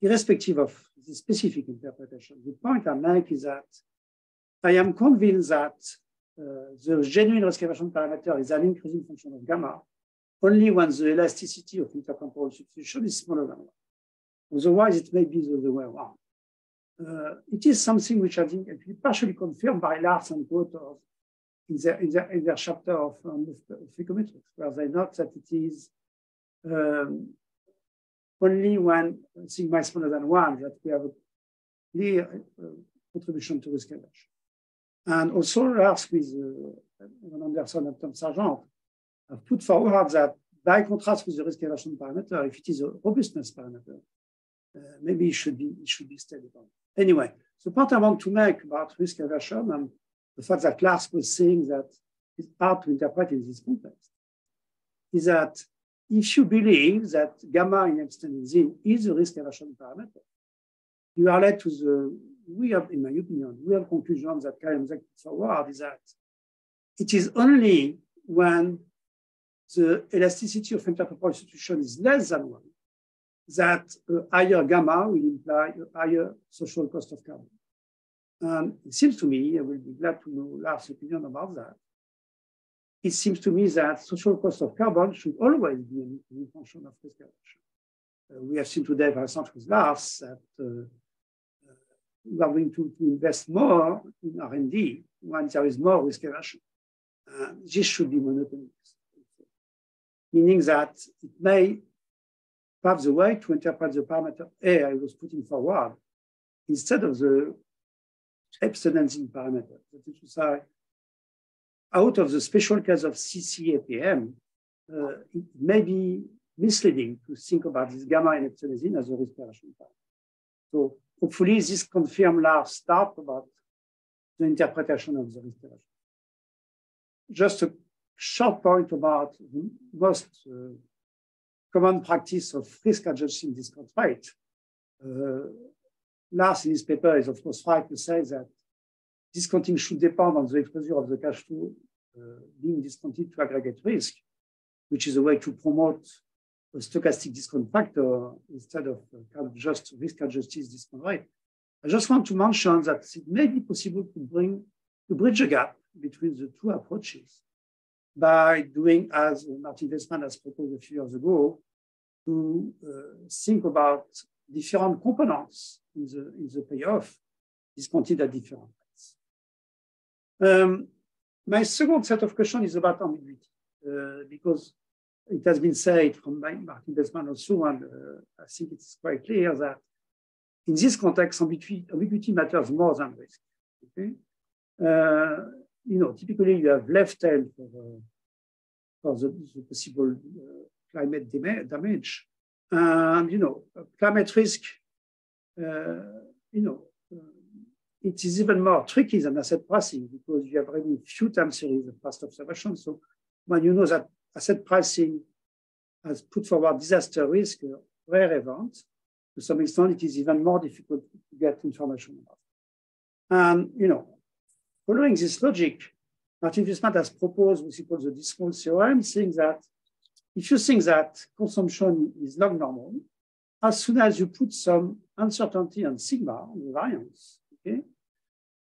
irrespective of the specific interpretation, the point I make is that I am convinced that uh, the genuine risk parameter is an increasing function of gamma only when the elasticity of intertemporal substitution is smaller than one. Otherwise, it may be the other way around it is something which I think is partially confirmed by Lars and co in their, in their, in their chapter of, um, where they note that it is um, only when sigma is smaller than one that we have a clear uh, contribution to risk aversion. And also Lars with uh, Anderson and Tom Sargent have put forward that by contrast with the risk aversion parameter, if it is a robustness parameter, uh, maybe it should be it should be stable. Anyway, the point I want to make about risk aversion and the fact that Lars was saying that it's hard to interpret in this context is that if you believe that gamma in Epstein is a risk aversion parameter, you are led to the weird, in my opinion, weird conclusion that put forward is that it is only when the elasticity of intertemporal substitution is less than one that a higher gamma will imply a higher social cost of carbon. And it seems to me, I will be glad to know Lars' opinion about that. It seems to me that social cost of carbon should always be a function of risk aversion. Uh, we have seen today, for example, with Lars, that uh, uh, we are going to, to invest more in R&D when there is more risk aversion. Uh, this should be monotonous, meaning that it may perhaps the way to interpret the parameter A I was putting forward instead of the epsilon parameter. That is to say, out of the special case of CCAPM, uh, it may be misleading to think about this gamma and as a risk parameter. So hopefully this confirms Lars' start about the interpretation of the parameter. Just a short point about the most uh, common practice of risk adjusting discount rate. Uh, in his paper is of course right to say that discounting should depend on the exposure of the cash flow uh, being discounted to aggregate risk, which is a way to promote a stochastic discount factor instead of of just risk adjusted discount rate. I just want to mention that it may be possible to bring to bridge a gap between the two approaches by doing as Martin Weitzman has proposed a few years ago, to uh, think about different components in the, in the payoff discounted at different rates. Um, my second set of questions is about ambiguity, uh, because it has been said from Martin Weitzman also, and uh, I think it's quite clear that in this context, ambiguity, ambiguity matters more than risk. Okay? Uh, you know, typically you have left tail for, uh, for the, the possible uh, climate damage. And, you know, climate risk, uh, you know, uh, it is even more tricky than asset pricing because you have really few time series of past observations. So when you know that asset pricing has put forward disaster risk, uh, rare event, to some extent, it is even more difficult to get information about. And, you know, following this logic, Martin Weitzman has proposed what he calls the dismal theorem, saying that if you think that consumption is log normal, as soon as you put some uncertainty on sigma, on the variance, okay,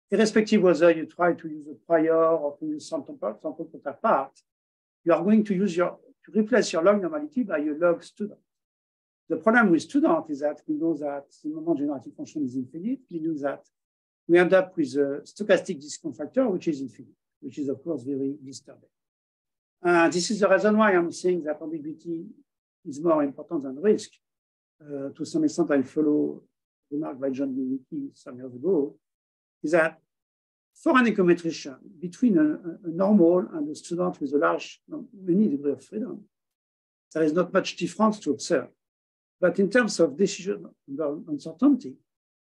irrespective whether you try to use a prior or to use some sample part, you are going to use your to replace your log normality by your log student. The problem with student is that we know that the moment generating function is infinite, meaning that we end up with a stochastic discount factor, which is infinite, which is of course very disturbing. Uh, this is the reason why I'm saying that ambiguity is more important than risk. Uh, to some extent, I follow the remark by John Minicki some years ago, is that for an econometrician, between a, a, normal and a student with a large, many degree of freedom, there is not much difference to observe. But in terms of decision uncertainty,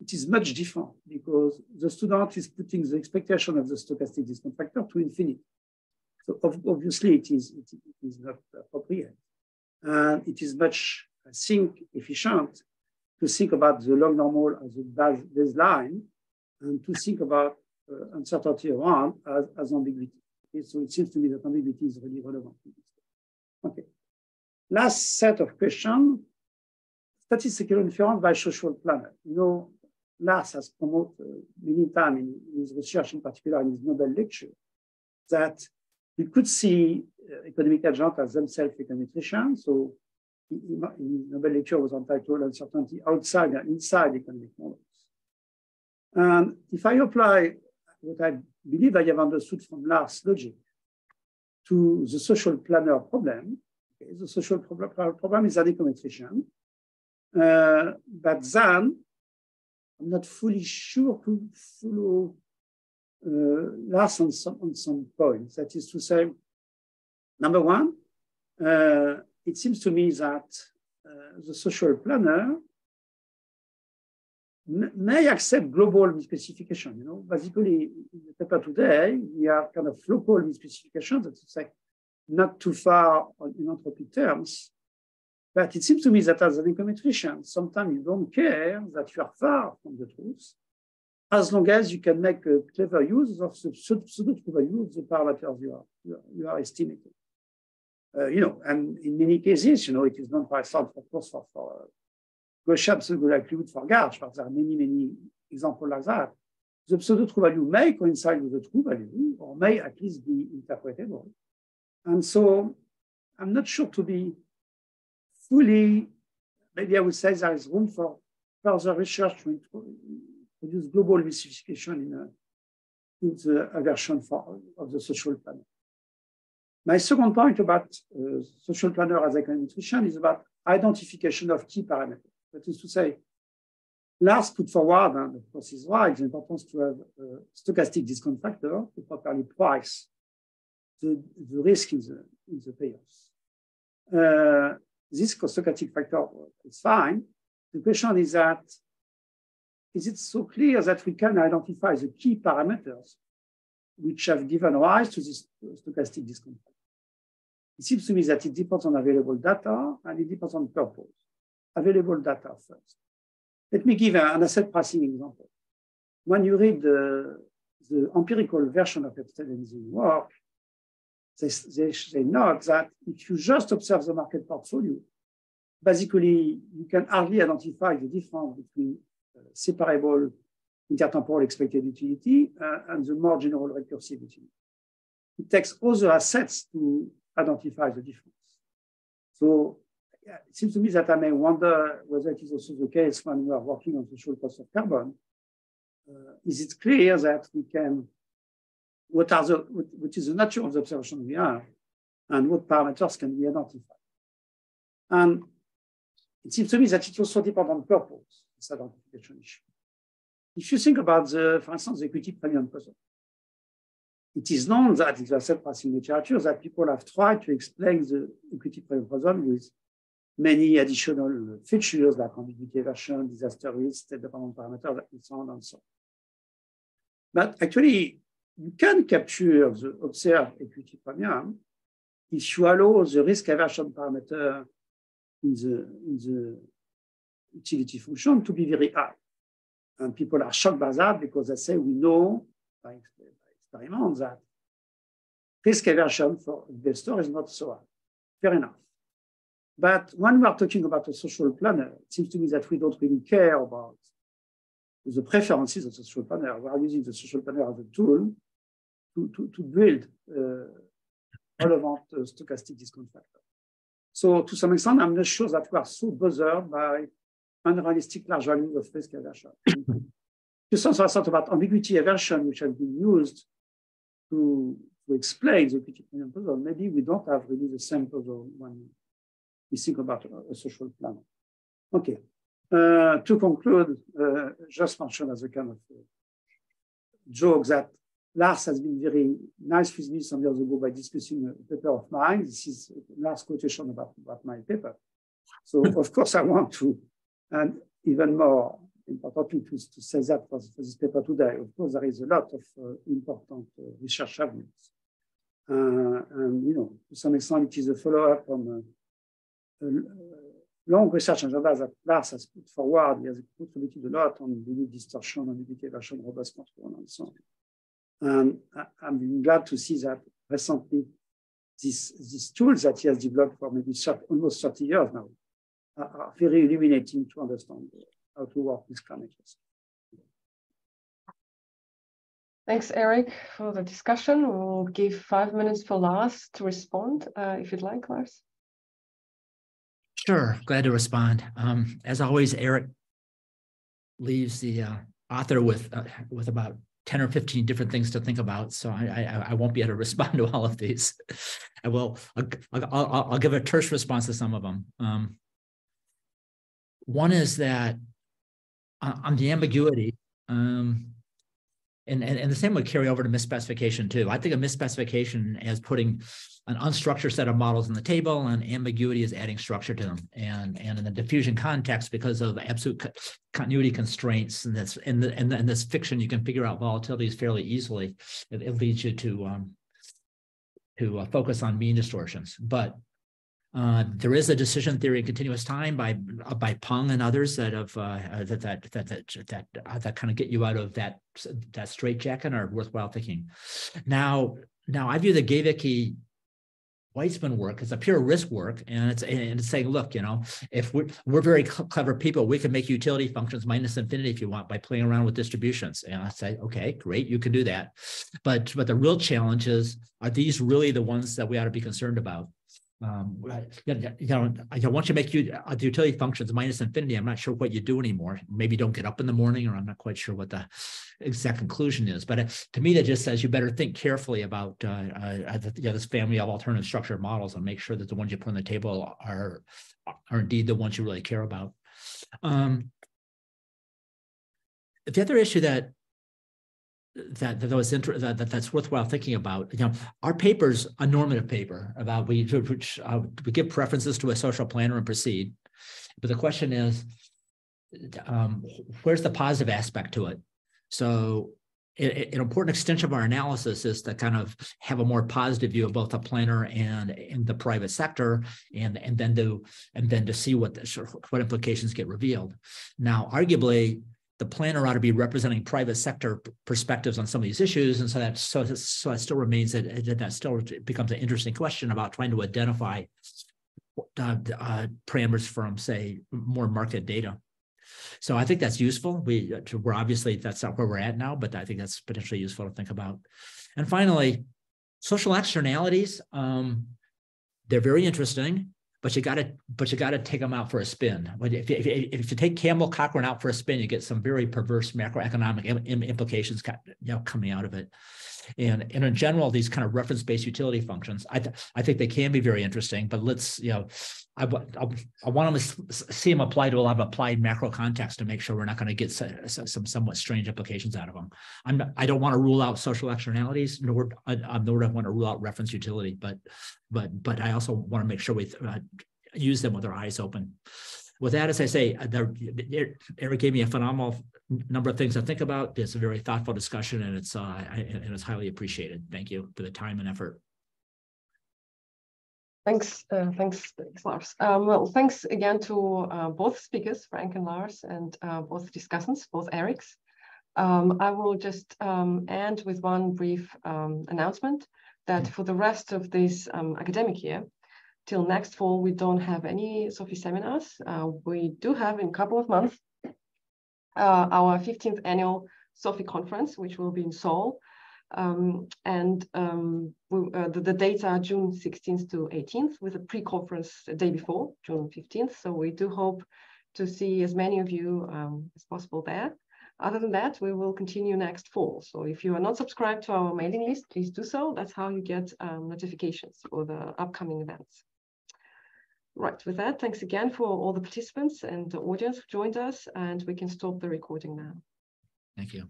it is much different because the student is putting the expectation of the stochastic discount factor to infinity. So obviously it is, it, is not appropriate. And it is much, I think, efficient to think about the log normal as a baseline and to think about uh, uncertainty around as, as ambiguity. Okay, so it seems to me that ambiguity is really relevant. Okay. Last set of questions, statistical inference by social planner. You know, Lars has promoted uh, many times in, in his research, in particular in his Nobel lecture, that you could see uh, economic agents as themselves econometricians. So Nobel lecture was entitled Uncertainty Outside and Inside Economic Models. And if I apply what I believe I have understood from Lars' logic to the social planner problem, okay, the social problem, is an econometrician, uh, but then I'm not fully sure to follow Lars on some, on some points. That is to say, number one, uh, it seems to me that uh, the social planner may accept global misspecification. You know, basically, in the paper today, we have kind of local misspecification, that is like not too far in entropic terms. But it seems to me that as an econometrician, sometimes you don't care that you are far from the truth as long as you can make a clever use of the pseudo value of the parameters you are, you are, estimating. Uh, you know, and in many cases, you know, it is not by itself, of course, for, for uh, Gaussian pseudo likelihood for GARCH, but there are many, many examples like that. The pseudo true value may coincide with the true value or may at least be interpretable. And so I'm not sure to be fully, maybe I would say there is room for further research to produce global misspecification in, a, in the aversion of the social planner. My second point about uh, social planner as econometrician is about identification of key parameters. That is to say, Lars put forward, and of course is right, the importance to have a stochastic discount factor to properly price the, the risk in the, in the payoffs. Uh, this stochastic factor is fine. The question is that is it so clear that we can identify the key parameters which have given rise to this stochastic discount? It seems to me that it depends on available data and it depends on purpose. Available data first. Let me give an asset pricing example. When you read the, the empirical version of Epstein's work, they, they, they note that if you just observe the market portfolio, basically you can hardly identify the difference between separable intertemporal expected utility uh, and the more general recursive utility. It takes other assets to identify the difference. So yeah, it seems to me that I may wonder whether it is also the case when we are working on the social cost of carbon. Uh, is it clear that we can, what are the, what is the nature of the observation we have, and what parameters can we identify? And it seems to me that it also depends on purpose, this identification issue. If you think about the, for instance, the equity premium puzzle, it is known that in the asset pricing literature that people have tried to explain the equity premium puzzle with many additional features like ambiguity aversion, disaster risk, state-dependent parameters, and so on and so on. But actually, you can capture the observed equity premium if you allow the risk aversion parameter in the, in the utility function to be very high. And people are shocked by that because they say we know by, by that risk aversion for investor is not so high. Fair enough. But when we are talking about a social planner, it seems to me that we don't really care about the preferences of the social planner. We are using the social planner as a tool to, to, to build uh, relevant uh, stochastic discount factor. So to some extent, I'm not sure that we are so bothered by unrealistic large values of risk aversion. Just also thought about ambiguity aversion, which has been used to, to explain the premium puzzle. Maybe we don't have really the same puzzle when we think about a, a social plan. Okay. Uh, to conclude, uh, just mention as a kind of uh, joke that Lars has been very nice with me some years ago by discussing a paper of mine. This is last quotation about, about my paper. So of course I want to, and even more importantly to, to say that for, for, this paper today, of course there is a lot of uh, important uh, research avenues. Uh, and you know, to some extent it is a follow-up on a, a, long research agenda that Lars has put forward. He has contributed a lot on the distortion, on version, robust control, and so on. And I'm glad to see that recently these, these tools that he has developed for maybe almost 30 years now are, are, very illuminating to understand how to work with climate risk. Thanks, Eric, for the discussion. We'll give five minutes for Lars to respond, uh, if you'd like, Lars. Sure, glad to respond. Um, as always, Eric leaves the uh, author with uh, with about 10 or 15 different things to think about. So I, I, I won't be able to respond to all of these. I will, I'll, I'll, I'll give a terse response to some of them. Um, one is that uh, on the ambiguity, um, and, and, and the same would carry over to misspecification too. I think of misspecification as putting an unstructured set of models on the table and ambiguity is adding structure to them. And, and in the diffusion context, because of absolute co continuity constraints and this and, the, and, the, and this fiction, you can figure out volatilities fairly easily. It, it leads you to um, to uh, focus on mean distortions. But uh, there is a decision theory in continuous time by uh, by Peng and others that have uh, uh that that that that that, uh, that kind of get you out of that that straitjacket are worthwhile thinking. Now, now I view the Gavicki Weitzman work as a pure risk work, and it's and it's saying, look, you know, if we're we're very clever people, we can make utility functions minus infinity if you want by playing around with distributions. And I say, okay, great, you can do that, but but the real challenge is, are these really the ones that we ought to be concerned about? Um, you know, want you make you uh, the utility functions minus infinity. I'm not sure what you do anymore. Maybe don't get up in the morning, or I'm not quite sure what the exact conclusion is. But uh, to me, that just says you better think carefully about uh, uh, you know, this family of alternative structured models and make sure that the ones you put on the table are are indeed the ones you really care about. Um, the other issue that that that was inter- that, that that's worthwhile thinking about. You know, our paper's a normative paper about we which uh, we give preferences to a social planner and proceed, but the question is, um, where's the positive aspect to it? So an important extension of our analysis is to kind of have a more positive view of both the planner and in the private sector, and and then to and then to see what the, what implications get revealed. Now, arguably, the planner ought to be representing private sector perspectives on some of these issues, and so that so so it still remains that that still becomes an interesting question about trying to identify uh, uh, parameters from say more market data. So I think that's useful. We we're obviously that's not where we're at now, but I think that's potentially useful to think about. And finally, social externalities. Um, they're very interesting, but you got to but you got to take them out for a spin. If, if, if you take Campbell Cochrane out for a spin, you get some very perverse macroeconomic implications you know, coming out of it. And, and in general, these kind of reference-based utility functions, I, th- I think they can be very interesting, but let's, you know, I, I, I want to see them apply to a lot of applied macro context to make sure we're not going to get some, some somewhat strange implications out of them. I'm I don't want to rule out social externalities, nor, I, nor do I want to rule out reference utility, but, but, but I also want to make sure we uh, use them with our eyes open with that, as I say, uh, Eric gave me a phenomenal number of things to think about. It's a very thoughtful discussion, and it's uh, and it's highly appreciated. Thank you for the time and effort. Thanks, uh, thanks, thanks, Lars. Um, well, thanks again to uh, both speakers, Frank and Lars, and uh, both discussants, both Erics. Um, I will just um, end with one brief um, announcement that for the rest of this um, academic year, till next fall, we don't have any SoFiE seminars. Uh, we do have in a couple of months uh, our 15th annual SoFiE conference, which will be in Seoul. Um, and um, we, uh, the, the, dates are June 16th to 18th with a pre-conference the day before, June 15th. So we do hope to see as many of you um, as possible there. Other than that, we will continue next fall. So if you are not subscribed to our mailing list, please do so. That's how you get um, notifications for the upcoming events. Right, with that, thanks again for all the participants and the audience who joined us, and we can stop the recording now. Thank you.